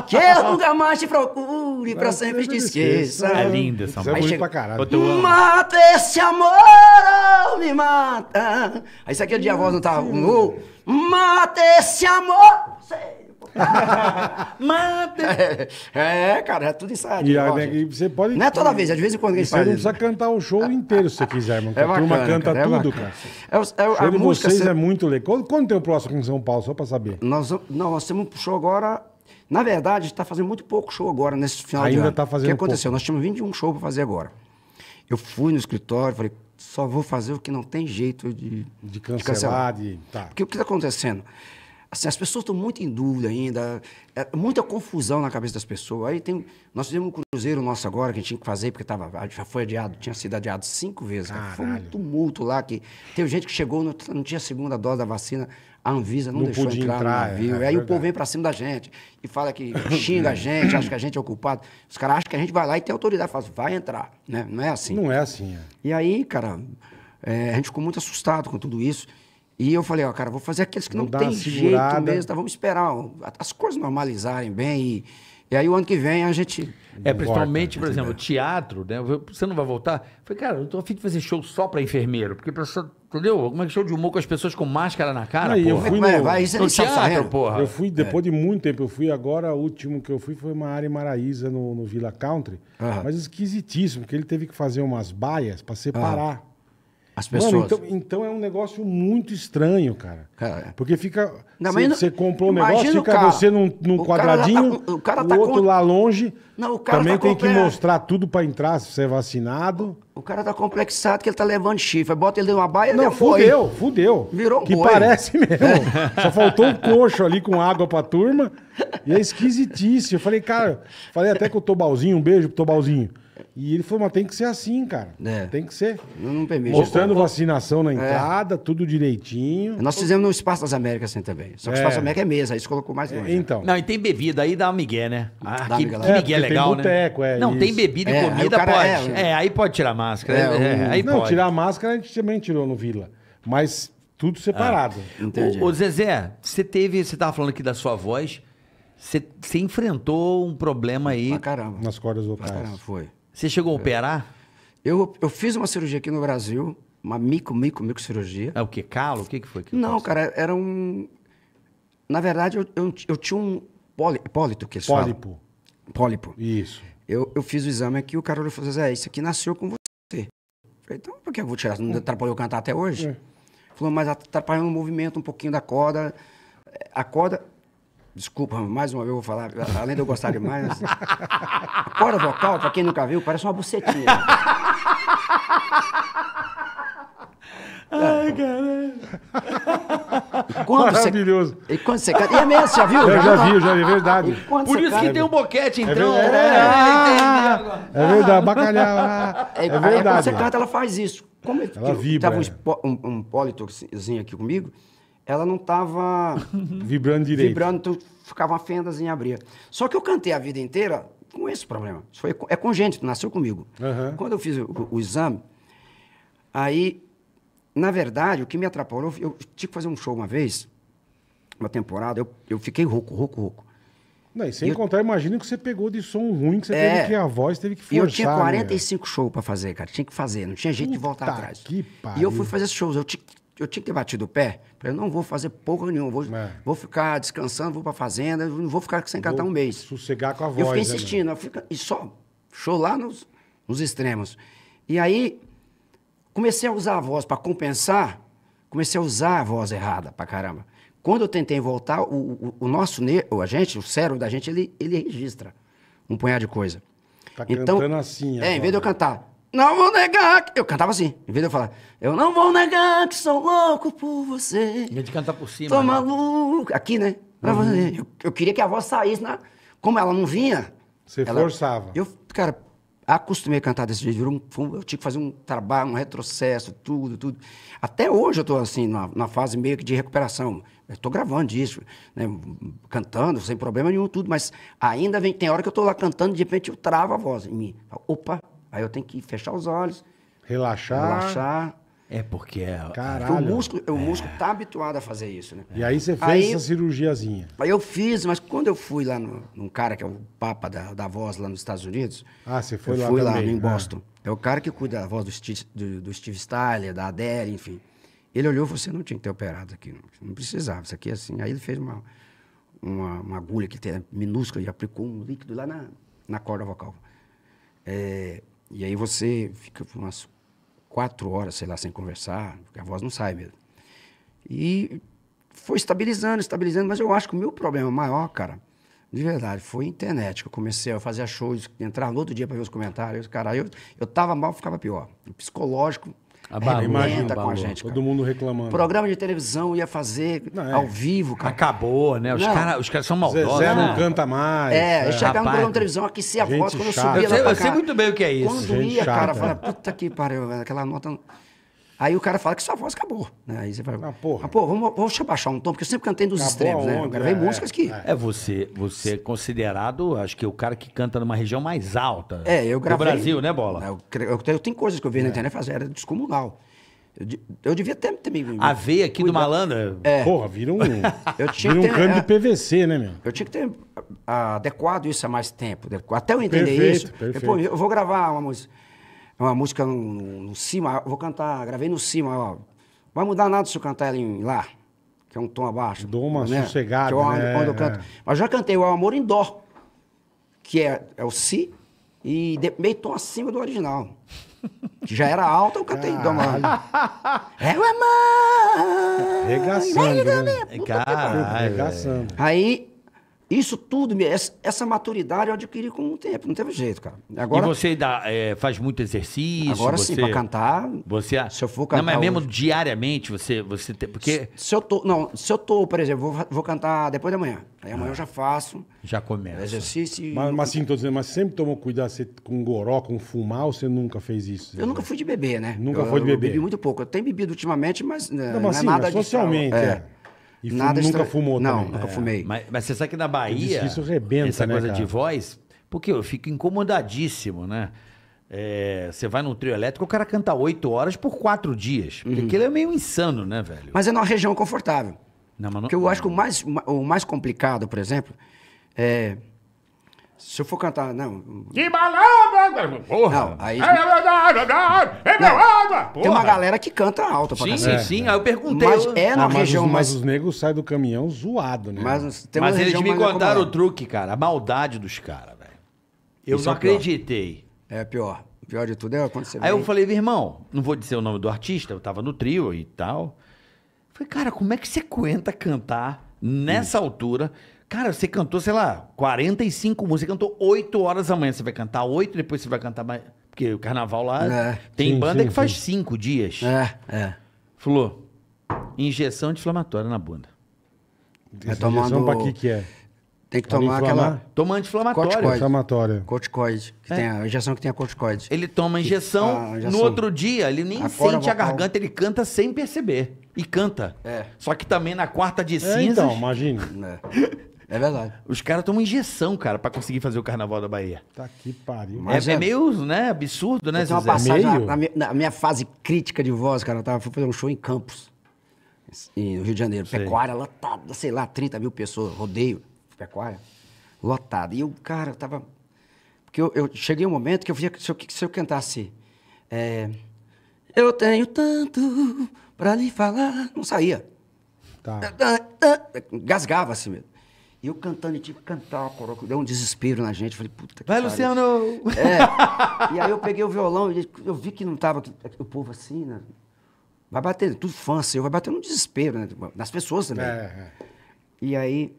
Que eu nunca mais te procure, pra sempre te esqueça. É linda essa é Aí bonito chega- pra caralho. Mata esse amor ou me mata. Aí isso aqui é de a voz não tá. Um, gol. Mata esse amor. Sei. Mata. É, é, cara, é tudo ensaiado. E, a- ó, né, e você pode. Não é toda vez, é de vez em quando que a gente você faz não isso. precisa cantar o show inteiro se você quiser, irmão. É a turma bacana, canta cara, é tudo, bacana. cara. É, o- é, O show a de música. vocês você- é muito legal. Quando, tem o próximo em São Paulo, só pra saber? nós, não, nós temos um show agora. Na verdade, a gente está fazendo muito pouco show agora, nesse final de Ainda ano. tá fazendo O que aconteceu? pouco. Nós tínhamos 21 shows para fazer agora. Eu fui no escritório, falei, só vou fazer o que não tem jeito de, De cancelar, de. Tá. Porque o que está acontecendo? Assim, as pessoas estão muito em dúvida ainda, é muita confusão na cabeça das pessoas. Aí tem, nós fizemos um cruzeiro nosso agora que a gente tinha que fazer, porque tava, já foi adiado, tinha sido adiado cinco vezes. cara. Foi um tumulto lá, que teve gente que chegou, não, não tinha a segunda dose da vacina, a Anvisa não, Não deixou entrar, entrar, no navio. é, é aí o verdade. povo vem pra cima da gente e fala que xinga a gente, acha que a gente é o culpado. Os caras acham que a gente vai lá e tem autoridade, fala, assim, vai entrar, né? Não é assim. Não é assim, é. E aí, cara, é, a gente ficou muito assustado com tudo isso. E eu falei, ó, cara, vou fazer aqueles que não dar tem jeito mesmo, tá? Vamos esperar ó, as coisas normalizarem bem. E, e aí o ano que vem a gente. É, Não principalmente, volta, por exemplo, teatro, né? Você não vai voltar? Eu Falei, cara, eu tô afim de fazer show só pra enfermeiro. Porque, pessoa, entendeu? Como é que show de humor com as pessoas com máscara na cara, Aí, eu fui no- vai, isso é No teatro, porra. Eu fui, depois de muito tempo, eu fui agora, o último que eu fui foi uma área em Maraíza, no, no Villa Country. Mas esquisitíssimo, porque ele teve que fazer umas baias pra separar. As pessoas. Mano, então, então é um negócio muito estranho, cara. Cara, Porque fica. Você comprou um negócio, fica cara. você num, num O tá quadradinho, com- o cara o tá outro com- lá longe. Não, o cara Também tá tem que é. mostrar tudo pra entrar se você é vacinado. o cara tá complexado que ele tá levando chifre. Bota ele numa baia, Não, ele foi. fudeu, fudeu. Virou Que boi. parece mesmo. Só faltou um coxo ali com água pra turma. E é esquisitíssimo. Eu falei, cara, falei até com o Tobalzinho, um beijo pro Tobalzinho. E ele falou, mas tem que ser assim, cara. É. Tem que ser. Não, não permite. Mostrando vacinação É. na entrada, tudo direitinho. Nós fizemos no Espaço das Américas assim também. Só que o É. Espaço das Américas é mesa, aí você colocou mais longe. É, então. Não, e tem bebida, aí dá um migué, né? Ah, Dá que, migué que É, migué tem legal, boteco, né? é, Não, tem isso. bebida e É, comida, cara pode. é- É, aí pode tirar a máscara. É, É, o- aí não, pode. tirar a máscara a gente também tirou no Vila. Mas tudo separado. Entendi. Ô, Zezé, você teve, você tava falando aqui da sua voz, você, você enfrentou um problema aí. Pra caramba. Nas cordas Pra vocais. caramba, foi. Você chegou a operar? Eu, eu fiz uma cirurgia aqui no Brasil, uma mico, mico, mico cirurgia. É o quê? Calo? O que, que foi? que Não, cara, era um. Na verdade, eu, eu, eu tinha um poli, pólito que eles falam. Pólipo. Pólipo. Isso. Eu, eu fiz o exame aqui, o cara olhou e falou assim: é, isso aqui nasceu com você. Falei, então por que eu vou tirar? Não atrapalhou eu cantar até hoje? É. Falou, mas atrapalhou o movimento um pouquinho da corda. A corda. Desculpa, mais uma vez eu vou falar, além de eu gostar demais. assim, a corda vocal, pra quem nunca viu, parece uma bucetinha. Ai, caralho. Maravilhoso. e quando você canta. E é mesmo, você já viu? Eu já vi, eu já vi, é verdade. Por isso que tem um boquete, então. É, É, ah, entendi agora. é verdade, bacalhau. ah, É, É, aí quando verdade. você canta, ela faz isso. Como Ela que vibra, Tava um, é. um, um aqui comigo, ela não tava Vibrando direito. vibrando, então ficava uma fendazinha abria. Só que eu cantei a vida inteira com esse problema. Isso foi, é congênito, nasceu comigo. Aham. Quando eu fiz o, o exame, aí, na verdade, o que me atrapalhou, eu tive que fazer um show uma vez, uma temporada, eu, eu fiquei rouco, rouco, rouco. Não, e sem E eu- contar, imagina que você pegou de som ruim, que você É. teve que a voz teve que E forçar. eu tinha né, 45 shows pra fazer, cara. Tinha que fazer, não tinha jeito de voltar Puta atrás. que E eu fui fazer shows. Eu tinha, eu tinha que ter batido o pé. Eu não vou fazer porra nenhuma. Vou, É. vou ficar descansando, vou pra fazenda, não vou ficar sem cantar Vou um mês. Sossegar com a voz. eu fiquei né, insistindo. eu fico- e só, show lá nos, nos extremos. E aí, comecei a usar a voz pra compensar, comecei a usar a voz errada pra caramba. Quando eu tentei voltar, o, o, o nosso, a gente, o cérebro da gente, ele, ele registra um punhado de coisa. Tá cantando assim É, em agora. vez de eu cantar, não vou negar. que-" Eu cantava assim. Em vez de eu falar, eu não vou negar que sou louco por você. A gente canta por cima. Tô né? maluco. Aqui, né? Fazer. Eu, eu queria que a voz saísse, na... como ela não vinha. Você ela- forçava. Eu, cara, acostumei a cantar desse jeito. virou um- eu tinha que fazer um trabalho, um retrocesso, tudo, tudo. Até hoje eu tô assim, na, na fase meio que de recuperação. Eu tô gravando disco, né, cantando, sem problema nenhum, tudo, mas ainda vem, tem hora que eu tô lá cantando, de repente eu travo a voz em mim. Opa, aí eu tenho que fechar os olhos, Relaxar. relaxar. É porque é. Porque Caralho. o músculo, o músculo tá habituado a fazer isso, né? E aí você fez Aí- essa cirurgiazinha. Aí eu fiz, mas quando eu fui lá no, num cara que é o papa da, da voz lá nos Estados Unidos. Ah, você foi eu lá fui também, lá em. Boston. É o cara que cuida da voz do Steve, do, do Steve Styler, da Adele, enfim. Ele olhou e falou: você não tinha que ter operado aqui, não, não precisava, isso aqui é assim. Aí ele fez uma, uma, uma agulha que tem, minúscula e aplicou um líquido lá na, na corda vocal. É, e aí você fica por umas quatro horas, sei lá, sem conversar, porque a voz não sai mesmo. E foi estabilizando, estabilizando, mas eu acho que o meu problema maior, cara, de verdade, foi a internet. Eu comecei a fazer shows, entrar no outro dia para ver os comentários. Cara, eu, eu tava mal, ficava pior. O psicológico Abalou, arrebenta imagino, com a gente. Todo Cara. mundo reclamando. Programa de televisão ia fazer Não, é. ao vivo, cara. Acabou, né? Os caras os caras são maldosos. Zezé não né? canta mais. É, eu chegava no programa de televisão, aquecia a voz, quando eu chata. subia Eu lá sei- pra eu sei muito bem o que é isso. Quando Gente ia, cara, chata. fala, puta que pariu, aquela nota... Aí o cara fala que sua voz acabou. Né? Aí você fala, Ah, porra. pô, vamos, vamos deixa eu baixar um tom, porque eu sempre cantei dos Acabou extremos, né? Eu aonde? gravei É, músicas que... é. É você, você é considerado, acho que o cara que canta numa região mais alta É, eu gravei. do Brasil, né, Bola? Eu, cre- eu, tenho- coisas que eu vi É. na internet fazer, era descomunal. Eu, eu devia ter, ter me. A veia aqui do cuidado. malandro. É. Porra, vira um, Eu tinha vira um cano de é. PVC, né, meu? Eu tinha que ter ah, adequado isso há mais tempo. Até eu entender Perfeito, isso. Eu, perfeito. pô, eu vou gravar uma música, uma música no, no, no cima, eu vou cantar, gravei no cima, ó. Vai mudar nada se eu cantar ela em lá, que é um tom abaixo. Dou uma sossegada, que é né? onde eu canto. É. Mas já cantei o Amor em Dó, que é, é o Si, e de- meio tom acima do original. Que já era alta, eu cantei em Dó. maior. É o amor. Regaçando, né? Caralho, Regaçando. Aí, isso tudo, essa, maturidade eu adquiri com o tempo, não teve jeito, cara. Agora, e você dá, é, faz muito exercício? agora você, sim, pra cantar. Você, Se eu for Não, mas cantar mesmo hoje- diariamente, você, você tem, porque Se eu tô, não, se eu tô, por exemplo, vou, vou cantar depois da manhã. Aí Ah. amanhã eu já faço já começa. exercício. e- Mas, mas assim, tô dizendo, mas sempre tomou cuidado você, com goró, com fumar, ou você nunca fez isso? Eu nunca fui de beber, né? Nunca eu, foi de eu beber. bebi muito pouco. Eu tenho bebido ultimamente, mas né, Não, não, mas é sim, nada mas de socialmente, extra- é. E Nada nunca extra- fumou Não, também. nunca fumei. Mas, mas você sabe que na Bahia. Isso rebenta, Essa né, coisa cara? de voz. Porque eu fico incomodadíssimo, né? É, você vai num trio elétrico, o cara canta oito horas por quatro dias. Porque aquilo é meio insano, né, velho? Mas é numa região confortável. Não, mas não- Porque eu acho que o mais, o mais complicado, por exemplo, é. Se eu for cantar. Não. Que Porra! Não, aí- É verdade, é meu água! Porra! Tem uma galera que canta alto pra Sim, sim, sim. Aí eu perguntei. Mas eu- é na Ah, mas, região os, mas os negros saem do caminhão zoado, né? Mas, tem Mas eles me contaram o truque, cara. A maldade dos caras, velho. Eu Isso não é acreditei. É pior. O pior de tudo é quando você Aí eu vem- falei, meu irmão, não vou dizer o nome do artista, eu tava no trio e tal. Falei, cara, como é que você aguenta cantar nessa altura? Cara, você cantou, sei lá, 45 músicas, você cantou 8 horas da manhã. Você vai cantar 8, depois você vai cantar mais. Porque o carnaval lá É. tem Sim, banda sim, que faz sim. 5 dias. É, é. Falou, injeção anti-inflamatória na bunda. É tomando- injeção pra que que é? Tem que Pra tomar inflamar? aquela Toma anti-inflamatório. Corticoide. Inflamatória. corticoide. Que É. tem a injeção que tem a corticoide. Ele toma a injeção, a injeção. no outro dia ele nem A sente a garganta, ele canta sem perceber. E canta. É. Só que também na quarta de É, cinzas, então, imagina. É, é verdade. os caras tomam injeção, cara, pra conseguir fazer o carnaval da Bahia. Tá que pariu. Mas é, é é- meio, né, absurdo, né, Eu tenho uma passagem na, Meio? na minha, na minha fase crítica de voz, cara. Eu tava, fui fazer um show em Campos, em- no Rio de Janeiro. Sei. Pecuária lotada, sei lá, 30 mil pessoas, rodeio, pecuária, lotada. E o cara tava. Porque eu, eu cheguei um momento que eu via que se eu, se eu cantasse. é, eu tenho tanto pra lhe falar. Não saía. Tá. Gasgava assim mesmo. E eu cantando, e tive que cantar uma coroa, deu um desespero na gente. Falei, puta que Vai, pariu. Luciano! É. E aí eu peguei o violão e eu vi que não tava o povo assim, né? Vai bater, tudo fã seu, vai bater no desespero, né? Nas pessoas também. É, é. E aí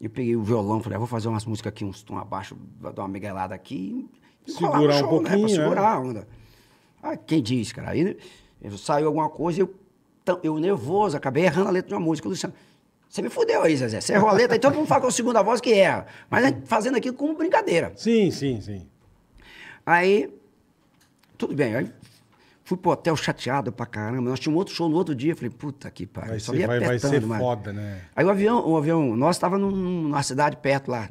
eu peguei o violão, falei, ah, vou fazer umas músicas aqui, uns tom abaixo, vou dar uma miguelada aqui. Segurar no um pouquinho, Né? Pra né? segurar a onda. Ah, quem diz, cara? Aí eu- saiu alguma coisa, eu, eu nervoso, acabei errando a letra de uma música. Luciano, Você me fudeu aí, Zezé. Você errou a letra, aí todo mundo fala com a segunda voz que erra. Mas a gente fazendo aquilo como brincadeira. Sim, sim, sim. Aí, tudo bem. Aí fui pro hotel chateado pra caramba. Nós tínhamos outro show no outro dia. Falei, puta que pariu. Vai só ser, ia vai, vai apertando, ser mano. foda, né? Aí o avião, o avião nosso estava numa cidade perto lá.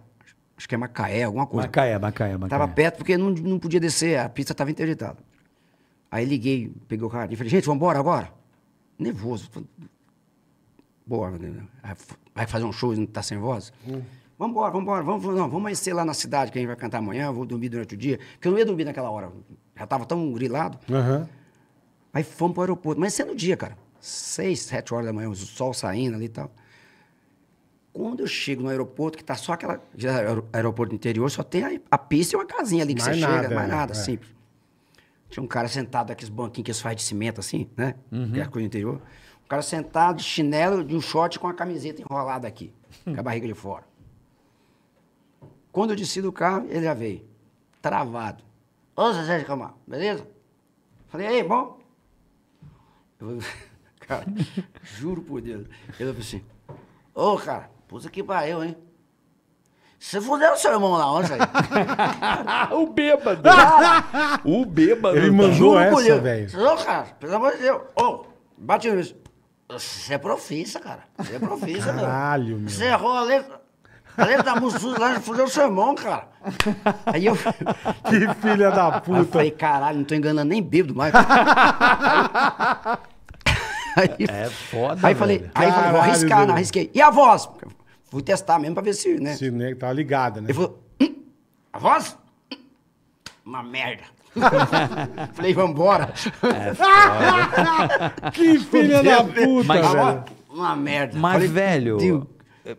Acho que é Macaé, alguma coisa. Macaé, Macaé, Macaé. Tava perto porque não, não podia descer, a pista estava interditada. Aí liguei, peguei o cara e falei, gente, vamos embora agora? Nervoso. Né? vai fazer um show e não tá sem voz? Vamos embora, vamos embora, vamos, não, vamos amanhecer lá na cidade que a gente vai cantar amanhã, vou dormir durante o dia. Porque eu não ia dormir naquela hora, já tava tão grilado. Aham. Aí fomos pro aeroporto, mas sendo dia, cara. Seis, sete horas da manhã, o sol saindo ali e tal. Quando eu chego no aeroporto, que tá só aquela. Aer- aeroporto interior, só tem a, a pista e uma casinha ali que Mais você nada, chega, mais é, nada, é. simples. Tinha um cara sentado naqueles banquinhos que eles fazem de cimento assim, né? Que é a coisa interior. Cara sentado de chinelo, de um short com a camiseta enrolada aqui, com a barriga de fora. Quando eu desci do carro, ele já veio, travado. Ô, Zezé de Camargo, beleza? Falei, aí, bom? Eu, cara, juro por Deus. Ele falou assim, ô, cara, puta que pariu, hein? Você fudeu o seu irmão lá ontem, o bêbado. o bêbado. Ele tá? mandou Juro essa, velho. Ô, cara, pelo amor de Deus. Ô, bate no Você é profissa, cara. Você é profissa, meu. Caralho, meu. Você errou a letra. A letra da música lá fudeu o seu irmão, cara. Aí eu, Que filha da aí eu puta. falei, caralho, não tô enganando nem bêbado mais. aí, É foda, aí falei, velho. aí eu falei, vou arriscar, não arrisquei. E a voz? Fui testar mesmo pra ver se, né? Esse nego tava ligado, né? Ele falou, "Hum, a voz? Hum, Uma merda. Falei, vambora. Que filha da puta, Mas- velho. Uma merda. Mas, Falei, velho, Deus.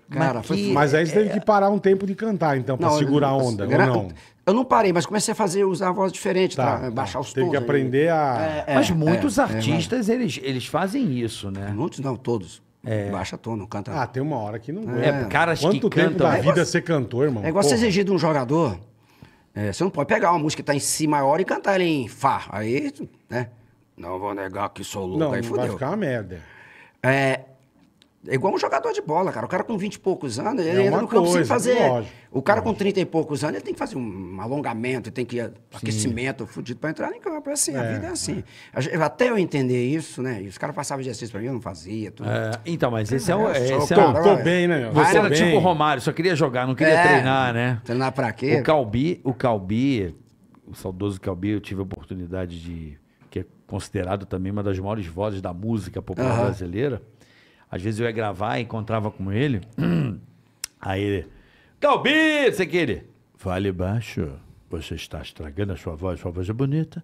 mas Cara, foi que- Mas aí você teve que parar um tempo de cantar, então, pra Não, segurar a onda, ou gra- não? Eu não parei, mas comecei a fazer, usar a voz diferente, Tá, tá? tá. baixar os Tem tons. que aí. aprender a... É, Mas é, muitos é, artistas, eles, eles fazem isso, né? É, muitos não, todos. Baixa tom, não canta. Ah, tem uma hora que não É, aguenta. caras Quanto que tempo cantam... da É vida você cantou, irmão? é igual você exigir de um jogador. É, você não pode pegar uma música que tá em si maior e cantar ela em Fá. Aí, né? Não vou negar que sou louco. Não, aí vai fudeu. ficar uma merda. É, é igual um jogador de bola, cara. O cara com 20 e poucos anos, ele É entra uma no campo sem fazer. lógico, o cara com 30 e poucos anos, ele tem que fazer um alongamento, tem que ir aquecimento fudido pra entrar em campo. É assim, a É, vida é assim. A gente- Até eu entender isso, né? E os caras passavam exercício pra mim, eu não fazia. Tudo. É, então, mas esse é o... É, Esse é Tô vai. bem, né, meu? você Tô era bem. tipo o Romário, só queria jogar, não queria É, treinar, né? Treinar pra quê? O Calbi, o Calbi, o saudoso Calbi, eu tive a oportunidade de. que é considerado também uma das maiores vozes da música popular brasileira. Às vezes eu ia gravar, encontrava com ele. Aí ele. Calbi! Sei que ele. Fale baixo. Você está estragando a sua voz. Sua voz é bonita.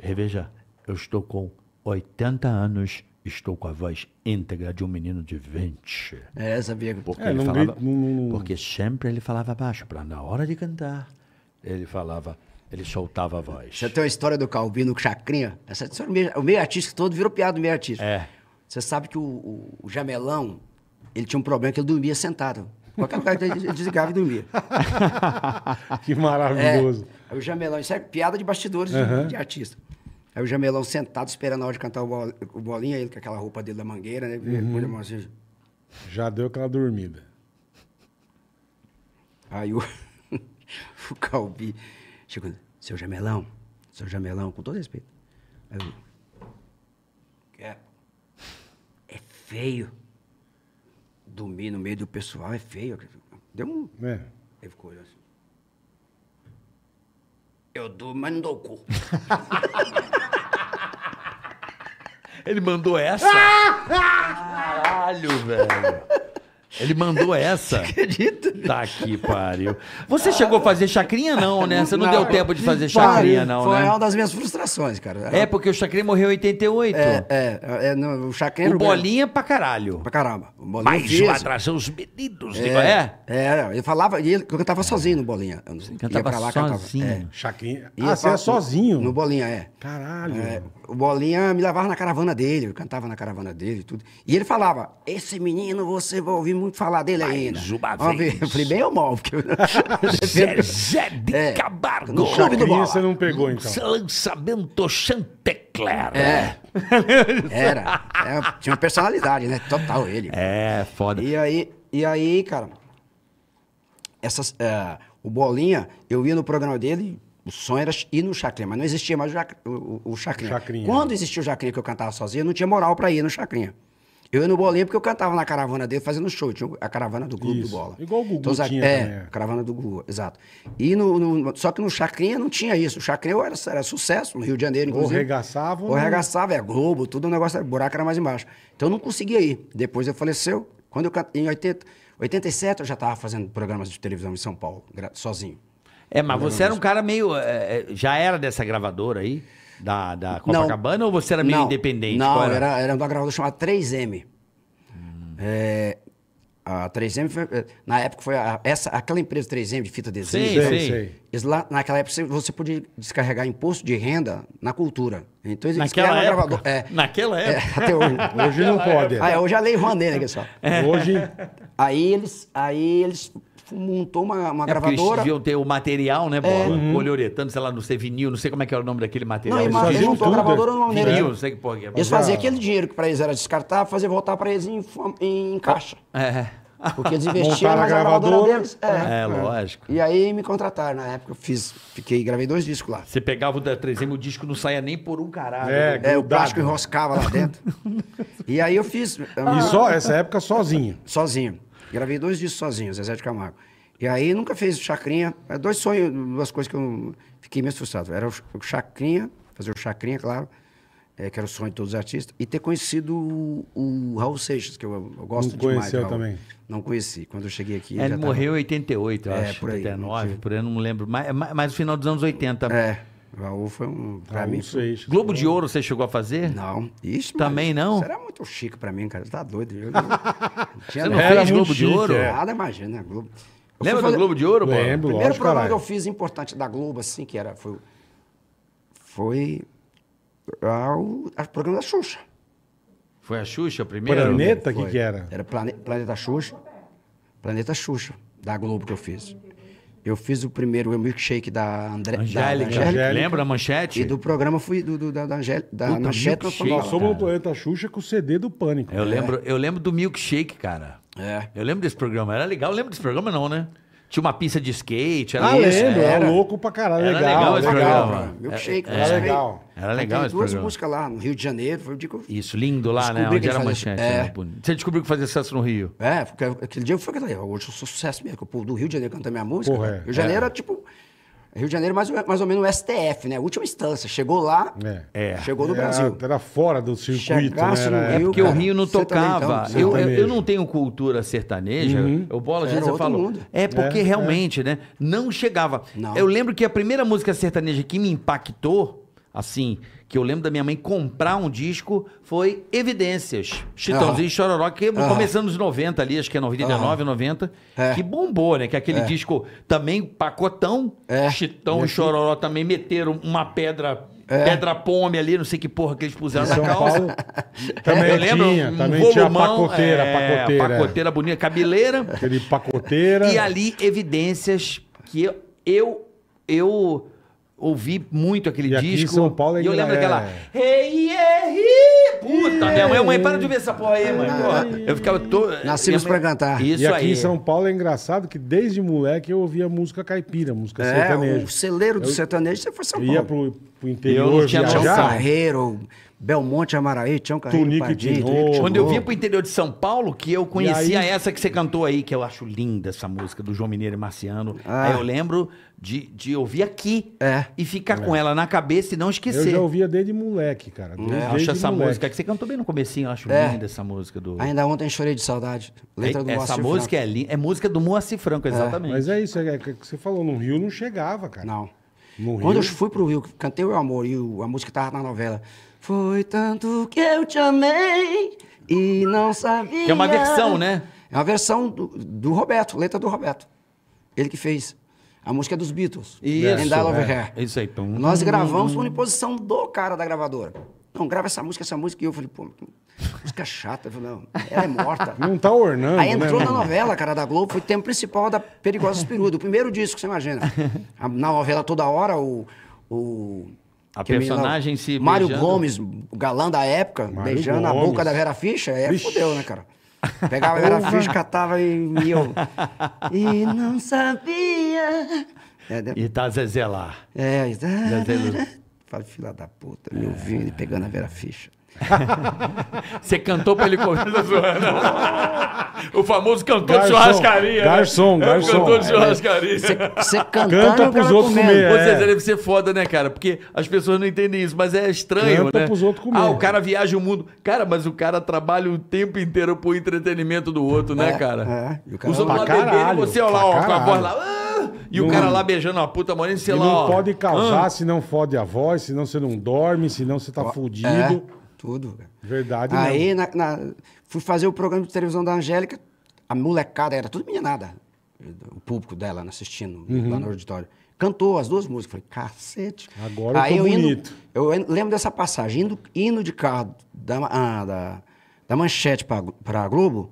Reveja, eu estou com 80 anos. Estou com a voz íntegra de um menino de 20. É, sabia. Porque, É, ele não falava, grita- não- não- porque sempre ele falava baixo, para na hora de cantar, ele falava, ele soltava a voz. Você tem uma história do Calbino com Chacrinha? Essa história, o meio, o meio artístico todo virou piada do meio artístico. É. Você sabe que o, o- o Jamelão, ele tinha um problema que ele dormia sentado. Qualquer lugar ele desligava e dormia. Que É. maravilhoso. Aí o Jamelão, isso é piada de bastidores de- Aham. de, artista. Aí o Jamelão sentado esperando a hora de cantar o, bol- o bolinha, ele com aquela roupa dele da mangueira, né? Uhum. Assim. Já deu aquela dormida. Aí o, o Calbi chegou, seu Jamelão, seu Jamelão, com todo respeito. Aí eu, é, é feio. Dormir no meio do pessoal é feio. Deu um. É. Ele ficou olhando assim. Eu durmo, mas não dou cu. Ele mandou essa? Caralho, velho. Ele mandou essa. Acredita? Tá que pariu. Você chegou a fazer chacrinha, não, né? Você não, deu tempo de fazer chacrinha, não, Foi né? uma das minhas frustrações, cara. É, porque o chacrinha morreu em 88. É, é, é, não, o Chacrinha o era bolinha pra caralho. Pra caramba. O Bolinha Mais fez. uma atração, os meninos. É? É, é, ele falava, eu cantava sozinho no Bolinha. Eu não sei, Cantava lá, cantava. sozinho. É. Chaquinha. Ia Ah, você é sozinho? No Bolinha, é. Caralho. É, o Bolinha me levava na caravana dele, eu cantava na caravana dele e tudo. E ele falava, esse menino você vai ouvir muito falar dele ainda. uma Vamos ver. vez. Eu falei, bem ou mal? Porque... Zezé de É, Camargo. no Clube do Bola. você não pegou, então. Lançamento Chantecler. É. Era. É, tinha uma personalidade, né? Total ele. É, foda. E aí, e aí, cara, essas, é, o Bolinha, eu ia no programa dele, o sonho era ir no Chacrinha, mas não existia mais o, Jac- o, o Chacrinha. Chacrinha. Quando existia o Chacrinha que eu cantava sozinho, eu não tinha moral pra ir no Chacrinha. Eu ia no Bolinha porque eu cantava na caravana dele fazendo show, tinha a caravana do Clube Isso. do Bola. Igual o Gugu Então, tinha é, também, é. a caravana do Gugu, exato. E no, no- só que no Chacrinha não tinha isso. O Chacrinha era, era sucesso no Rio de Janeiro, Ou inclusive. ou Ou não. arregaçava, é Globo, tudo o negócio, o buraco era mais embaixo. Então eu não conseguia ir. Depois ele faleceu. Quando eu em 80, 87 eu já estava fazendo programas de televisão em São Paulo, sozinho. É, mas você era um cara meio. é, é, já era dessa gravadora aí? Da, da Não. Copacabana ou você era meio Não, independente? Não, Qual era, era uma gravadora chamada 3M. Hum. É, a 3M, foi, é, na época, foi a- essa, aquela empresa 3M de fita adesiva. Sim, sim. Eles lá, naquela época você- podia descarregar imposto de renda na cultura. Então eles Naquela época? gravadora. É, Naquela é, época? até hoje. Hoje não pode. Ah, é, hoje a lei Rouanet, né, pessoal? Hoje, Aí eles, aí eles montou uma, uma É porque eles gravadora. deviam ter o material, né, Bola? Poliuretano, sei lá, não sei, vinil, não sei como é que era o nome daquele material. Não, Eles mas eles montou a tudo, gravadora é. uma maneira. Vinil, não sei que porra que é. Eles faziam aquele dinheiro que para eles era descartar, fazer voltar para eles em, em caixa. É, Porque eles a na gravadora, gravadora, deles. É. é, lógico. E aí me contrataram. Na época eu fiz, fiquei, gravei dois discos lá. Você pegava o da 3M, o disco não saía nem por um caralho. É, É, o plástico enroscava lá dentro. e aí eu fiz e só essa época sozinho. sozinho. Gravei dois discos sozinho, Zezé de Camargo. E aí nunca fez Chacrinha. É dois sonhos, duas coisas que eu fiquei meio frustrado. Era o Ch- o Chacrinha, fazer o Chacrinha, claro, é, que era o sonho de todos os artistas, e ter conhecido o, o Raul Seixas, que eu, eu gosto Não demais. conheceu do Raul. também? Não conheci. Quando eu cheguei aqui. Ele já tava- morreu em 88, eu É, acho. por aí, 89, mentira. por aí, eu não lembro. Mas, mas, mas no final dos anos 80. É, Raul foi um. Pra Raul mim, Seixas. Globo de Ouro você chegou a fazer? Não. Ixi, Também não? Isso era muito chique pra mim, cara. Você tá doido. Eu não, tinha Você não fez Globo de chique, Ouro? é. Nada, imagina, Globo. Eu Lembra do fazer- Globo de Ouro, Bola? Lembro, O primeiro lógico, programa caralho. que eu fiz importante da Globo, assim, que era, foi, o- foi o, programa da Xuxa. Foi a Xuxa o primeiro? Planeta, o que que era? Era Plane- Planeta Xuxa. Planeta Xuxa, da Globo que eu fiz. Eu fiz o primeiro o milkshake da André. da- da Angélica. Angélica. Lembra a manchete? E do programa fui do, do- da, da, Angé- da Puta, Manchete. Nós somos no Planeta Xuxa com o CD do Pânico. Eu, lembro, eu lembro do Milkshake, cara. É. Eu lembro desse programa. Era legal. Eu lembro desse programa, não, né? Tinha uma pista de skate. Era Ah, isso, lembro, era era. louco pra caralho. Era legal, legal esse legal. programa. Milkshake. Era participei. legal. Era legal esse duas programa. músicas lá no Rio de Janeiro. Foi o dia que eu... Isso, lindo lá, né? Descobri Onde que era a ele fazia- manchete. é. né? Você descobriu que fazia sucesso no Rio? É, porque aquele dia foi aquele Hoje eu sou sucesso mesmo, que o povo do Rio de Janeiro canta minha música. Porra, cara. é. Rio de Janeiro é tipo. Rio de Janeiro mais, ou- mais ou menos o STF, né? Última instância. Chegou lá, É. É. chegou no Era, Brasil. era fora do circuito, Chegasse né? Era- Rio, Porque o cara, Rio não então, tocava. você eu, eu, eu não tenho cultura sertaneja. O Bola, às Era vezes você outro falou. mundo. É porque É, realmente, né? Não chegava. Não. Eu lembro que a primeira música sertaneja que me impactou, assim, que eu lembro da minha mãe comprar um disco, foi Evidências. Chitãozinho e Chororó, que Aham. começando nos 90 ali, acho que é 99, 90, É. que bombou, né? Que aquele disco também pacotão. É. Chitão e Chororó também meteram uma pedra. É. Pedra pome ali, não sei que porra que eles puseram Em na São calça. Paulo também Eu lembro tinha, um também tinha volumão, pacoteira, é, pacoteira. é. pacoteira bonita, cabeleira. Aquele pacoteira. E ali, evidências que eu, eu, eu ouvi muito aquele E aqui em disco. São Paulo é e eu lembro engra- daquela. é. Hey, yeah, hi. Puta, minha mãe, mãe, para de ver essa porra aí, mãe. Porra. Eu ficava todo. Nascemos mãe- pra cantar. Isso E aqui aí. em São Paulo é engraçado que desde moleque eu ouvia música caipira, música É, sertaneja. o celeiro do sertanejo, você foi São Eu Paulo. ia pro, pro Eu interior não tinha viajar. Carreiro, Belmonte, Amaraí, Tião Carreiro, Tunique Padim, de novo. Quando eu vinha pro interior de São Paulo, que eu conhecia aí- essa que você cantou aí, que eu acho linda essa música do João Mineiro e Marciano. Ah. Aí eu lembro de, de ouvir aqui É. e ficar com ela na cabeça e não Eu esquecer. já ouvia desde moleque, cara. Desde, Eu acho essa moleque. música que você cantou bem no comecinho, eu acho É. linda essa música do. Ainda ontem chorei de saudade. Letra do essa Moacir música Franco. é linda. É música do Moacir Franco, exatamente. Mas é isso, é que você falou, no Rio não chegava, cara. Não. No Quando Rio. eu fui pro Rio, cantei o amor e o- a música tava na novela. Foi tanto que eu te amei e não sabia. Que é uma versão, né? É uma versão do, do Roberto, letra do Roberto. Ele que fez. A música é dos Beatles. Isso, And I Love é. Her. Isso aí. Pum. Nós gravamos por imposição do cara da gravadora. Não, grava essa música, essa música. E eu falei, pô, Música chata. Eu falei, não, ela é morta. Não tá ornando, Aí entrou né, na mano? novela, cara, da Globo, foi tema principal da Perigosa Peruda, o primeiro disco, você imagina. A- Na novela toda hora, o. o A menino lá, personagem se Mário beijando. Gomes, galã da época, Mário beijando a Gomes. boca da Vera Ficha, é Vixe. fudeu, né, cara? Pegava a Vera Ficha, catava e, e eu. E não sabia. É, né? E tá Zezé lá. É, Zezé Lu. Fala, filha da puta, me ouvindo e pegando a Vera Ficha. Você cantou pra ele comer da zoando. O famoso cantor de Garçom, churrascaria. né? garçom, É o garçom. Cantor de churrascaria. Você Canta eu pros outros comer. comer, Ou É. deve ser foda, né, cara? Porque as pessoas não entendem isso, mas é estranho, Canta né? pros outros comer. Ah, o cara viaja o mundo. Cara, mas o cara trabalha o tempo inteiro pro entretenimento do outro, né, É, cara? é. E o cara Os outros lá bebendo e você, ó lá, ó, com a voz lá. E o Não- cara lá beijando a puta morena, sei E lá, não ó. pode causar Ah, se não fode a voz, senão você não dorme, senão você tá fudido. É, tudo. cara. Verdade Aí mesmo. na- na- fui fazer o programa de televisão da Angélica, a molecada era tudo meninada, o público dela né, assistindo Uhum. lá no auditório. Cantou as duas músicas. Falei, cacete. Agora eu tô indo- bonito. eu en- lembro dessa passagem, indo, indo de carro da, ah, da, da Manchete pra, pra Globo,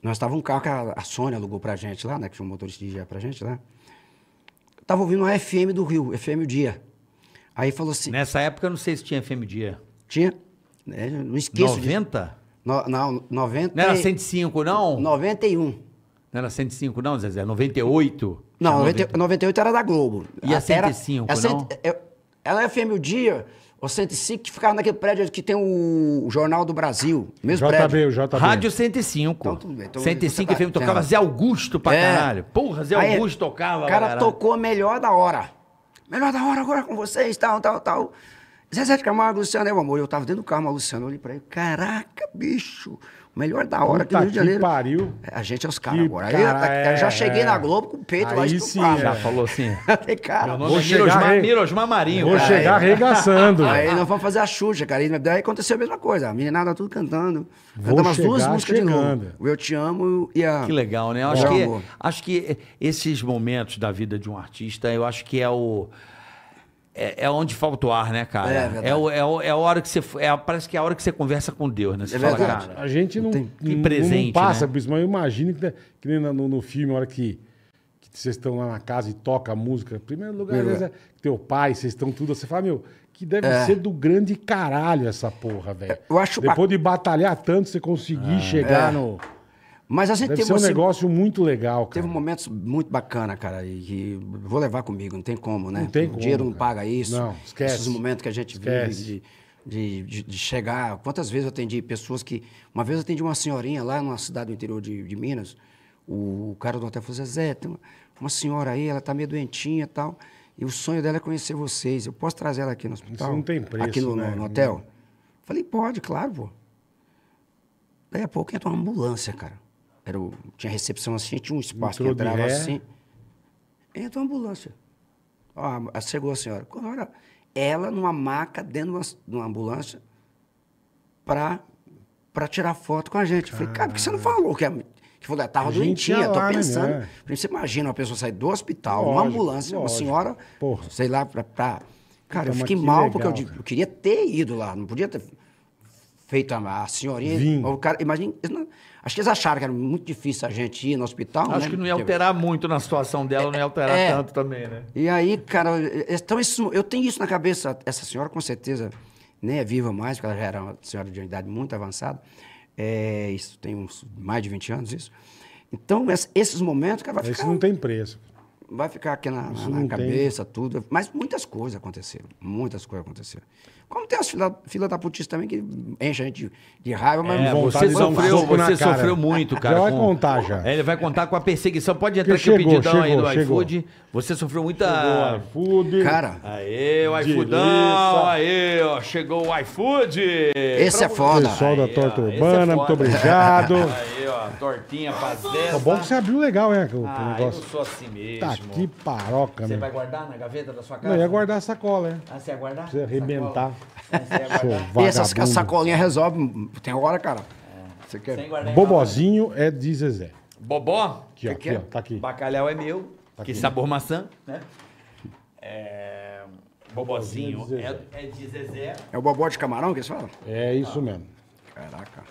nós estávamos um carro que a, a Sônia alugou pra gente lá, né? Que tinha um motorista de dia pra gente lá. Eu tava ouvindo uma FM do Rio, FM Dia. Aí falou assim, Nessa época eu não sei se tinha FM Dia. tinha, né, não esqueço disso. 90? No, não, 90. Não era e- 105, não? 91. Não era 105, não, Zezé? 98? Não, Tinha 90, 98 era da Globo. E a Até era- 105 a cento- não? eu- Ela é FM o dia, o 105, que ficava naquele prédio que tem o, o Jornal do Brasil. Mesmo JB, prédio. o JB. Rádio 105. Então, tudo bem. Então, 105 você tá- FM tocava é. Zé Augusto pra É. caralho. Porra, Zé Aí, Augusto tocava. O cara caralho. tocou melhor da hora. Melhor da hora agora com vocês, tal, tal, tal. Zezé de Camargo, Luciano, eu, amor. Eu tava dentro do carro, mas o Luciano, eu olhei pra ele. Caraca, bicho. Melhor da hora aqui Puta no Rio de que Janeiro. pariu. É, A gente é os caras Que agora. Aí cara, eu, eu já é, cheguei é. na Globo com o peito lá Aí estufado. sim, Já é. falou assim. Falei, cara, Meu nome Vou é chegar Mirosmar, Marinho. Vou cara. chegar arregaçando. Aí nós vamos fazer a Xuxa, cara. E daí aconteceu a mesma coisa. A meninada tudo cantando. Vou Cantamos as duas músicas de chegando. novo. O Eu Te Amo e a... Que legal, né? Eu acho, que, acho que esses momentos da vida de um artista, eu acho que é o. É, é onde falta o ar, né, cara? É verdade. É, o, é, o- é a hora que você. É, parece que é a hora que você conversa com Deus, né? Você É fala, verdade. cara. A gente não, Tem- não, que presente, não passa né? por isso, mas eu imagino que, que nem no, no filme, a hora que, que vocês estão lá na casa e toca a música, em primeiro lugar, às vezes, é teu pai, vocês estão tudo, você fala, meu, que deve ser do grande caralho essa porra, velho. É. Eu acho Depois de batalhar tanto, você conseguir chegar no... Mas a gente Deve teve, ser um assim, negócio muito legal, cara. teve momentos muito bacana, cara, e que vou levar comigo, não tem como, né? Não tem o como, dinheiro não paga isso. Não, esquece. Esses momentos que a gente Esquece. vive de, de, de- chegar. Quantas vezes eu atendi pessoas que. Uma vez eu atendi uma senhorinha lá numa cidade do interior de, de Minas. O, cara do hotel falou: Zezé, tem uma, uma senhora aí, ela tá meio doentinha e tal. E o sonho dela é conhecer vocês. Eu posso trazer ela aqui no hospital? não tem preço, Aqui no, no- né? no hotel? Falei, pode, claro, pô. Daí a pouco entra uma ambulância, cara. Era o, tinha recepção assim, tinha um espaço Entrou que entrava assim. Entra uma ambulância. Ó, a- chegou a senhora. Era ela numa maca dentro de uma, de uma ambulância pra, pra tirar foto com a gente. Eu falei, cara, por que você não falou que, a, que falou, tava A gente ia doentinha? Tô né, pensando. né? Você imagina uma pessoa sair do hospital, uma Lógico, ambulância, uma lógico. senhora, Porra. sei lá, pra. pra- Cara, Puta, eu fiquei que mal porque eu, legal, digo, cara. eu queria ter ido lá, não podia ter feito a, a senhorinha. Vim. O cara, imagina, acho que eles acharam que era muito difícil a gente ir no hospital. Acho né? que não ia Porque- alterar muito na situação dela, não ia alterar É. tanto também, né? E aí, cara, então isso, eu tenho isso na cabeça. Essa senhora, com certeza, nem é viva mais, porque ela já era uma senhora de uma idade muito avançada. É, isso tem uns mais de 20 anos, isso. Então, es- esses momentos, cara, vai Isso ficar, não tem preço. Vai ficar aqui na, na- na não tem. cabeça, tudo. Mas muitas coisas aconteceram. Muitas coisas aconteceram. Como tem as fila, fila da putice também que enche a gente de, de raiva, mas É, você um sofreu, você sofreu muito, cara. Já vai com- contar, já. É, ele vai contar com a perseguição. Pode entrar aqui o chegou, pedidão aí chegou, do chegou. iFood. Você sofreu muita. Chegou o iFood. Cara, Aê, o iFoodão, aê, ó, chegou o iFood. esse é foda. Pessoal da Aí, Torta esse é Urbana, muito obrigado. Aí, tortinha pra Zé. É bom que você abriu legal, né? O Ah, eu negócio. sou assim mesmo. Tá que paroca, Você vai guardar na gaveta da sua casa? Não, eu ia guardar a sacola, né? Ah, você ia guardar? Pra você arrebentar. Sacola? Ah, você ia Seu guardar? E essas vagabundo. sacolinhas resolvem. Tem hora, cara. Você quer? Sem guardar em Bobozinho é de Zezé. Bobó? Aqui, ó, que aqui, é? ó, tá aqui. Bacalhau é meu. Tá que aqui. sabor maçã, né? É... Bobozinho é de é, é de Zezé. É o bobó de camarão que eles falam? É isso mesmo. Caraca.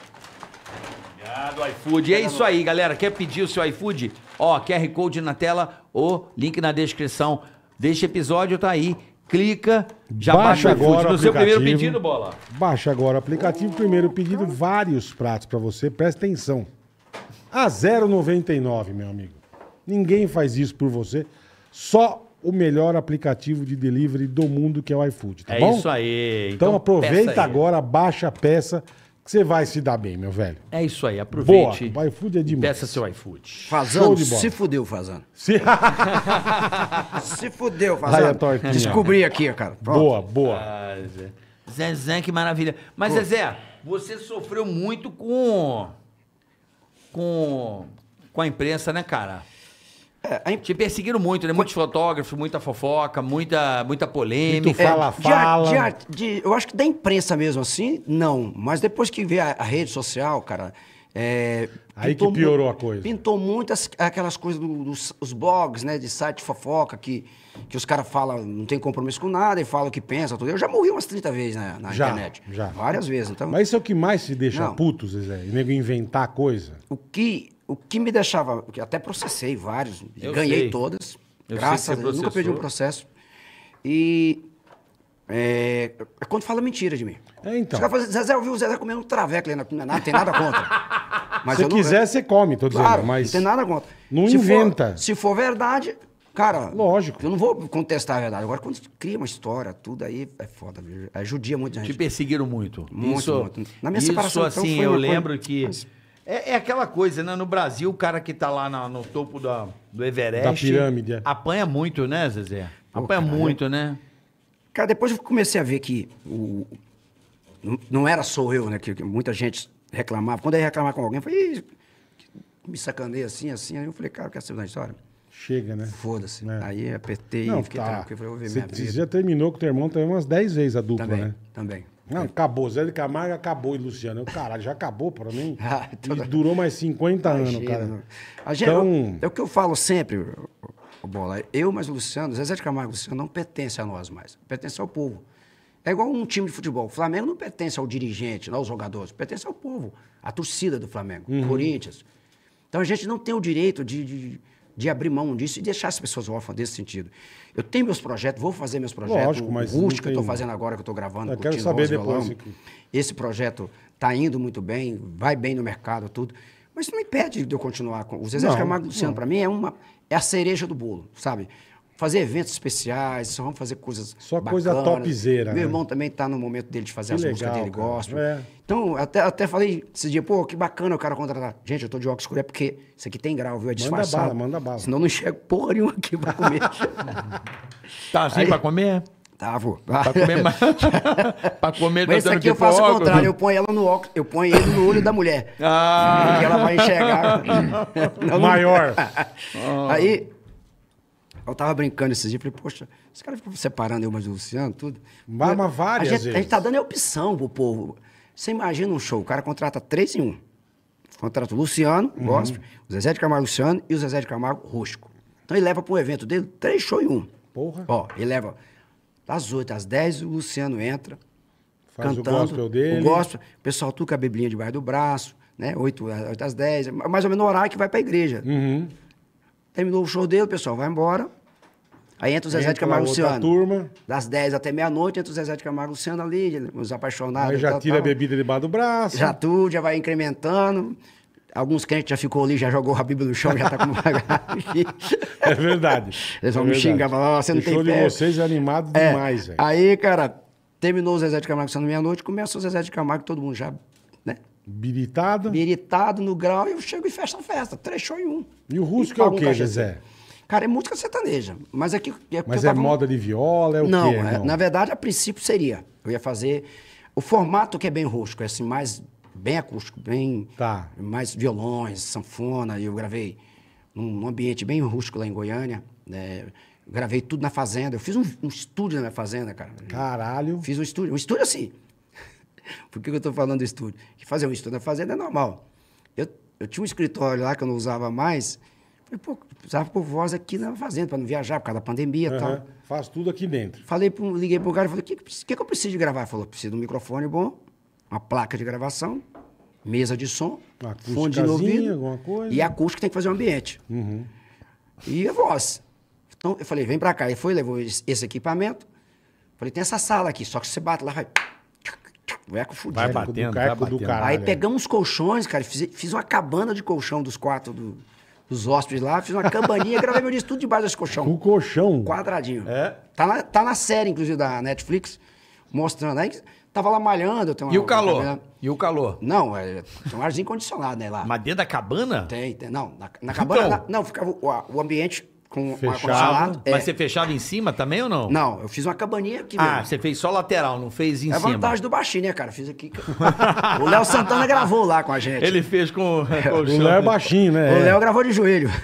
Obrigado, iFood. É isso aí, galera. Quer pedir o seu iFood? Ó, QR Code na tela ou link na descrição deste episódio tá aí. Clica, já baixa, Baixa o iFood agora o no seu primeiro pedido, bola. Baixa agora o aplicativo. Primeiro pedido, vários pratos pra você. Presta atenção. A 0,99, meu amigo. Ninguém faz isso por você. Só o melhor aplicativo de delivery do mundo, que é o iFood, tá é bom? isso aí. Então, peça aproveita aí. agora, baixa a peça, que você vai se dar bem, meu velho. É isso aí, Boa, aproveite. o iFood é demais. Peça seu iFood. Show Fazano, de bola. se fudeu, Fazano. Se- Se fudeu, Vai a Fazano. tortinha. Descobri aqui, cara. Pronto. boa, boa. Ah, Zé. Zezé, que maravilha. Mas, Zezé, você sofreu muito com. com. com a imprensa, né, cara? É, a imp- Te perseguiram muito, né? Muitos fotógrafos, muita fofoca, muita, muita polêmica. Muito Fala, de- fala. de arte- de- eu acho que da imprensa mesmo, assim, não. Mas depois que veio a, a rede social, cara. é, Aí que piorou a coisa. Pintou muitas aquelas coisas do- dos os blogs, né? De site de fofoca, que, que os caras falam, não tem compromisso com nada e falam o que pensam. Tudo. Eu já morri umas 30 vezes na, na Já, internet. já. Várias vezes. Então, Mas isso é o que mais se deixa Não. puto, Zezé. E nego inventar coisa. o, que, o que me deixava. que Até processei vários, Eu ganhei sei. todas. Eu graças a você Deus, nunca perdi um processo. E. É, é quando fala mentira de mim. É, então. Os caras falam, Zezé, eu vi o Zezé comendo um traveco ali, na, na, não tem nada contra. Mas Se eu não- quiser, você come, tô dizendo. Claro, mas não tem nada contra. Não Se for- inventa. se for verdade, cara. Lógico. Eu não vou contestar a verdade. Agora, quando cria uma história, tudo aí é foda. viu? É judia muito a Te gente. perseguiram muito. Muito, isso, muito. Na minha isso separação, então, assim, foi eu uma coisa- lembro que. Mas- É, é aquela coisa, né? No Brasil, o cara que tá lá na- no topo da, do Everest. Da pirâmide, é. Apanha muito, né, Zezé? Pô, Apanha cara, muito, né? Cara, depois eu comecei a ver que o, não, era só eu, né? Que, muita gente reclamava. Quando eu ia reclamar com alguém, eu falei, "Ih, me sacaneia assim, assim. Aí eu falei, cara, quer saber da história? chega, né? Foda-se. É. Aí apertei Não, e fiquei tá. tranquilo. Falei, vou ver Você, minha você vida. já terminou com o teu irmão também umas 10 vezes a dupla, Também, né? também. Não, acabou. Zé de Camargo acabou e Luciano. Eu, caralho, já acabou pra mim. Ah, toda- E durou mais 50 anos, Imagina, cara. né? A gente, Então- é o que eu falo sempre, Bola. Eu, mas o Luciano, Zezé de Camargo e o Luciano não pertence a nós mais. Pertence ao povo. É igual um time de futebol. O Flamengo não pertence ao dirigente, não aos jogadores. Pertence ao povo. A torcida do Flamengo. Uhum. Corinthians. Então a gente não tem o direito de, de, de abrir mão disso e deixar as pessoas órfãs desse sentido. Eu tenho meus projetos, vou fazer meus projetos. Lógico, mas o rústico que eu estou fazendo agora, que eu estou gravando. Eu quero saber depois Violão. aqui. Esse projeto está indo muito bem, vai bem no mercado, tudo. Mas isso não impede de eu continuar com. O Zezé de Camargo Luciano, para mim, é, uma, é a cereja do bolo, sabe? Fazer eventos especiais, só vamos fazer coisas. Só coisa bacanas. topzera, Meu né? irmão também está no momento dele de fazer Que as legal, músicas dele, cara. gospel. É. Então, até, até falei esse dia, pô, que bacana o cara contratar. Gente, eu tô de óculos escuro, é porque isso aqui tem grau, viu? É disfarçado. bala, manda bala. Senão não enxergo porra nenhuma aqui pra comer. Tá assim pra comer? tá, vô. Pra comer mais. pra comer, Mas isso tendo aqui que eu faço o contrário, eu ponho ela no óculos, eu ponho ele no olho da mulher. Ah. Porque ela vai enxergar. Maior. Aí, eu tava brincando esses dias, falei, poxa, os caras ficam separando eu mais do Luciano, tudo. Mas- várias a gente, A vezes. gente tá dando a opção pro povo. Você imagina um show, o cara contrata três em um. Contrata o Luciano, Uhum. gospel, o Zezé de Camargo Luciano e o Zezé de Camargo Rosco. Então ele leva para um evento dele três shows em um. Porra. Ó, ele leva das 8 às 10, o Luciano entra, Faz o cantando. gospel dele. O gospel, o pessoal tudo com a biblinha debaixo do braço, né? 8, às- 8 às 10, é mais ou menos o horário que vai para a igreja. Uhum. Terminou o show dele, o pessoal vai embora. Aí entra o Zezé de Camargo a Luciano. turma. Das 10 até meia-noite, entra o Zezé de Camargo Luciano ali, os apaixonados. Aí já tal, tira a tal. bebida debaixo do braço. Já tudo, já vai incrementando. Alguns crentes já ficou ali, já jogou a Bíblia no chão, já tá com bagagem. É verdade. Eles vão É me verdade. xingar, falar, "Ó, você não O tem show de fé." vocês é animado É, demais, velho. Aí, cara, terminou o Zezé de Camargo sendo meia-noite, começa o Zezé de Camargo, todo mundo já, né? Biritado. Biritado no grau, e eu chego e fecho a festa. Três shows em um. E o rústico E é o quê. Zezé? Cara, é música sertaneja. Mas aqui. É Mas que eu é tava- moda de viola, é o não, quê, é, irmão? na verdade, a princípio seria. Eu ia fazer. O formato que é bem rústico, é assim, mais bem acústico, bem. Tá. Mais violões, sanfona. E eu gravei num, ambiente bem rústico lá em Goiânia. né? Gravei tudo na fazenda. Eu fiz um, um estúdio na minha fazenda, cara. Caralho. Fiz um estúdio. Um estúdio assim. Por que que eu estou falando do estúdio? Que fazer um estúdio na fazenda é normal. Eu, eu tinha um escritório lá que eu não usava mais. Falei, pô, precisava pôr voz aqui na fazenda para não viajar por causa da pandemia e Aham. tal. Faz tudo aqui dentro. Falei pro, liguei pro cara e falei, o que, que, que eu preciso de gravar? Ele falou, preciso de um microfone bom, uma placa de gravação mesa de som, fone de ouvido alguma coisa. e acústica tem que fazer o ambiente. E a voz. Então eu falei, vem pra cá. Ele foi, levou esse equipamento. Falei, tem essa sala aqui, só que você bate lá, vai. Vai com fudido. Vai Eco do batendo, vai do batendo. caralho. Aí pegamos os colchões, cara, fiz, fiz uma cabana de colchão dos quatro do- dos hóspedes lá, fiz uma cabaninha, gravei meu disco tudo debaixo desse colchão. O colchão. Quadradinho. É? Tá na, tá na série, inclusive, da Netflix, mostrando. Aí tava lá malhando. tem uma- E o calor? cabana- E o calor? Não, é, tem um arzinho condicionado, né, lá. Mas dentro da cabana? Tem, tem. Não, na, na cabana. Então. na- não, ficava o, o ambiente com Fechado. ar-condicionado. é. Mas você fechava em cima também ou não? Não, eu fiz uma cabaninha aqui Ah, mesmo. você fez só lateral, não fez em É a cima. vantagem do baixinho, né, cara? Fiz aqui. o Léo Santana gravou lá com a gente. Ele fez com O Léo é baixinho, né? O É. Léo gravou de joelho.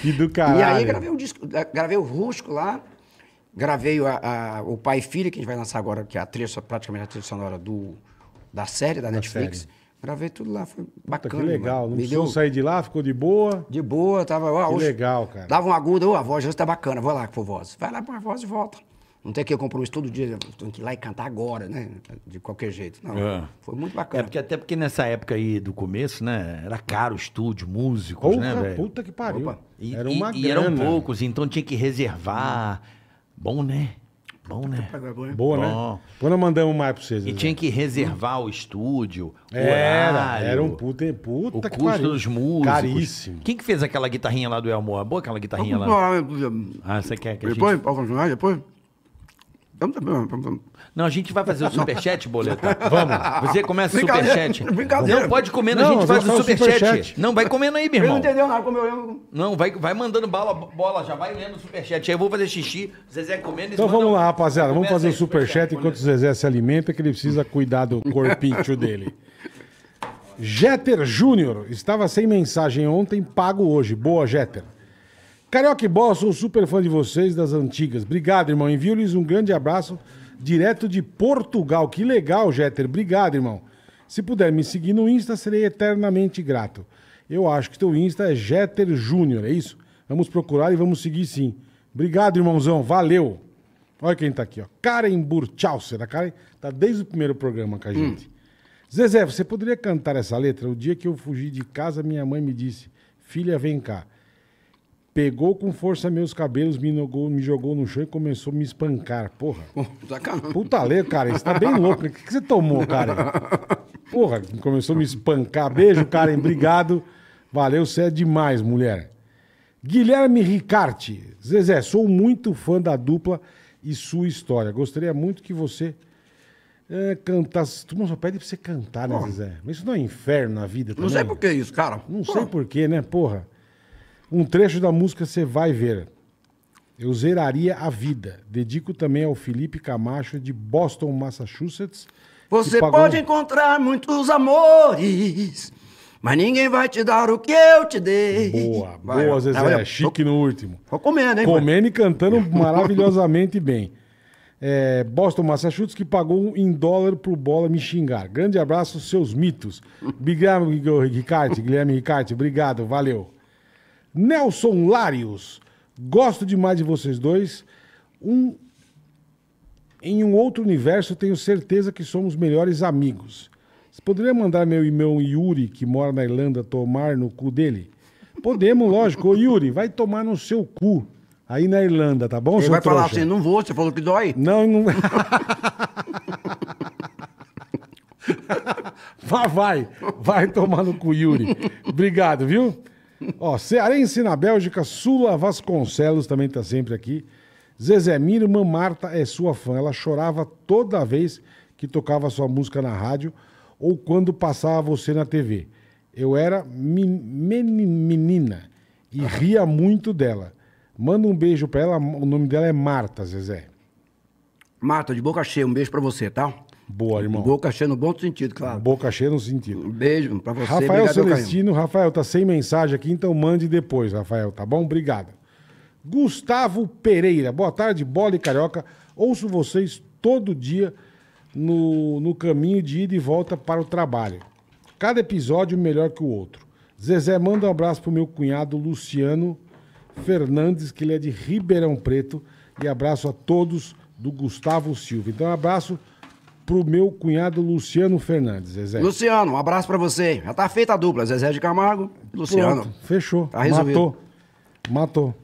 Que do caralho. E aí gravei o disco, gravei o rústico lá, gravei a- a- o Pai e Filho, que a gente vai lançar agora, que é a trilha, praticamente a trilha sonora do, da série, da Netflix. série. Gravei tudo lá, foi Puta, bacana. que legal. mano. Não Me precisou deu sair de lá, ficou de boa. de boa, tava. Ó, Que hoje legal, cara. Dava um agudo, ô, a voz hoje tá bacana, vou lá com a voz. Vai lá, põe a voz e volta. Não tem aquele compromisso todo dia, tenho que ir lá e cantar agora, né? De qualquer jeito. Não, É. foi muito É bacana. porque até porque nessa época aí do começo, né? Era caro o estúdio, músicos, né, velho? puta que pariu. Opa. E, Era e- uma e eram grana. poucos, então tinha que reservar. Bom, né? Bom, né? Boa, Bom. né? Quando nós mandamos mais pra vocês. E tinha que reservar o estúdio, o Era, horário, era um puta, puta o custo pariu. dos músicos. Caríssimo. Quem que fez aquela guitarrinha lá do Elmo? É boa aquela guitarrinha lá? Ah, você quer que a gente... Depois, pode continuar, depois. Não, a gente vai fazer o superchat, Boleta. Vamos. Você começa o superchat. Não, pode comendo, a Não, gente eu faz o superchat. Não, vai comendo aí, meu Ele não irmão. entendeu nada, comeu eu. Não, vai, vai mandando bala, bola, já vai lendo o superchat. Aí eu vou fazer xixi, o Zezé comendo. Então vamos lá, rapaziada. Vamos fazer o superchat enquanto o Zezé se alimenta, que ele precisa cuidar do corpinho dele. Jeter Júnior. Estava sem mensagem ontem, pago hoje. Boa, Jeter. Carioca e Bola, sou super fã de vocês, das antigas. Obrigado, irmão. Envio-lhes um grande abraço direto de Portugal. Que legal, Jeter. Obrigado, irmão. Se puder me seguir no Insta, serei eternamente grato. Eu acho que teu Insta é Jeter Júnior, é isso? Vamos procurar e vamos seguir sim. Obrigado, irmãozão. Valeu. Olha quem tá aqui, ó. Karen Burchauser. A Karen tá desde o primeiro programa com a gente. Zezé, você poderia cantar essa letra? O dia que eu fugi de casa, minha mãe me disse: Filha, vem cá. Pegou com força meus cabelos, me jogou, me jogou no chão e começou a me espancar. Porra. Sacanagem. Puta letra, cara. Você tá bem louco. né? O que, que você tomou, Karen? Porra, começou a me espancar. Beijo, Karen. Obrigado. Valeu, você é demais, mulher. Guilherme Ricarte. Zezé, sou muito fã da dupla e sua história. Gostaria muito que você é, cantasse. Tu só pede pra você cantar, né, Zezé? Mas isso não é inferno na vida Não também? sei por que isso, cara. Não sei porquê, né, porra? Um trecho da música você vai ver. Eu zeraria a vida. Dedico também ao Felipe Camacho, de Boston, Massachusetts. Você pagou- pode encontrar muitos amores, mas ninguém vai te dar o que eu te dei. Boa, Vai, boa. Zezé. Olha, Chique no último. Tô comendo, hein? Comendo e cantando maravilhosamente bem. É, Boston, Massachusetts, que pagou em dólar pro Bola me xingar. Grande abraço, seus mitos. Obrigado, Ricarte, Guilherme Ricarte. Obrigado, valeu. Nelson Larios. Gosto demais de vocês dois. Um, em um outro universo, tenho certeza que somos melhores amigos. Você poderia mandar meu irmão Yuri, que mora na Irlanda, tomar no cu dele? Podemos, lógico. Ô, Yuri, vai tomar no seu cu. Aí na Irlanda, tá bom, Ele vai falar trouxa? assim, não vou, você falou que dói. Não, não. vai, vai, vai tomar no cu, Yuri. Obrigado, viu? Ó, Cearense na Bélgica, Sula Vasconcelos também tá sempre aqui. Zezé, minha irmã Marta é sua fã. Ela chorava toda vez que tocava sua música na rádio ou quando passava você na TV. Eu era men- meni- menina e ria muito dela. Manda um beijo pra ela, o nome dela é Marta, Zezé. Marta, de boca cheia, um beijo pra você, tá? Boa, irmão. Boca cheia no bom sentido, claro. Boca cheia no sentido. Um beijo pra você. Rafael obrigado. Celestino, Rafael, tá sem mensagem aqui, então mande depois, Rafael, tá bom? Obrigado. Gustavo Pereira, boa tarde, bola e carioca. Ouço vocês todo dia no, no caminho de ida e volta para o trabalho. Cada episódio melhor que o outro. Zezé, manda um abraço pro meu cunhado Luciano Fernandes, que ele é de Ribeirão Preto, e abraço a todos do Gustavo Silva. Então, um abraço pro meu cunhado Luciano Fernandes, Zezé. Luciano, um abraço pra você. Já tá feita a dupla, Zezé de Camargo e Luciano. Pronto, fechou. Tá resolvido. Matou. Matou.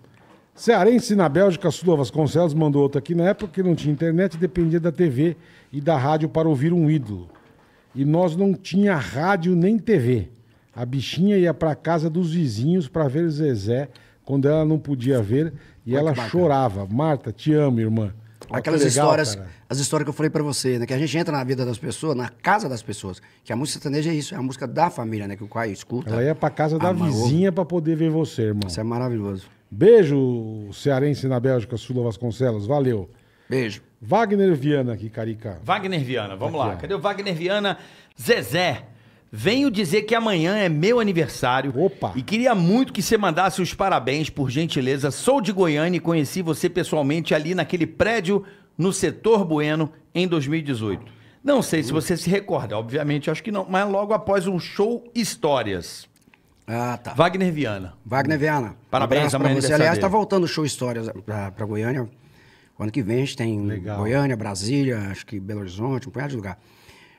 Cearense na Bélgica, Sula Vasconcelos mandou outra aqui. Na época que não tinha internet, dependia da TV e da rádio para ouvir um ídolo. E nós não tinha rádio nem TV. A bichinha ia para casa dos vizinhos para ver Zezé quando ela não podia ver e Olha ela bacana. chorava. Marta, te amo, irmã. Olha Aquelas que legal, histórias, cara. as histórias que eu falei pra você, né? Que a gente entra na vida das pessoas, na casa das pessoas. Que a música sertaneja é isso, é a música da família, né? Que o Caio escuta. Ela ia para casa da vizinha para poder ver você, irmão. Isso é maravilhoso. Beijo, cearense na Bélgica, Sula Vasconcelos. Valeu. Beijo. Wagner Viana aqui, Carica. Wagner Viana, vamos Aqui, lá. ó. Cadê o Wagner Viana? Zezé, venho dizer que amanhã é meu aniversário. Opa. E queria muito que você mandasse os parabéns, por gentileza. Sou de Goiânia e conheci você pessoalmente ali naquele prédio no setor Bueno em 2018. Não sei se você se recorda, obviamente, acho que não, mas logo após um show Histórias. Ah, tá. Wagner Viana. Wagner Viana. Parabéns, um amanhã é você. Aliás, tá dele. voltando o show Histórias pra Goiânia. O ano que vem a gente tem Legal. Goiânia, Brasília, acho que Belo Horizonte, um punhado de lugar.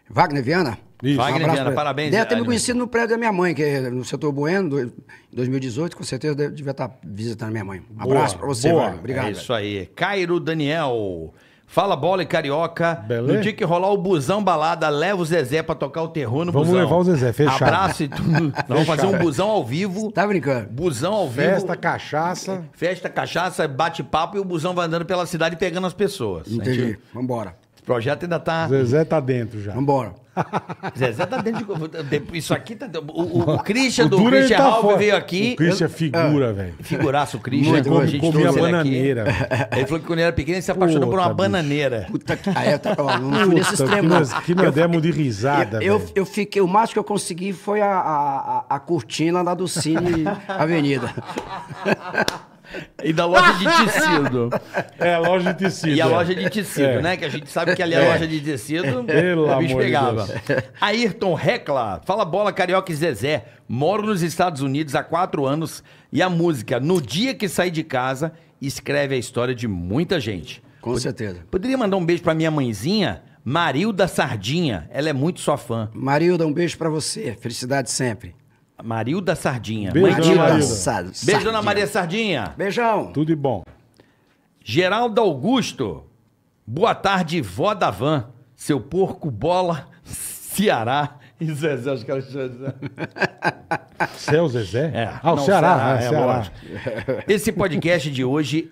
Wagner Viana? Isso. Wagner abraço Viana, parabéns, Deve ter me conhecido no prédio da minha mãe, que é no setor Bueno, em 2018, com certeza deve- devia estar visitando minha mãe. Um Boa, abraço pra você, boa. Wagner. Obrigado. é isso aí. Cairo Daniel. Fala bola e carioca. Beleza? No dia que rolar o busão balada, leva o Zezé pra tocar o terror no Vamos busão. levar o Zezé, fechado. Abraço e tudo. Nós vamos fazer um busão ao vivo. Tá brincando? Busão ao Festa, vivo. cachaça. Festa, cachaça, bate-papo e o busão vai andando pela cidade pegando as pessoas. Entendi. gente- Vambora. O projeto ainda tá. Zezé tá dentro já. Vambora. Zezé tá dentro de. Isso aqui tá. O, o, o Christian O do ele Christian tá Ralph fora. veio aqui. O Christian é figura, velho. Figuraço o Christian. Muito, como a gente Comia trouxe ele aqui. bananeira, velho. Ele falou que quando ele era pequeno ele se apaixonou por uma Puta, bicho. bananeira. Puta que. Ah, é, tá, ó, não fui nesse Puta, extremo, que nós, que nós demos de risada, Eu, eu, velho. eu fiquei, o máximo que eu consegui foi a, a, a- a cortina lá do Cine Avenida. E da loja de tecido. É, loja de tecido. E a é. loja de tecido, É. né? Que a gente sabe que ali a loja de tecido, Pelo o bicho pegava. Deus. Ayrton Recla, fala bola carioca e Zezé. Moro nos Estados Unidos há quatro anos e a música No Dia Que Saí de Casa escreve a história de muita gente. Com certeza. Poderia mandar um beijo pra minha mãezinha, Marilda Sardinha. Ela é muito sua fã. Marilda, um beijo pra você. Felicidade sempre. Marilda Sardinha. Beijo, Mãe dona de- Marilda. Sa- Beijo, Sardinha. dona Maria Sardinha. Beijão. Tudo de bom. Geraldo Augusto. Boa tarde, vó da van. Seu porco bola, Ceará. E Zezé, acho que era Zezé. Você é o Zezé? É. Ah, o Não, Ceará. é, é, Ceará. Esse podcast de hoje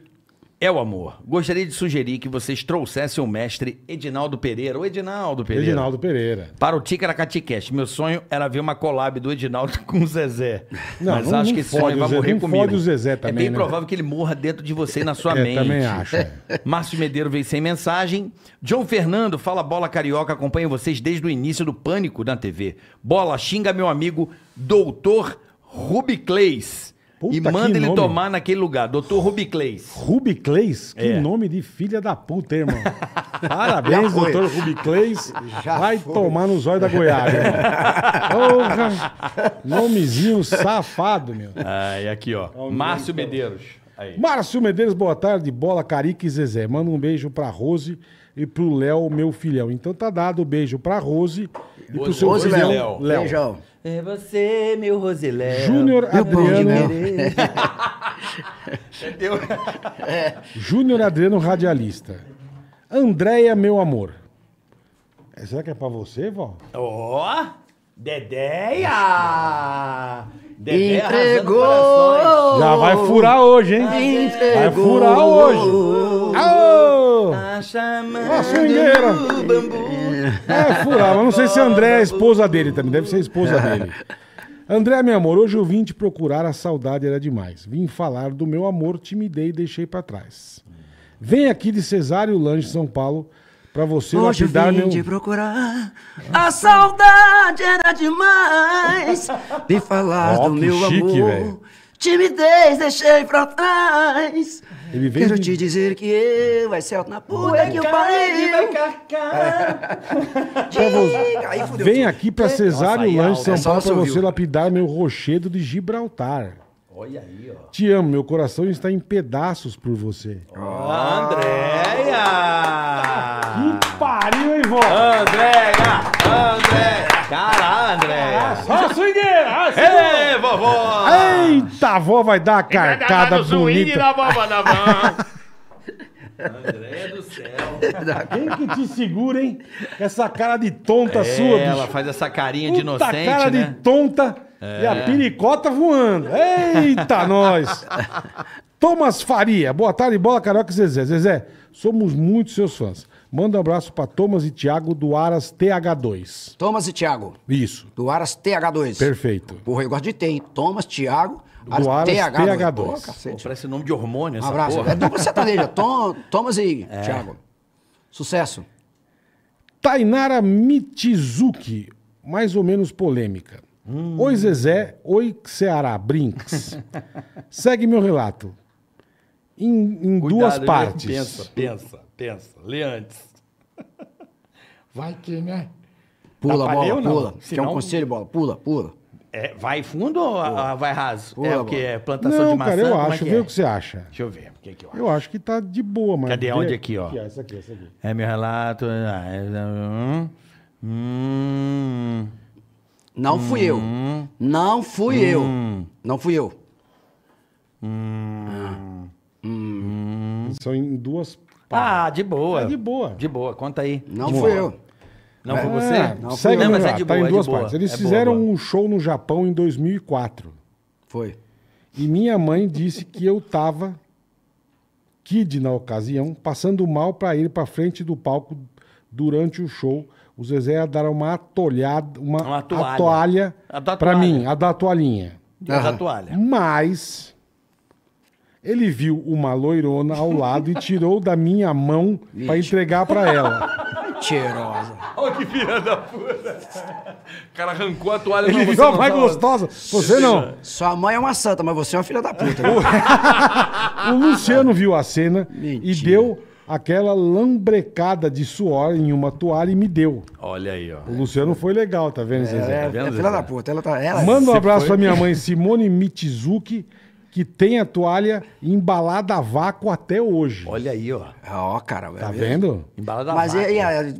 é o amor. Gostaria de sugerir que vocês trouxessem o mestre Edinaldo Pereira, o Edinaldo Pereira, Edinaldo Pereira. para o Ticaracati Cast. Meu sonho era ver uma collab do Edinaldo com o Zezé. Não, Mas não- acho não que esse sonho vai morrer não comigo. fode o Zezé é também, bem né? provável que ele morra dentro de você e na sua É, mente. também acho, é. Márcio Medeiro veio sem mensagem. John Fernando, fala bola carioca, acompanho vocês desde o início do Pânico na TV. Bola, xinga meu amigo Doutor Rubicleis. Puta, e manda ele nome. tomar naquele lugar. Doutor Rubicleis. Ruby Clays? Que É. nome de filha da puta, irmão. Parabéns, Já foi. doutor Ruby Clays. Já Vai foi. tomar no zóio da goiaba. Porra. Nomezinho safado, meu. Ah, e aqui, ó. Márcio Medeiros. Aí. Márcio Medeiros, boa tarde. Bola, Carica e Zezé. Manda um beijo pra Rose e pro Léo, meu filhão. Então tá dado o beijo pra Rose e pro Rose, seu Rose filhão, Léo. Léo. Beijão. É você, meu Rosilé. Júnior Adriano. Entendeu? Júnior Adriano, radialista. Andréia, meu amor. É, Será que é pra você, vó? Ó, Dedéia! Dedé Entregou. Já vai furar hoje, hein? Vai Entregou. furar hoje. Aô! Tá chamando Ó, swingueira. o bambu. É, furar, mas não sei se André é a esposa dele também, deve ser a esposa dele. André, meu amor, hoje eu vim te procurar, a saudade era demais. Vim falar do meu amor, te me dei e deixei pra trás. Vem aqui de Cesário Lange, São Paulo, pra você Hoje lapidar vim meu... te procurar, a saudade era demais. Vim falar Ó, do que meu chique, amor, velho. timidez deixei pra trás. Ele vem Quero de... te dizer que eu, é vai Celto na puta que eu parei. Vem aqui pra Cesário Nossa, é Lanche, São Paulo, pra você lapidar meu rochedo de Gibraltar. Olha aí, ó. Te amo, meu coração está em pedaços por você. Oh, Andréia! Que pariu, hein, vó? Andréia! Andréia! Caralho, Andréia! Ah, só a! Vovó. Eita, a avó vai dar a carcada no bonita. da vovó da van. André do céu. Quem que te segura, hein? Essa cara de tonta sua, É, ela bicho. faz essa carinha de Puta inocente, cara né? de tonta e a piricota voando. Eita, nós! Thomas Faria, boa tarde, bola carioca e Zezé. Zezé, somos muito seus fãs. Manda um abraço pra Thomas e Thiago do Aras TH2. Thomas e Thiago, Isso, do Aras TH2. perfeito. Porra, eu gosto de ter, hein? Thomas, Thiago, Do Aras TH2. Pô, Pô, cacete. parece nome de hormônio Um essa abraço. porra. É dupla sertaneja. Tom, Thomas e Thiago. Sucesso. Tainara Michizuki, mais ou menos polêmica. Oi, Zezé. Oi, Ceará. Brinks. Segue meu relato. Em, em duas Cuidado, né? partes. Pensa, pensa, pensa. Lê antes. Vai que, né? Pula, Dá bola, ler ou não? pula. Quer Senão- um conselho, bola? Pula, pula. É, vai fundo ou vai raso? Pula, é o que? É plantação de Não, maçã? cara, eu Como é acho. que Vê é? o que você acha. Deixa eu ver. O que, que eu acho? Eu acho que tá de boa, mas. Cadê? Onde aqui, ó? Aqui, ó. Essa aqui, essa aqui. É meu relato. é, hum, hum, Não fui eu. Não fui eu. Não fui eu. São em duas Ah, de boa. É de boa. De boa, conta aí. Não De fui boa. eu. Não É, foi você? Não segue Não, mas é de tá boa, em é de duas boa. partes. Eles É fizeram boa, boa. um show no Japão em 2004. Foi. E minha mãe disse que eu tava kid na ocasião, passando mal pra ir pra frente do palco durante o show. O Zezé ia dar uma atolhada, uma, Uma toalha. a toalha A da pra toalha. mim, a da toalhinha. Da Aham. toalha. Mas ele viu uma loirona ao lado e tirou da minha mão pra entregar pra ela. Cheirosa. Olha que filha da puta. O cara arrancou a toalha. Ele não, viu a não mais tá- gostosa. Você não. Sua mãe é uma santa, mas você é uma filha da puta. O Luciano viu a cena e Mentira. deu aquela lambrecada de suor em uma toalha e me deu. Olha aí, ó. O Luciano foi legal, tá vendo, É, Zezé? é, vendo, filha Zé? da puta. Ela tá. Ela, Manda um abraço foi? pra minha mãe Simone Michizuki, que tem a toalha embalada a vácuo até hoje. Olha aí, ó. Ó, cara. Tá é- vendo? Embala da Mas e, e aí,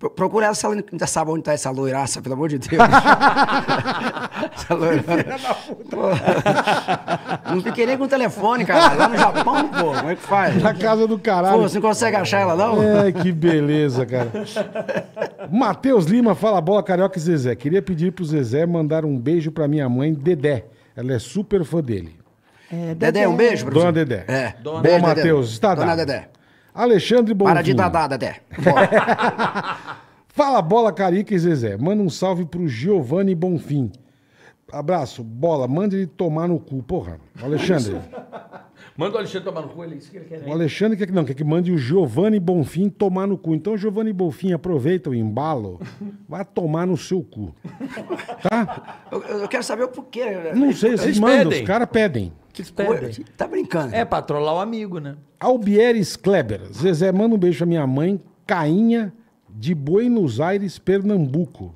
pro- procura ela se ela ainda sabe onde tá essa loiraça, pelo amor de Deus. essa loiraça. Pô. Não fiquei nem com o telefone, cara. Lá no Japão, pô, como é que faz? Na casa do caralho. Pô, você não consegue achar ela, não? É, que beleza, cara. Matheus Lima fala bola carioca e Zezé. Queria pedir pro Zezé mandar um beijo pra minha mãe, Dedé. Ela é super fã dele. Dedé, um beijo pra Dona você. Dedé. É. Beijo, Dedé. Matheus. Está Dona dado. Dedé. Alexandre Bonfim. Para de dadar, Dedé. Fala bola, Carica e Zezé. Manda um salve pro Giovanni Bonfim. Abraço, bola. Manda ele tomar no cu. Porra, Alexandre. Manda o Alexandre tomar no cu, ele é isso que ele quer. o Alexandre quer que não, quer que mande o Giovanni Bonfim tomar no cu. Então, Giovanni Bonfim, aproveita o embalo, vai tomar no seu cu. Tá? Eu, eu quero saber o porquê. Não sei, Eles vocês mandam, pedem. os caras pedem. Que Tá brincando. É, pra trollar o amigo, né? Albieres Kleber. Zezé, manda um beijo pra minha mãe, Cainha, de Buenos Aires, Pernambuco.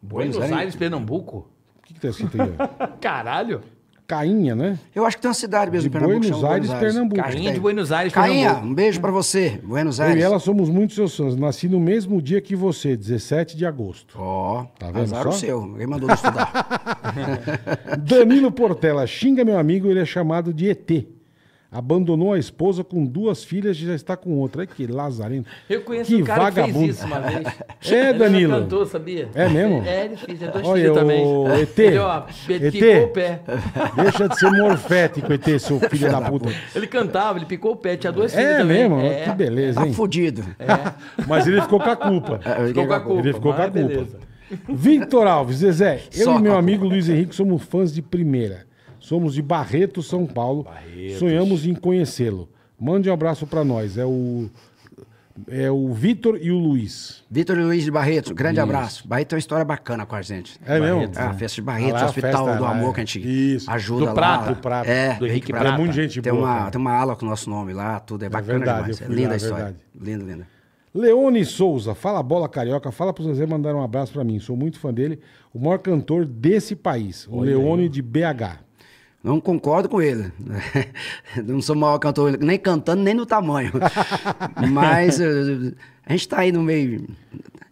Buenos Aires. Aires, Pernambuco? O que, que tá escrito aí? Caralho. Cainha, né? Eu acho que tem uma cidade mesmo De Pernambuco. Buenos chama Aires, Pernambuco. Cainha de Buenos Aires, Cainha, Pernambuco. um beijo pra você. Buenos Eu Aires. e ela somos muito seus fãs. Nasci no mesmo dia que você, 17 de agosto. Ó, Tá vendo azar só? o seu. Alguém mandou estudar. Danilo Portela, xinga meu amigo, ele é chamado de ET. Abandonou a esposa com duas filhas e já está com outra. Ai, que lazarento. Eu conheço que um cara vagabundo. que fez isso uma vez. É, Danilo. Ele cantou, sabia? É mesmo? É, ele fez. Tem dois Olha, filhos também. o ET. Ele, ó, ET. picou o pé. Deixa de ser morfético, ET, seu filho da puta. Ele cantava, ele picou o pé. Tinha dois filhos É também. mesmo? É. Que beleza, Tá hein? fudido. Mas ele ficou com a culpa. Ficou com a culpa. Ele ficou com a culpa. beleza. Victor Alves, Zezé, eu Só e meu amigo Luiz Henrique somos fãs de primeira. Somos de Barreto, São Paulo. Sonhamos em conhecê-lo. Mande um abraço pra nós. É o é o Vitor e o Luiz. Vitor Luiz de Barreto, grande abraço. Barreto tem uma história bacana com a gente. É mesmo? É, a festa de Barreto, Ah, lá, a Hospital festa do Amor é. que a gente Isso. ajuda Do lá. Prata. Do Prata. É, Do Henrique é muito gente tem boa. uma, cara. tem uma ala com o nosso nome lá, tudo é bacana verdade, demais. É linda lá, a é história. verdade. Linda, linda. Leone Souza, fala bola carioca, fala pro Zezé mandar um abraço pra mim. Sou muito fã dele, o maior cantor desse país, o Leone de BH. Não concordo com ele. Não sou o maior cantor, nem cantando, nem no tamanho. Mas eh, a gente tá aí no meio.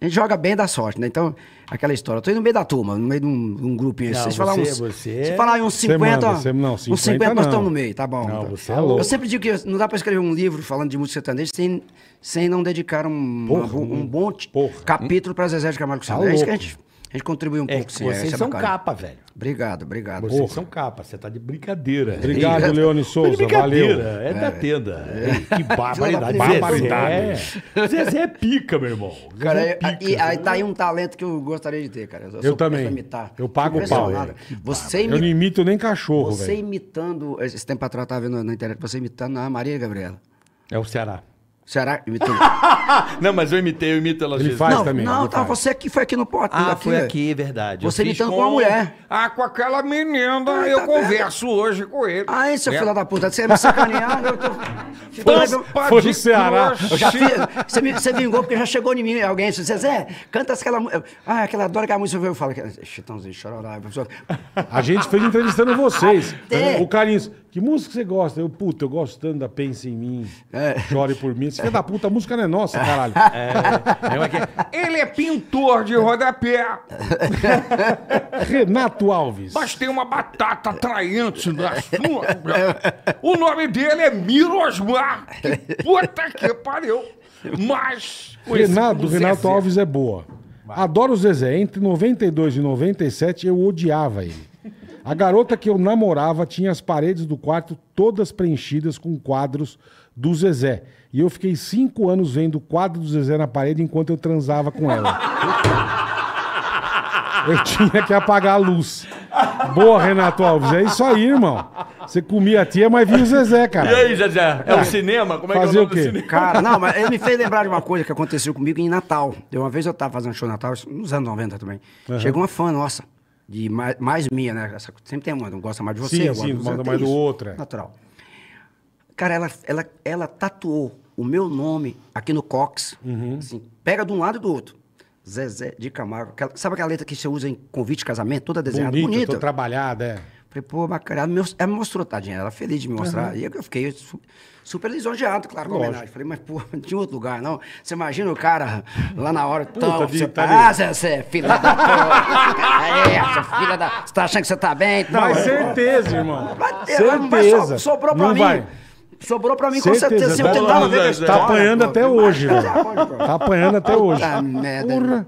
A gente joga bem da sorte, né? Então, aquela história. Eu tô aí no meio da turma, no meio de um, um grupinho. Não, se falar você- uns, você- Se falar uns Você 50, manda, você- não, uns 50 50 nós não. estamos no meio, tá bom. Não, Tá. você é louco. Eu sempre digo que não dá pra escrever um livro falando de música sertaneja sem, sem não dedicar um, Porra, uma- um bom porra. capítulo pra Zezé de Camargo Tá Luciano. é isso que a gente, a gente contribui um É pouco, sim. vocês é são bacana. capa, velho. Obrigado, obrigado. Vocês Porra. são capa, você tá de brincadeira. Obrigado, Ei, Leone Souza, tá de brincadeira, valeu. É da tenda. Ei, Que barbaridade. Barbaridade. Zezé, Zezé é pica, meu irmão. Zezé Cara, é pica. e, aí tá aí um talento que eu gostaria de ter, cara. Eu, sou também. imitar. Eu pago o pau. Você, Eu não imi... imito nem cachorro, você velho. imitando. Esse tempo atrás eu tava vendo na internet, você imitando a Maria Gabriela. É o Ceará. Será? Imitando. Não, mas eu imitei, eu imito ela. às Ele vezes. faz não, também. não, tá, faz. você aqui foi aqui no porto. Ah, aqui, foi velho. aqui, verdade. Você imitando com uma mulher. Ah, com aquela menina, Ah, eu tá converso hoje com ele. Aí, seu É. filho da puta, você me sacaneando, eu tô. Tampa Foi de no Ceará. Eu já fiz, você, me, você vingou porque já chegou em mim alguém disse, Zé, canta aquela. Ah, aquela adora aquela música. Eu falo, chitãozinho, chororá. a A gente fez entrevistando vocês. O Carlinhos, que música você gosta? Eu, puta, eu gosto tanto da Pensa em Mim. É. Chore por mim. Você filho da puta, a música não é nossa, caralho. É, que- Ele é pintor de rodapé, Renato Alves. mas tem uma batata atraente na sua. O nome dele é Mirosmar. Que puta que pariu. Mas. Renato, o Renato. Alves é boa. Adoro o Zezé. Entre 92 e 97 eu odiava ele. A garota que eu namorava tinha as paredes do quarto todas preenchidas com quadros do Zezé. E eu fiquei cinco anos vendo o quadro do Zezé na parede enquanto eu transava com ela. Eu tinha que apagar a luz. Boa, Renato Alves. É isso aí, irmão. Você comia a tia, mas via o Zezé, cara. E aí, Zezé? É o cinema? Como é que é o o quê? do cinema? Cara, não, mas ele me fez lembrar de uma coisa que aconteceu comigo em Natal. De uma vez eu tava fazendo show Natal, nos anos 90 também. Chegou uma fã nossa, de mais, mais minha, né? Essa- sempre tem uma, não gosta mais de você. Sim, eu sim, mais do outro, é. Natural. Cara, ela, ela, ela tatuou o meu nome aqui no cox. Uhum. Assim, pega de um lado e do outro. Zezé de Camargo. Aquela- sabe aquela letra que você usa em convite de casamento? Toda desenhada. Bonito, Bonita. tô trabalhada, é. Falei, pô, bacana. Ela me, ela me mostrou, tadinha. Ela feliz de me mostrar. E eu, eu fiquei super lisonjeado, claro, com a homenagem. Falei, mas, pô, não tinha outro lugar, não. Você imagina o cara lá na hora. Então, de- você, tá de- ah, você, você, filha da porra. é, você, filha da. Você tá achando que você tá bem? Então, Mas certeza, irmão. Mas, é, mas Certeza. so- sobrou pra Não mim. vai. Sobrou pra mim, com certeza. Se eu Tá- tentava ver a Tá história, Tá apanhando pô, até mas- hoje, velho. Tá apanhando até hoje. Puta merda. Porra.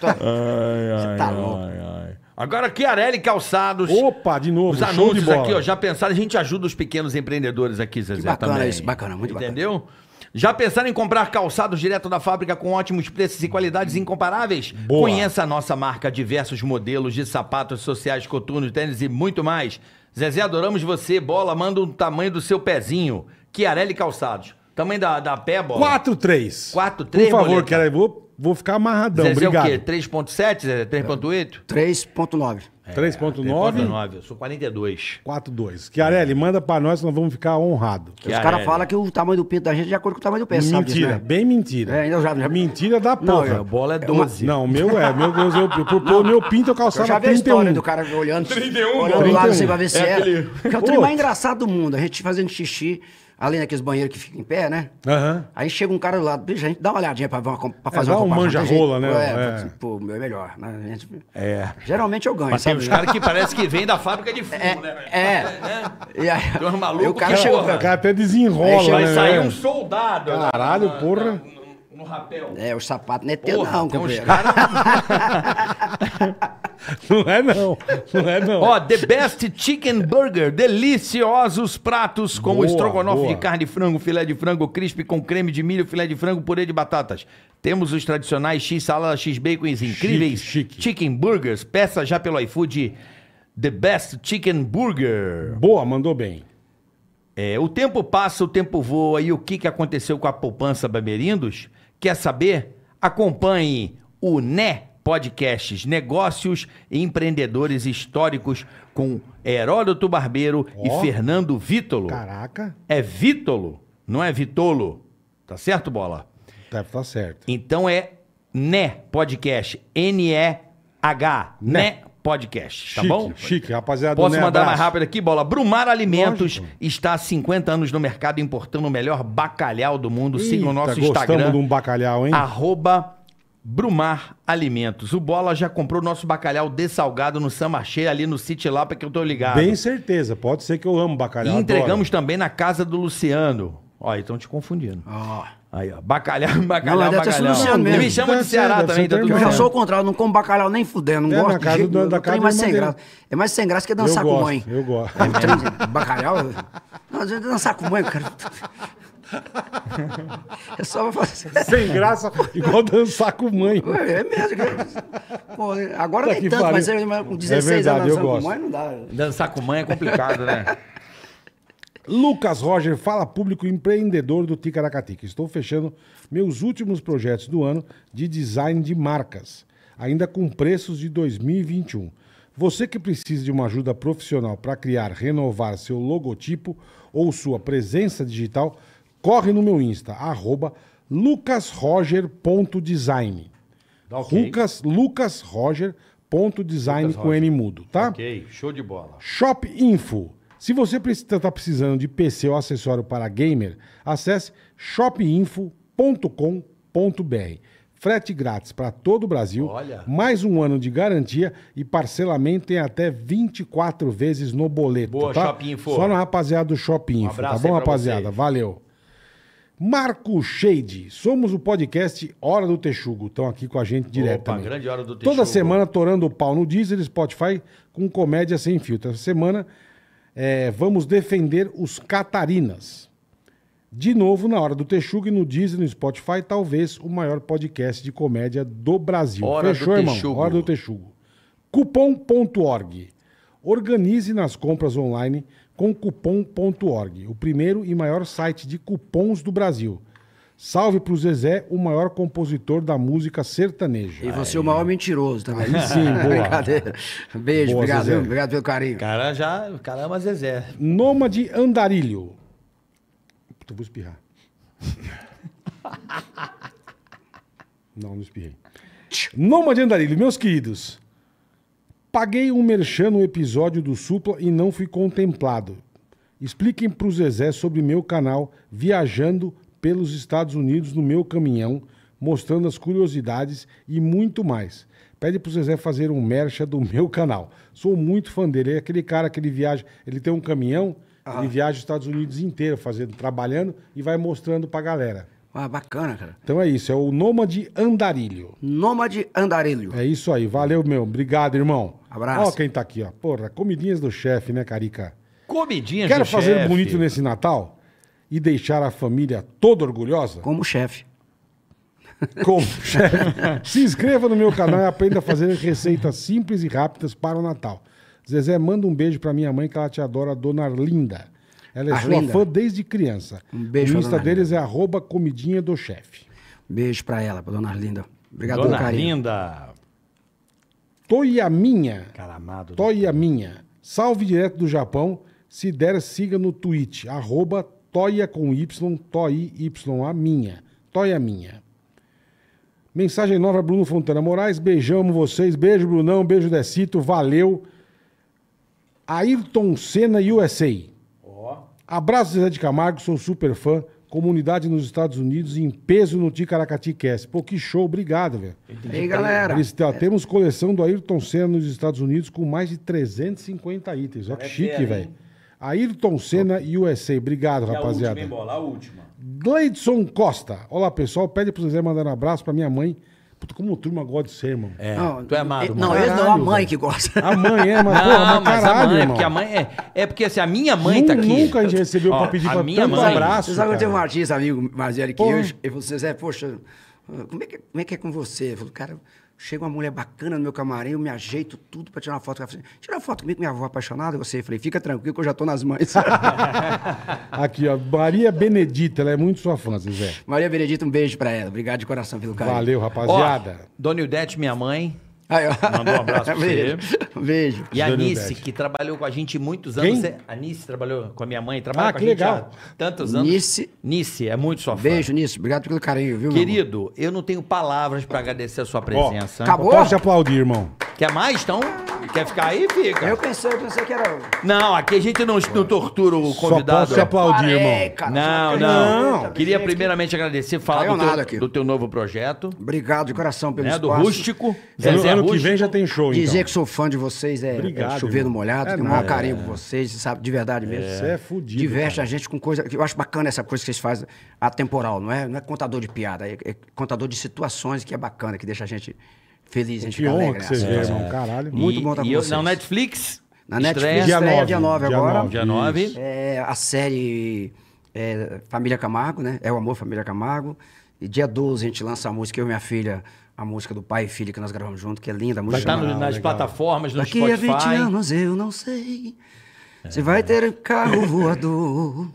Você tá louco. Agora, Chiarelli Calçados. Opa, de novo. Os show de anúncios bola. aqui, ó, já pensaram, a gente ajuda os pequenos empreendedores aqui, Zezé, bacana também. isso, bacana, muito bacana. Entendeu? Já pensaram em comprar calçados direto da fábrica com ótimos preços e qualidades incomparáveis? Boa. Conheça a nossa marca, diversos modelos de sapatos sociais, coturnos, tênis e muito mais. Zezé, adoramos você. Bola, manda o tamanho do seu pezinho. Chiarelli Calçados. Tamanho da, da pé, bola? 4-3. 4-3, Por favor, boleta. vou, vou ficar amarradão. Zezé Obrigado. é o quê? 3.7? Zezé? 3.8? 3.9. 3.9, 3.9. Eu sou 42. 4-2. Chiarelli, manda pra nós, nós vamos ficar honrados. Os caras falam que o tamanho do pinto da gente é de acordo com o tamanho do pé, sabe disso, Mentira, né? bem mentira. É, eu já- já- Mentira da Não, porra. eu- A bola é É uma- 12. Não, o meu é. Meu Deus, eu, eu, eu, meu pinto eu Eu calçava já vi a 31. história do cara olhando, 31, olhando do 31. lado assim pra ver se É era. aquele- Porque é o trem mais engraçado do mundo. A gente fazendo xixi, além daqueles banheiros que ficam em pé, né? Aham. Aí chega um cara do lado, bicho, a gente dá uma olhadinha pra, uma, pra fazer dá uma um manja-rola, Tem né? É. assim, Pô, o meu é melhor. Né? A gente- É. Geralmente eu ganho, Mas tem sabe? os caras que parece que vem da fábrica de fumo, É, né? é. E aí, Tem uns malucos o cara que, chegou... porra, O cara até desenrola, Aí chega- né? Vai sair velho? um soldado. na- Caralho, na- porra. na- No, no rapel. É, o sapato não é teu Porra, não, tem uns companheiro. caras... Não é não. Não é não. Ó, The Best Chicken Burger. Deliciosos pratos Boa, estrogonofe boa. de carne de frango, filé de frango crisp com creme de milho, filé de frango, purê de batatas. Temos os tradicionais X salada, X bacons incríveis. chique. Chicken Burgers. Peça já pelo iFood The Best Chicken Burger. Boa, mandou bem. É, o tempo passa, o tempo voa. E o que, que aconteceu com a poupança Bamerindos? Quer saber? Acompanhe o NE Podcasts, Negócios e Empreendedores Históricos com Heródoto Barbeiro Ó. e Fernando Vítolo. Caraca, É Vítolo, não é Vitolo. Tá certo, Bola? deve estar certo. Então é NE Podcast. N-E-H. NE Podcast. Tá chique, bom? chique, rapaziada. Posso né? mandar mais rápido aqui, Bola? Brumar Alimentos Lógico. está há 50 anos no mercado importando o melhor bacalhau do mundo. Siga o Eita, nosso gostamos Instagram. de um bacalhau, hein? Arroba Brumar Alimentos. O Bola já comprou nosso bacalhau dessalgado no Samachê, ali no City Lapa, que eu tô ligado. Bem certeza. Pode ser que eu amo E bacalhau. entregamos também na casa do Luciano. Ó, estão te confundindo. Ó. Aí, ó. Bacalhau, bacalhau, Não, bacalhau. Luciano mesmo. Me chama de ser, Ceará deve também, ser tá tudo Eu já É. sou o contrário, não como bacalhau nem fudendo, não É, gosto na de casa jeito do- da casa mais sem graça. É mais sem graça que dançar Eu com gosto, mãe. eu gosto. É, trem- bacalhau? Não, dançar com mãe, cara. É só pra fazer. Sem graça, igual dançar com mãe. É mesmo. cara. Pô, agora Tá nem tanto, mas pariu. eu, com É 16 verdade, anos eu dançando com gosto. mãe, não dá. Dançar com mãe é complicado, né? Lucas Roger, fala público empreendedor do Ticaracatica. Estou fechando meus últimos projetos do ano de design de marcas, ainda com preços de 2021. Você que precisa de uma ajuda profissional para criar, renovar seu logotipo ou sua presença digital, corre no meu Insta, arroba lucasroger.design. ok. Lucas, lucasroger.design Lucas com N mudo, tá? ok, show de bola. Shop Info. Se você está precisando de PC ou acessório para gamer, acesse shopinfo.com.br. Frete grátis para todo o Brasil, Olha. mais um ano de garantia e parcelamento em até 24 vezes no boleto. Boa, tá? Shop Info. Só na rapaziada do Shop Info, abraço tá bom, rapaziada? vocês. Valeu. Marco Shade, somos o podcast Hora do Texugo. Estão aqui com a gente direto Opa, também. grande Hora do Toda Texugo. semana torando o pau no Deezer e Spotify com comédia sem filtro. Essa semana é, vamos defender os Catarinas. De novo, na Hora do Texugo e no Deezer e no Spotify, talvez o maior podcast de comédia do Brasil. Hora do Fechou, irmão? Texugo. Hora do Texugo. Cupom.org. Organize nas compras online com cupom.org, o primeiro e maior site de cupons do Brasil. Salve pro Zezé, o maior compositor da música sertaneja. E você é o maior mentiroso também. Aí sim, boa. Brincadeira. Beijo, Boa, obrigado, Zezé. obrigado pelo carinho. Cara, já. Caramba, Zezé. Nômade Andarilho. Puta, eu vou espirrar. Não, não espirrei. Nômade Andarilho, meus queridos. Paguei um merchan no episódio do Supla e não fui contemplado. Expliquem pro Zezé sobre meu canal Viajando pelos Estados Unidos no meu caminhão, mostrando as curiosidades e muito mais. Pede pro Zezé fazer um mercha do meu canal. Sou muito fã dele. É aquele cara que ele viaja, ele tem um caminhão, ele viaja os Estados Unidos inteiro fazendo, trabalhando e vai mostrando pra galera. Ah, bacana, cara. Então é isso, é o Nômade Andarilho. Nômade Andarilho. É isso aí, valeu, meu. Obrigado, irmão. Abraço. Ó quem tá aqui, ó. Porra, comidinhas do chefe, né, Carica? Comidinhas Quero do fazer chefe. bonito nesse Natal e deixar a família toda orgulhosa? Como chefe. Como chefe. Se inscreva no meu canal e aprenda a fazer receitas simples e rápidas para o Natal. Zezé, manda um beijo pra minha mãe que ela te adora, dona Arlinda. Ela é Arlinda. sua fã desde criança. Um beijo O Insta deles é arroba comidinha do chefe. Beijo pra ela, pra dona Arlinda. Obrigado Dona pelo carinho. Linda. Toyaminha. Caramado. Toya Minha. Salve direto do Japão. Se der, siga no Twitch. Arroba Toya com Y, Toi Y a minha. Toya Minha. Mensagem nova, Bruno Fontana Moraes. Beijão, amo vocês. Beijo, Brunão. Beijo, Decito. Valeu. Ayrton Senna USA. Abraço, Zé de Camargo. Sou super fã. Comunidade nos Estados Unidos em peso no Ticaracati Cast. Pô, que show. Obrigado, velho. E aí, galera? Eles, ó, Temos coleção do Ayrton Senna nos Estados Unidos com mais de 350 itens. Olha que chique, velho. Ayrton Senna USA. Obrigado, rapaziada. bola, a última. Gleidson Costa. Olá, pessoal. Pede pro Zé mandar um abraço pra minha mãe. Puta, como o turma gosta de ser, irmão. É, Não, tu é amado, Não, mano. eles não, a mãe velho. que gosta. A mãe é, mas, Não, porra, mas mas caralho, a mãe, é irmão. porque a mãe é. É porque assim, a minha mãe tá aqui. Nunca a gente recebeu Ó, pra pedir pra minha tanto mãe- abraço. Você sabe que eu tenho um artista amigo mais velho que eu. Ele falou assim, Zé, poxa, como é, que, como é que é com você? Eu falei, cara, chega uma mulher bacana no meu camarim, eu me ajeito tudo pra tirar uma foto. Falou assim, tira uma foto comigo, minha avó apaixonada. Eu sei, falei, fica tranquilo que eu já tô nas mães. Aqui, ó. Maria Benedita, ela é muito sua fã, Zé. Maria Benedita, um beijo pra ela. Obrigado de coração pelo carinho. Valeu, Ó, rapaziada. Dona Ildete, minha mãe. Aí, ó. Mandou um abraço pra beijo. Beijo. E a Dona Nice, Ildete. que trabalhou com a gente muitos Quem? anos. É- A Nice trabalhou com a minha mãe, trabalha Ah, com que a gente legal. há tantos anos. Nice. Nice, é muito sua fã. Beijo nisso. Obrigado pelo carinho, viu, meu amor? Querido, eu não tenho palavras pra agradecer a sua Ó, presença. acabou? Pode te aplaudir, irmão. Quer mais? Então, quer ficar aí? Fica. Eu pensei, eu pensei que era. Não, aqui a gente não, não tortura o Só convidado. posso aplaudir, Parei, irmão. cara, Não, só que- não. Eita, Queria primeiramente agradecer, falar do teu, nada aqui. do teu novo projeto, Obrigado de coração pelo né? Do espaço. Rústico. Ano, que vem já tem show, então. Dizer que sou fã de vocês é, Obrigado, é chover no molhado, É tenho o maior carinho por vocês, sabe? De verdade mesmo. Você é fudido, Diverte cara. a gente com coisa. Eu acho bacana essa coisa que vocês fazem atemporal, não é, não é contador de piada, é, é contador de situações que é bacana, que deixa a gente feliz, a fica honra alegre. que vocês assim. vê, irmão. Caralho. Muito E- bom estar com e eu- vocês. Na Netflix. Na estreia Netflix, Dia estreia nove, dia 9 dia agora. nove. Dia 9. É, a série é, Família Camargo, né? É o Amor Família Camargo. E dia 12 a gente lança a música, eu e minha filha, a música do pai e filha que nós gravamos junto, que é linda. A Vai música estar no- chama- nas legal. plataformas, no Daqui a 20 Spotify. anos eu não sei se vai ter carro voador.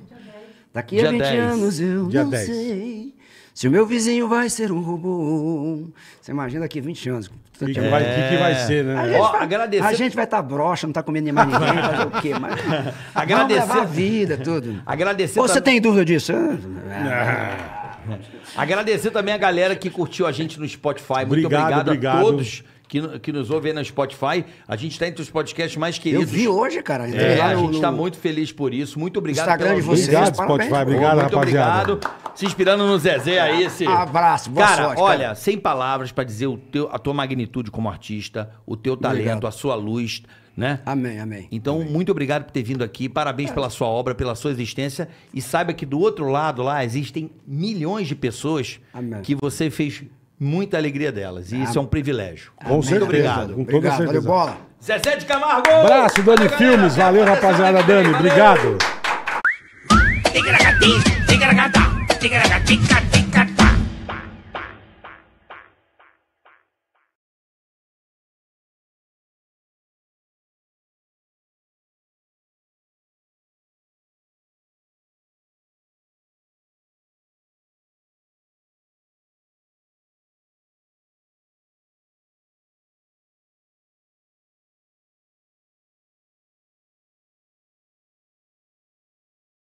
Daqui a Dia 20 10. anos eu Dia não 10. sei se o meu vizinho vai ser um robô. Você imagina daqui a 20 anos. O que, que vai, que que vai ser, A né? gente, Ó, vai, agradecer- a gente vai estar broxa, não tá comendo mais ninguém, fazer o quê? Mas Agradecer- vamos levar a vida, tudo. Agradecer Ou você também- tem dúvida disso? Agradecer também a galera que curtiu a gente no Spotify. Muito Obrigado, obrigado, obrigado. a todos que, que nos ouvem no Spotify. A gente está entre os podcasts mais Eu queridos. vi hoje, cara. É, lá a no- gente está no- muito feliz por isso. Muito obrigado Instagram pela de vocês. Obrigado, parabéns. Spotify. Obrigado, muito rapaziada. obrigado. Se inspirando no Zezé aí, esse. Abraço, boa cara, sorte, olha, cara. sem palavras pra dizer o teu, a tua magnitude como artista, o teu talento, Obrigado. a sua luz, né? Amém, amém. Então, muito obrigado por ter vindo aqui. Parabéns pela sua obra, pela sua existência. E saiba que do outro lado lá existem milhões de pessoas Amém. que você fez muita alegria delas. E isso é um privilégio. Com Amém. certeza. obrigado. Com toda Obrigado, valeu, certeza. bola. Zezé de Camargo! Abraço, Dani Valeu, Filmes. galera. Valeu, rapaziada. Dani, Valeu. obrigado.